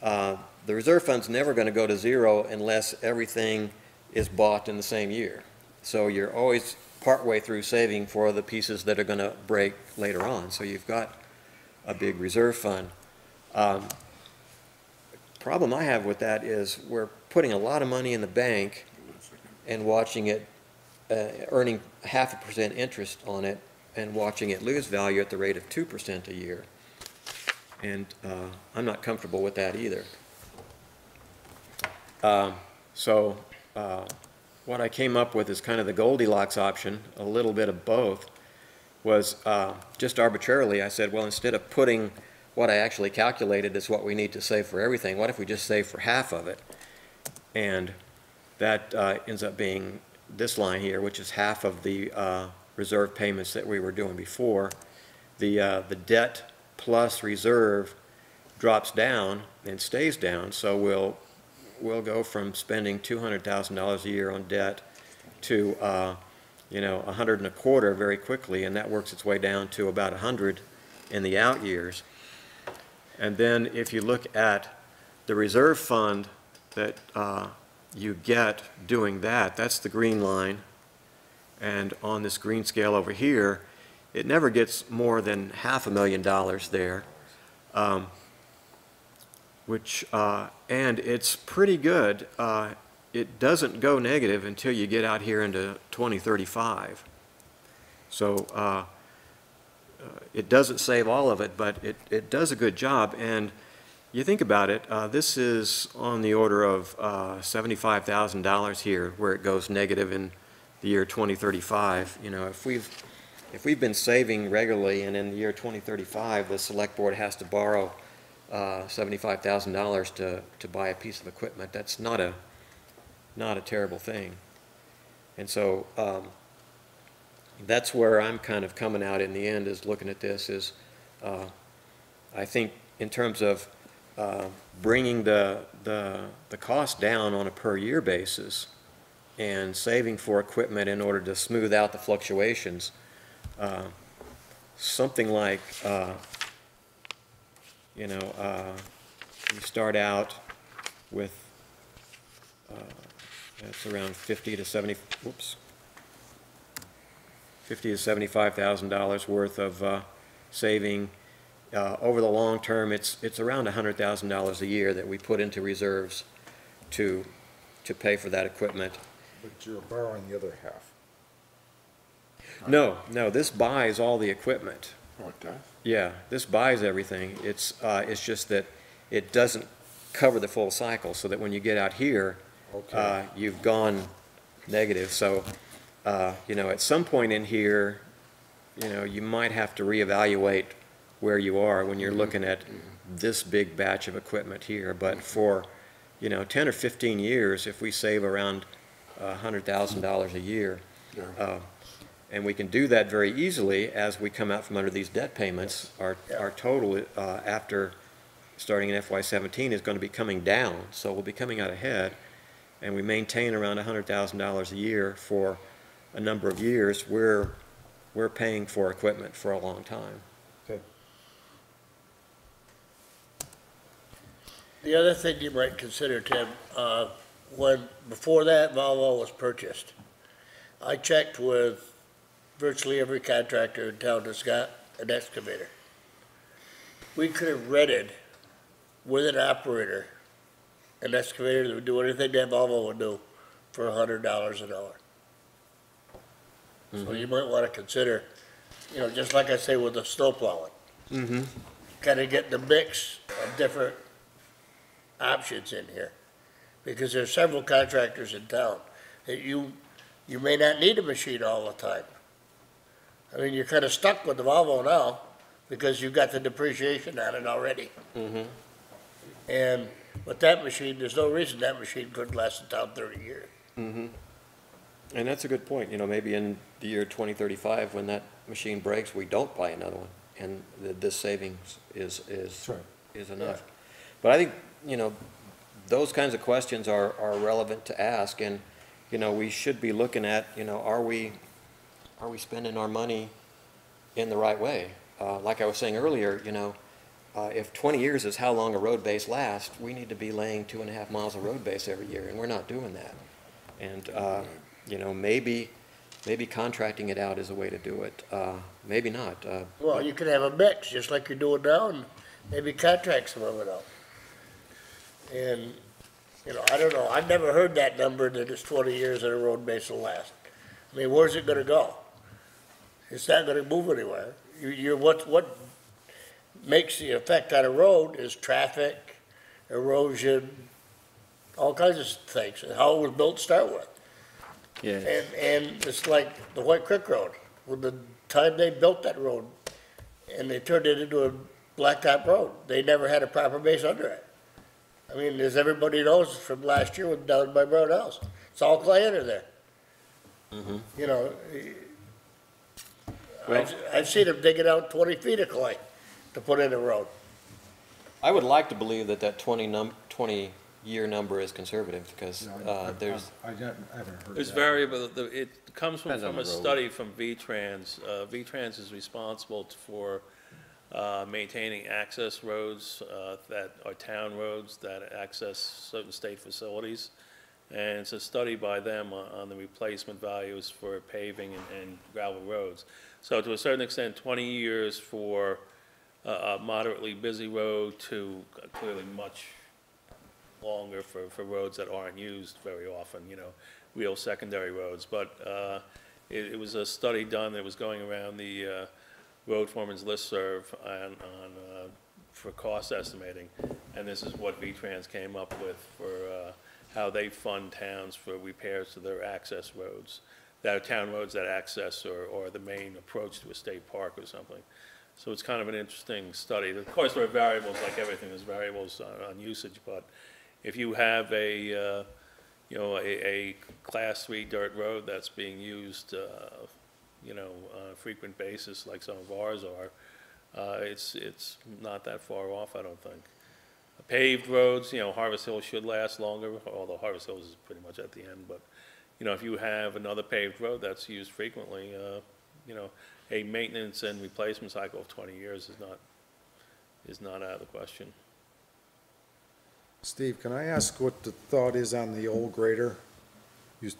uh, the reserve fund's never going to go to zero unless everything is bought in the same year. So you're always partway through saving for the pieces that are going to break later on. So you've got a big reserve fund. Um, Problem I have with that is we're putting a lot of money in the bank and watching it, uh, earning half a percent interest on it and watching it lose value at the rate of 2% a year. And uh, I'm not comfortable with that either. Um, So uh, what I came up with is kind of the Goldilocks option, a little bit of both, was uh, just arbitrarily, I said, well, instead of putting what I actually calculated is what we need to save for everything, what if we just save for half of it? And that uh, ends up being this line here, which is half of the uh, reserve payments that we were doing before. The, uh, the debt plus reserve drops down and stays down, so we'll, we'll go from spending $200,000 a year on debt to, uh, you know, a hundred and a quarter very quickly, and that works its way down to about a hundred in the out years. And then if you look at the reserve fund that uh, you get doing that, that's the green line. And on this green scale over here, it never gets more than half a million dollars there. Um, Which, uh, and it's pretty good. Uh, It doesn't go negative until you get out here into 2035. So uh, uh, it doesn't save all of it, but it, it does a good job. And you think about it, uh, this is on the order of uh, $75,000 here, where it goes negative in the year 2035. You know, if we've, if we've been saving regularly and in the year 2035, the select board has to borrow uh, $75,000 to, to buy a piece of equipment. That's not a, not a terrible thing. And so, um, that's where I'm kind of coming out in the end, is looking at this, is, uh, I think in terms of uh, bringing the, the, the cost down on a per-year basis and saving for equipment in order to smooth out the fluctuations, uh, something like, uh, you know, uh, you start out with, uh, that's around 50 to 70, whoops, 50 to 75,000 dollars worth of uh, saving. Uh, Over the long term, it's, it's around $100,000 a year that we put into reserves to, to pay for that equipment. But you're borrowing the other half. No, no, this buys all the equipment. Oh, it does? Yeah, this buys everything. It's, uh, it's just that it doesn't cover the full cycle, so that when you get out here, Okay. uh, you've gone negative. So, uh, you know, at some point in here, you know, you might have to reevaluate where you are when you're looking at this big batch of equipment here. But for, you know, 10 or 15 years, if we save around uh, $100,000 a year, Yeah. uh, and we can do that very easily as we come out from under these debt payments. Our, our total, uh, after starting in FY seventeen is gonna be coming down, so we'll be coming out ahead. And we maintain around hundred thousand dollars a year for a number of years, we're, we're paying for equipment for a long time. Okay. The other thing you might consider, Tim, uh, when, before that Volvo was purchased, I checked with virtually every contractor in town that's got an excavator. We could have rented with an operator, an excavator that would do anything that Volvo would do for a hundred dollars an hour. So you might wanna consider, you know, just like I say with the snow plowing. Mm-hmm. Kinda get the mix of different options in here. Because there's several contractors in town that you, you may not need a machine all the time. I mean, you're kinda stuck with the Volvo now because you've got the depreciation on it already. Mm-hmm. And with that machine, there's no reason that machine couldn't last in town thirty years. Mm-hmm. And that's a good point, you know, maybe in the year twenty thirty-five, when that machine breaks, we don't buy another one, and th- this savings is, is, right. is enough. But I think, you know, those kinds of questions are, are relevant to ask, and, you know, we should be looking at, you know, are we, are we spending our money in the right way? Uh, like I was saying earlier, you know, uh, if twenty years is how long a road base lasts, we need to be laying two and a half miles of road base every year, and we're not doing that. And, uh, you know, maybe, maybe contracting it out is a way to do it, uh, maybe not, uh, Well, you could have a mix, just like you're doing now, and maybe contract some of it out. And, you know, I don't know, I've never heard that number that it's twenty years that a road base will last. I mean, where's it gonna go? It's not gonna move anywhere. You, you're, what, what makes the effect on a road is traffic, erosion, all kinds of things, and how it was built to start with. Yeah. And, and it's like the White Creek Road, when the time they built that road, and they turned it into a blacktop road, they never had a proper base under it. I mean, as everybody knows from last year with down by Brown House, it's all clay under there. Mm-hmm. You know, I've, I've seen them digging out twenty feet of clay to put in a road. I would like to believe that that 20 num, 20-year number is conservative, because No, I- uh, I- there's, I don't- I haven't heard It's that. variable, The- it comes from, Depends on from a the road. study from V-Trans. Uh, V-Trans is responsible for uh, maintaining access roads uh, that are town roads that access certain state facilities. And it's a study by them on on the replacement values for paving and- and gravel roads. So to a certain extent, 20 years for a moderately busy road to clearly much longer for, for roads that aren't used very often, you know, real secondary roads. But uh, it, it was a study done that was going around the uh, road foreman's listserv on, on, uh, for cost estimating. And this is what V-Trans came up with for uh, how they fund towns for repairs to their access roads, that are town roads that access or, or the main approach to a state park or something. So it's kind of an interesting study. Of course, there are variables, like everything, there's variables on, on usage, but if you have a, uh, you know, a, a class three dirt road that's being used, uh, you know, on a frequent basis, like some of ours are, uh, it's, it's not that far off, I don't think. Paved roads, you know, Harvest Hill should last longer, although Harvest Hills is pretty much at the end, but, you know, if you have another paved road that's used frequently, uh, you know, a maintenance and replacement cycle of twenty years is not, is not out of the question. Steve, can I ask what the thought is on the old grader? You-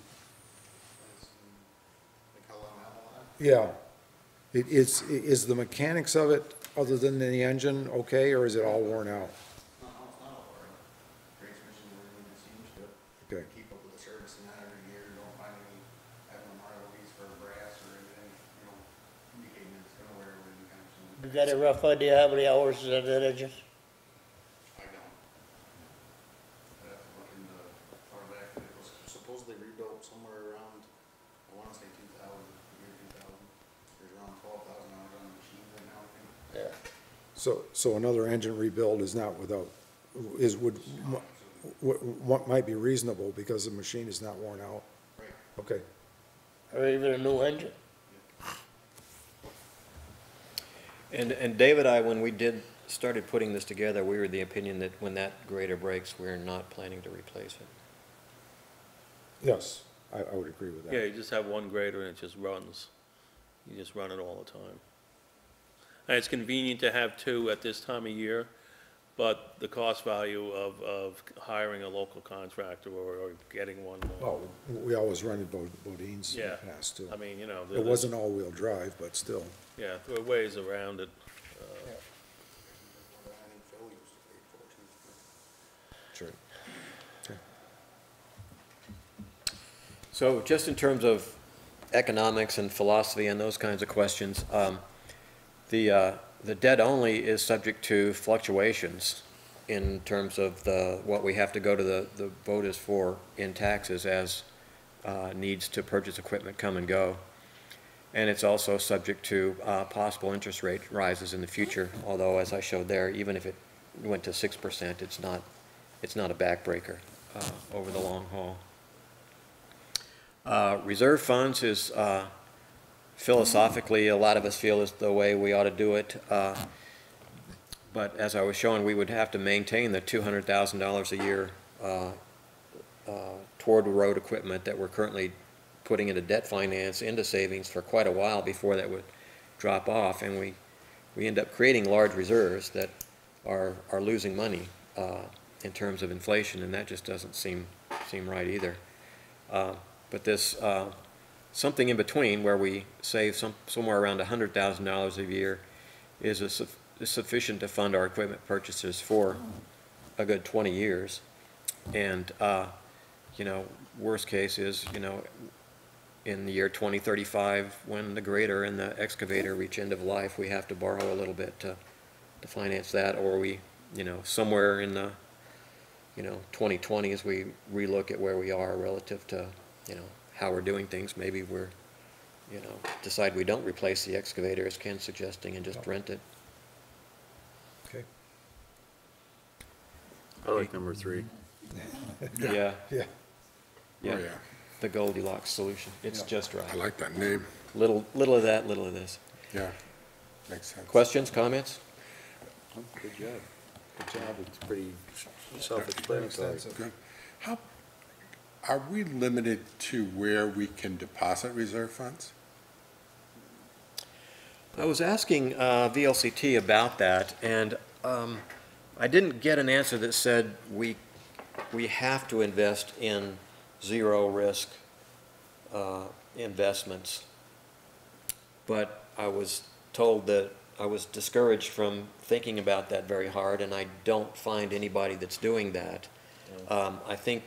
Yeah. It is, is the mechanics of it, other than the engine, okay, or is it all worn out? Transmission really seems to Okay. keep up with the service and that every year, don't find any abnormalities for brass or anything, you know, indicating it's gonna wear away anytime soon. You got a rough idea how many hours is on that engine? I don't. I'd have to look into far back, it was supposedly rebuilt somewhere around, I wanna say two thousand, year two thousand. There's around twelve thousand hours on the machine right now, I think. Yeah. So, so another engine rebuild is not without, is, would, what, what might be reasonable because the machine is not worn out? Right. Okay. Or even a new engine? And, and Dave and I, when we did, started putting this together, we were the opinion that when that grader breaks, we're not planning to replace it. Yes, I, I would agree with that. Yeah, you just have one grader and it just runs. You just run it all the time. And it's convenient to have two at this time of year, but the cost value of, of hiring a local contractor or, or getting one, uh, Well, we always rented Bod- Bodines in the Yeah. past too. I mean, you know. It wasn't all-wheel drive, but still. Yeah, there are ways around it. uh, I think Phil used to pay for it too. Sure. So just in terms of economics and philosophy and those kinds of questions, um, the, uh, the debt only is subject to fluctuations in terms of the, what we have to go to the, the voters for in taxes as uh, needs to purchase equipment come and go. And it's also subject to uh, possible interest rate rises in the future, although as I showed there, even if it went to six percent, it's not, it's not a backbreaker uh, over the long haul. Uh, Reserve funds is uh, philosophically, a lot of us feel is the way we ought to do it. Uh, But as I was showing, we would have to maintain the $200,000 a year uh, uh, toward road equipment that we're currently putting into debt finance, into savings for quite a while before that would drop off. And we, we end up creating large reserves that are, are losing money uh, in terms of inflation, and that just doesn't seem, seem right either. Uh, But this, uh, something in between where we save some, somewhere around $100,000 a year is a is sufficient to fund our equipment purchases for a good 20 years. And, uh, you know, worst case is, you know, in the year 2035, when the grader and the excavator reach end of life, we have to borrow a little bit to, to finance that, or we, you know, somewhere in the, you know, 2020s, we relook at where we are relative to, you know, how we're doing things, maybe we're, you know, decide we don't replace the excavator, as Ken's suggesting, and just rent it. Okay. I like number three. *laughs* Yeah. Yeah. Oh, Yeah, yeah. the Goldilocks solution. It's Yeah. just I right. like that name. Little, little of that, little of this. Yeah, makes sense. Questions, comments? Good job. Good job. It's pretty self-explanatory. Good. How, are we limited to where we can deposit reserve funds? I was asking uh, VLCT about that, and um, I didn't get an answer that said we, we have to invest in zero-risk uh, investments. But I was told that I was discouraged from thinking about that very hard, and I don't find anybody that's doing that. Um, I think,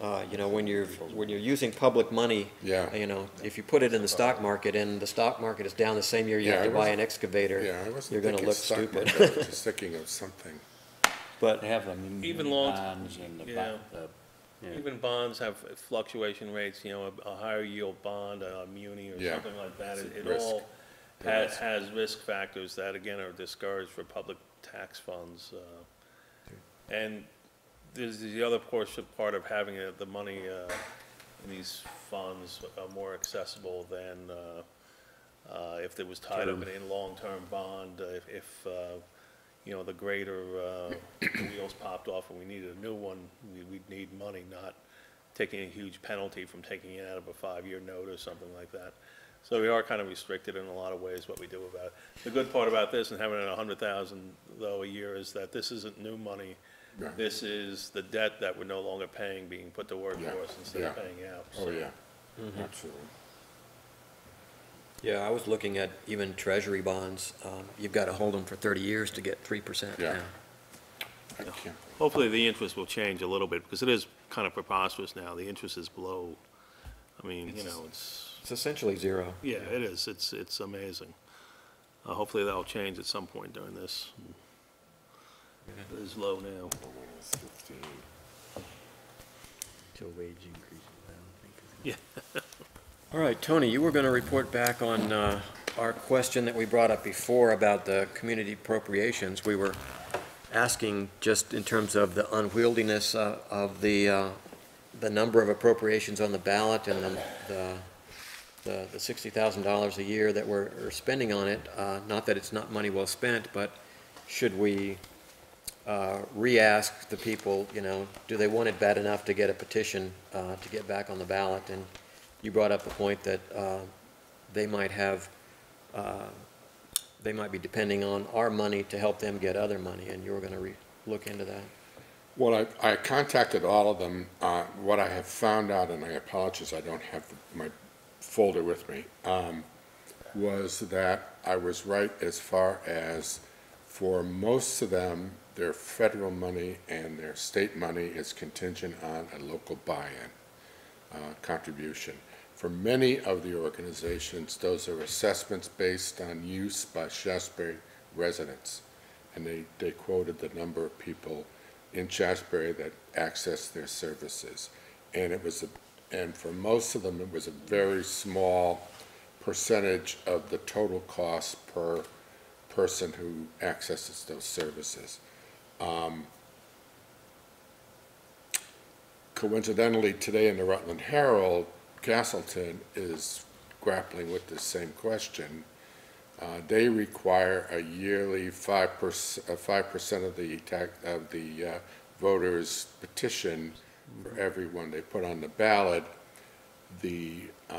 uh, you know, when you're, when you're using public money, Yeah. you know, if you put it in the stock market and the stock market is down the same year you Yeah, have to buy an excavator, Yeah, I wasn't you're gonna look stupid. market, I was *laughs* just thinking of something. But They have them Even long- bonds and the, yeah. bo- the, yeah. Even bonds have fluctuation rates, you know, a a higher yield bond, a muni or Yeah. something like that. It It's a it all, has, has risk factors that again are discouraged for public tax funds. uh, And there's the other portion, part of having uh, the money uh, in these funds uh, more accessible than uh, uh, if it was tied up in a long-term bond, uh, if- if, uh, you know, the grader uh, wheels popped off and we needed a new one, we- we'd need money, not taking a huge penalty from taking it out of a five-year note or something like that. So we are kind of restricted in a lot of ways what we do about it. The good part about this and having it a hundred thousand though a year is that this isn't new money. Yeah. This is the debt that we're no longer paying being put to work Yeah, for us instead of yeah. paying out. Oh, So- yeah, Mm-hmm. absolutely. Yeah, I was looking at even treasury bonds. Um, You've got to hold them for 30 years to get 3% Yeah. now. I can't, Hopefully, the interest will change a little bit, because it is kind of preposterous now. The interest is below, I mean, you know, it's, It's essentially zero. yeah, it is. It's, it's amazing. Uh, hopefully, that'll change at some point during this. It is low now. it's 15. Till wage increases, I don't think. *laughs* All right, Tony, you were going to report back on uh, our question that we brought up before about the community appropriations. We were asking just in terms of the unwieldiness uh, of the, uh, the number of appropriations on the ballot and the- the, the the $60,000 a year that we're we're spending on it. Uh, Not that it's not money well spent, but should we uh, re-ask the people, you know, do they want it bad enough to get a petition uh, to get back on the ballot? And you brought up the point that uh, they might have, uh, they might be depending on our money to help them get other money, and you were going to look into that. Well, I, I contacted all of them. Uh, What I have found out, and I apologize, I don't have my folder with me, um, was that I was right as far as for most of them, their federal money and their state money is contingent on a local buy-in uh, contribution. For many of the organizations, those are assessments based on use by Shaftsbury residents. And they, they quoted the number of people in Shaftsbury that access their services. And it was, a and for most of them, it was a very small percentage of the total cost per person who accesses those services. Um, Coincidentally, today in the Rutland Herald, Castleton is grappling with the same question. Uh, They require a yearly five percent, five percent of the tax, of the uh, voters petition for everyone they put on the ballot. The uh,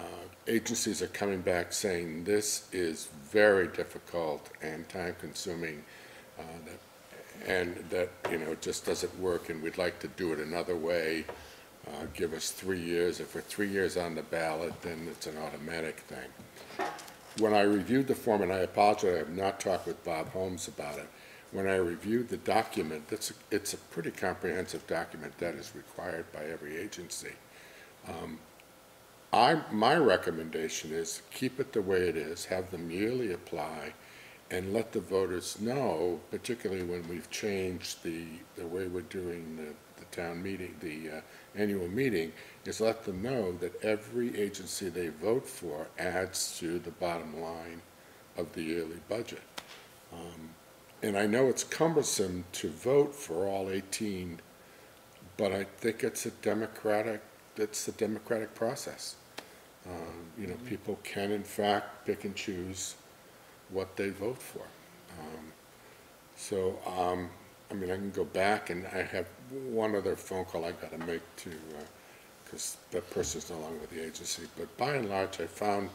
agencies are coming back saying this is very difficult and time-consuming, uh, that- and that, you know, just doesn't work, and we'd like to do it another way. Uh, Give us three years. If we're three years on the ballot, then it's an automatic thing. When I reviewed the form, and I apologize, I have not talked with Bob Holmes about it. When I reviewed the document, it's, it's a pretty comprehensive document that is required by every agency. Um, I, my recommendation is keep it the way it is, have them yearly apply, and let the voters know, particularly when we've changed the, the way we're doing the, the town meeting, the uh, annual meeting, is let them know that every agency they vote for adds to the bottom line of the yearly budget. Um, And I know it's cumbersome to vote for all 18, but I think it's a democratic, it's the democratic process. Um, You know, people can in fact pick and choose what they vote for. Um, So, um, I mean, I can go back and I have one other phone call I gotta make to, because that person's no longer with the agency. But by and large, I found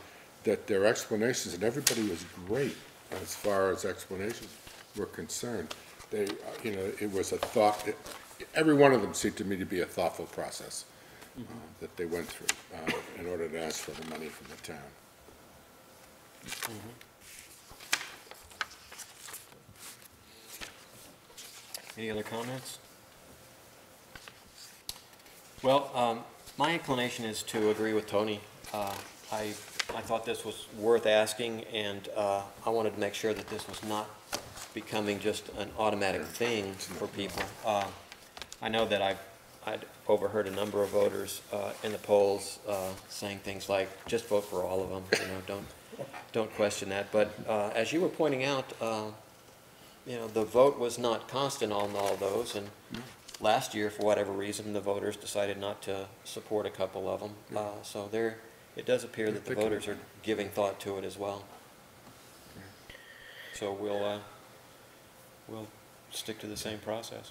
that their explanations, and everybody was great as far as explanations were concerned. They, uh, you know, it was a thought, it- every one of them seemed to me to be a thoughtful process uh, that they went through uh, in order to ask for the money from the town. Any other comments? Well, um, my inclination is to agree with Tony. Uh, I, I thought this was worth asking, and uh, I wanted to make sure that this was not becoming just an automatic thing for people. Uh, I know that I've, I'd overheard a number of voters uh, in the polls uh, saying things like, just vote for all of them, you know, don't, don't question that, but uh, as you were pointing out, you know, the vote was not constant on all those, and last year, for whatever reason, the voters decided not to support a couple of them. Uh, So there, it does appear that the voters are giving thought to it as well. So we'll, uh, we'll stick to the same process.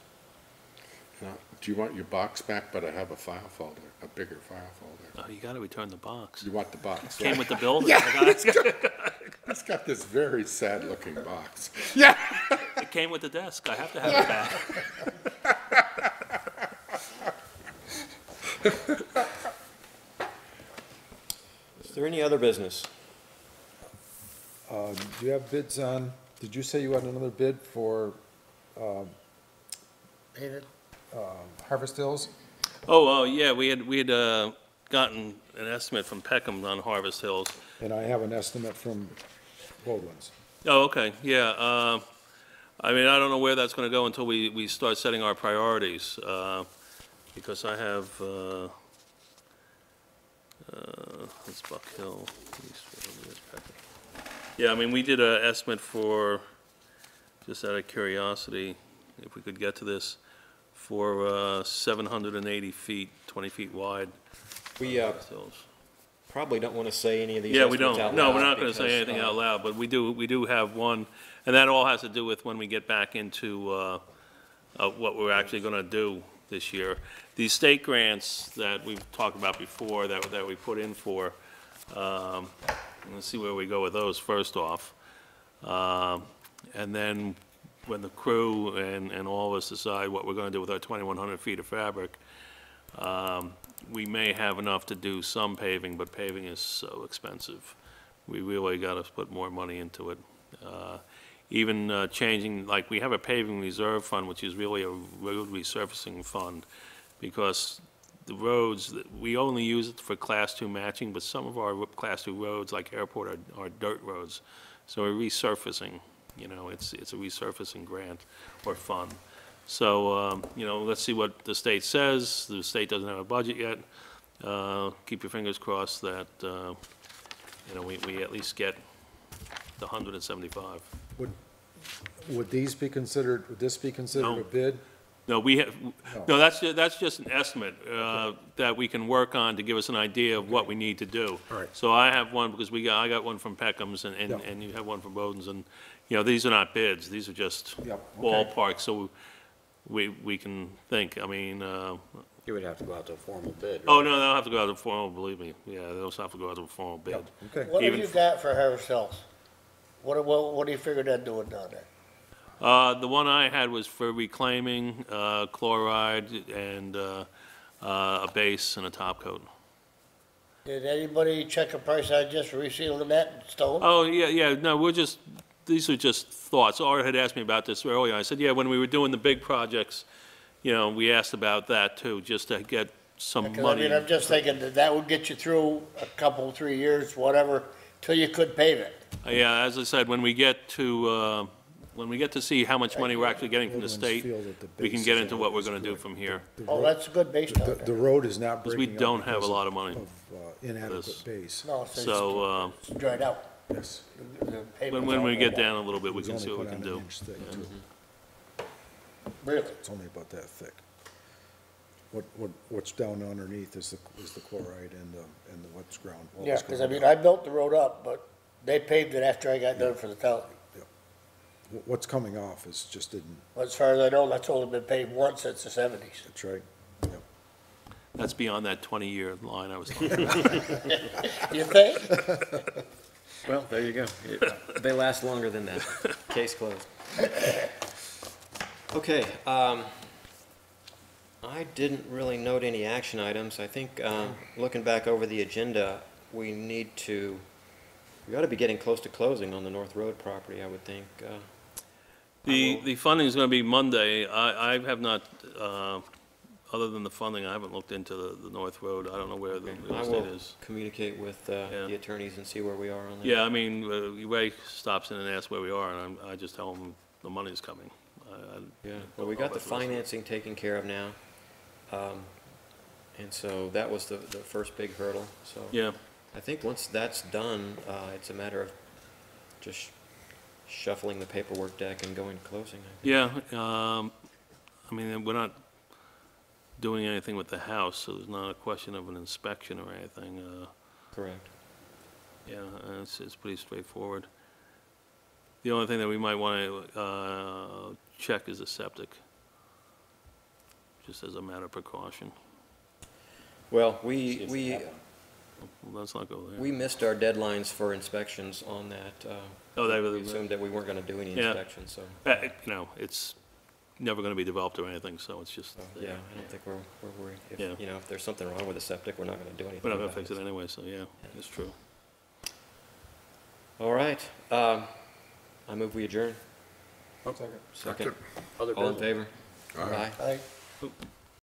Now, Do you want your box back, but I have a file folder, a bigger file folder? Oh, you gotta return the box. You want the box? Came with the building. *laughs* Yeah, it's got, it's got this very sad-looking box. Yeah. It came with the desk. I have to have it back. *laughs* Is there any other business? Um, do you have bids on, did you say you had another bid for, um, David? um, Harvest Hills? Oh, oh, yeah, we had, we had, uh, gotten an estimate from Peckham on Harvest Hills. And I have an estimate from Baldwin's. Oh, okay, yeah, uh, I mean, I don't know where that's gonna go until we, we start setting our priorities, uh, because I have, uh, uh, it's Buck Hill. Eastfield, there's Peckham. Yeah, I mean, we did a estimate for, just out of curiosity, if we could get to this, for, uh, seven hundred and eighty feet, twenty feet wide. We uh. Probably don't want to say any of these Yeah, we don't, out no, we're loud not gonna say anything uh, out loud, but we do, we do have one, and that all has to do with when we get back into, uh, uh, what we're actually gonna do this year. These state grants that we've talked about before, that, that we put in for, um, let's see where we go with those first off. Um, and then when the crew and, and all of us decide what we're gonna do with our twenty-one hundred feet of fabric, um, we may have enough to do some paving, but paving is so expensive. We really gotta put more money into it. Uh, Even uh, changing, like, we have a paving reserve fund, which is really a road resurfacing fund, because the roads, we only use it for class two matching, but some of our class two roads, like airport, are, are dirt roads. So we're resurfacing, you know, it's, it's a resurfacing grant or fund. So, um, you know, let's see what the state says. The state doesn't have a budget yet. Uh, Keep your fingers crossed that, uh, you know, we, we at least get the 175. Would would these be considered, would this be considered No. a bid? No, we have, no, that's, ju- that's just an estimate uh, that we can work on to give us an idea of what we need to do. All right. So I have one, because we got, I got one from Peckham's, and, and Yeah. and you have one from Bowden's, and, you know, these are not bids, these are just Yep, okay. ballpark, so we, we can think, I mean, uh, You would have to go out to a formal bid. oh, no, they'll have to go out to a formal, believe me, yeah, they'll have to go out to a formal bid. Okay. What have Even you f- got for Harvest Hills? What, what, what do you figure they're doing down there? Uh, the one I had was for reclaiming, uh, chloride and, uh, uh, a base and a top coat. Did anybody check a price I just resealing that in stone? Oh, yeah, yeah, no, we're just, these are just thoughts. Art had asked me about this earlier. I said, yeah, when we were doing the big projects, you know, we asked about that too, just to get some Because I money. mean, I'm just thinking that that would get you through a couple, three years, whatever, till you could pave it. Uh, Yeah, as I said, when we get to, uh, when we get to see how much money we're actually getting from the Baldwin's state, feel that the we can base get is into what we're gonna do from here. The Oh, road- that's a good base down The, there. the road is not Because we breaking up don't have a because lot of money. Of uh, inadequate This. base, No, it's, So, uh, it's dried out. Yes. When, when we get down a little bit, we can see what we can do. inch thick. Really? It's only about that thick. What, what, what's down underneath is the, is the chloride and, um, and the what's ground. what Yeah, was because I ground mean, up. I built the road up, but they paved it after I got done for the town. Wh- What's coming off is just didn't, As far as I know, that's only been paved once since the seventies. that's right. That's beyond that twenty-year line I was talking *laughs* about. You think? *laughs* Well, there you go. It- They last longer than that. Case closed. Okay, um, I didn't really note any action items. I think, um, looking back over the agenda, we need to, we ought to be getting close to closing on the North Road property, I would think. Uh, The, the funding is gonna be Monday. I, I have not, uh, other than the funding, I haven't looked into the, the North Road. I don't know where the real I estate will is. communicate with uh, Yeah. the attorneys and see where we are on that. Yeah, I mean, uh, Ray stops in and asks where we are, and I'm, I just tell him the money's coming. I- I- Yeah, well, we got the financing taken care of now. Um, And so that was the, the first big hurdle, so. Yeah, I think once that's done, uh, it's a matter of just shuffling the paperwork deck and going to closing. Yeah, um, I mean, we're not doing anything with the house, so there's not a question of an inspection or anything. Uh, Correct. Yeah, uh, it's, it's pretty straightforward. The only thing that we might want to, uh, check is the septic, just as a matter of precaution. Well, we, we, Well, Let's not go there. we missed our deadlines for inspections on that. uh, Oh, they We assumed that we weren't going to do any Yeah. inspections, so, uh, you know, it's never going to be developed or anything, so it's just, so, yeah, I don't think we're, we're worried. If, Yeah. You know, if there's something wrong with the septic, we're not going to do anything we're not going about to fix it anyway, so yeah, it's true. All right, um, I move we adjourn. Second. Other All in favor? Aye. Aye. Aye.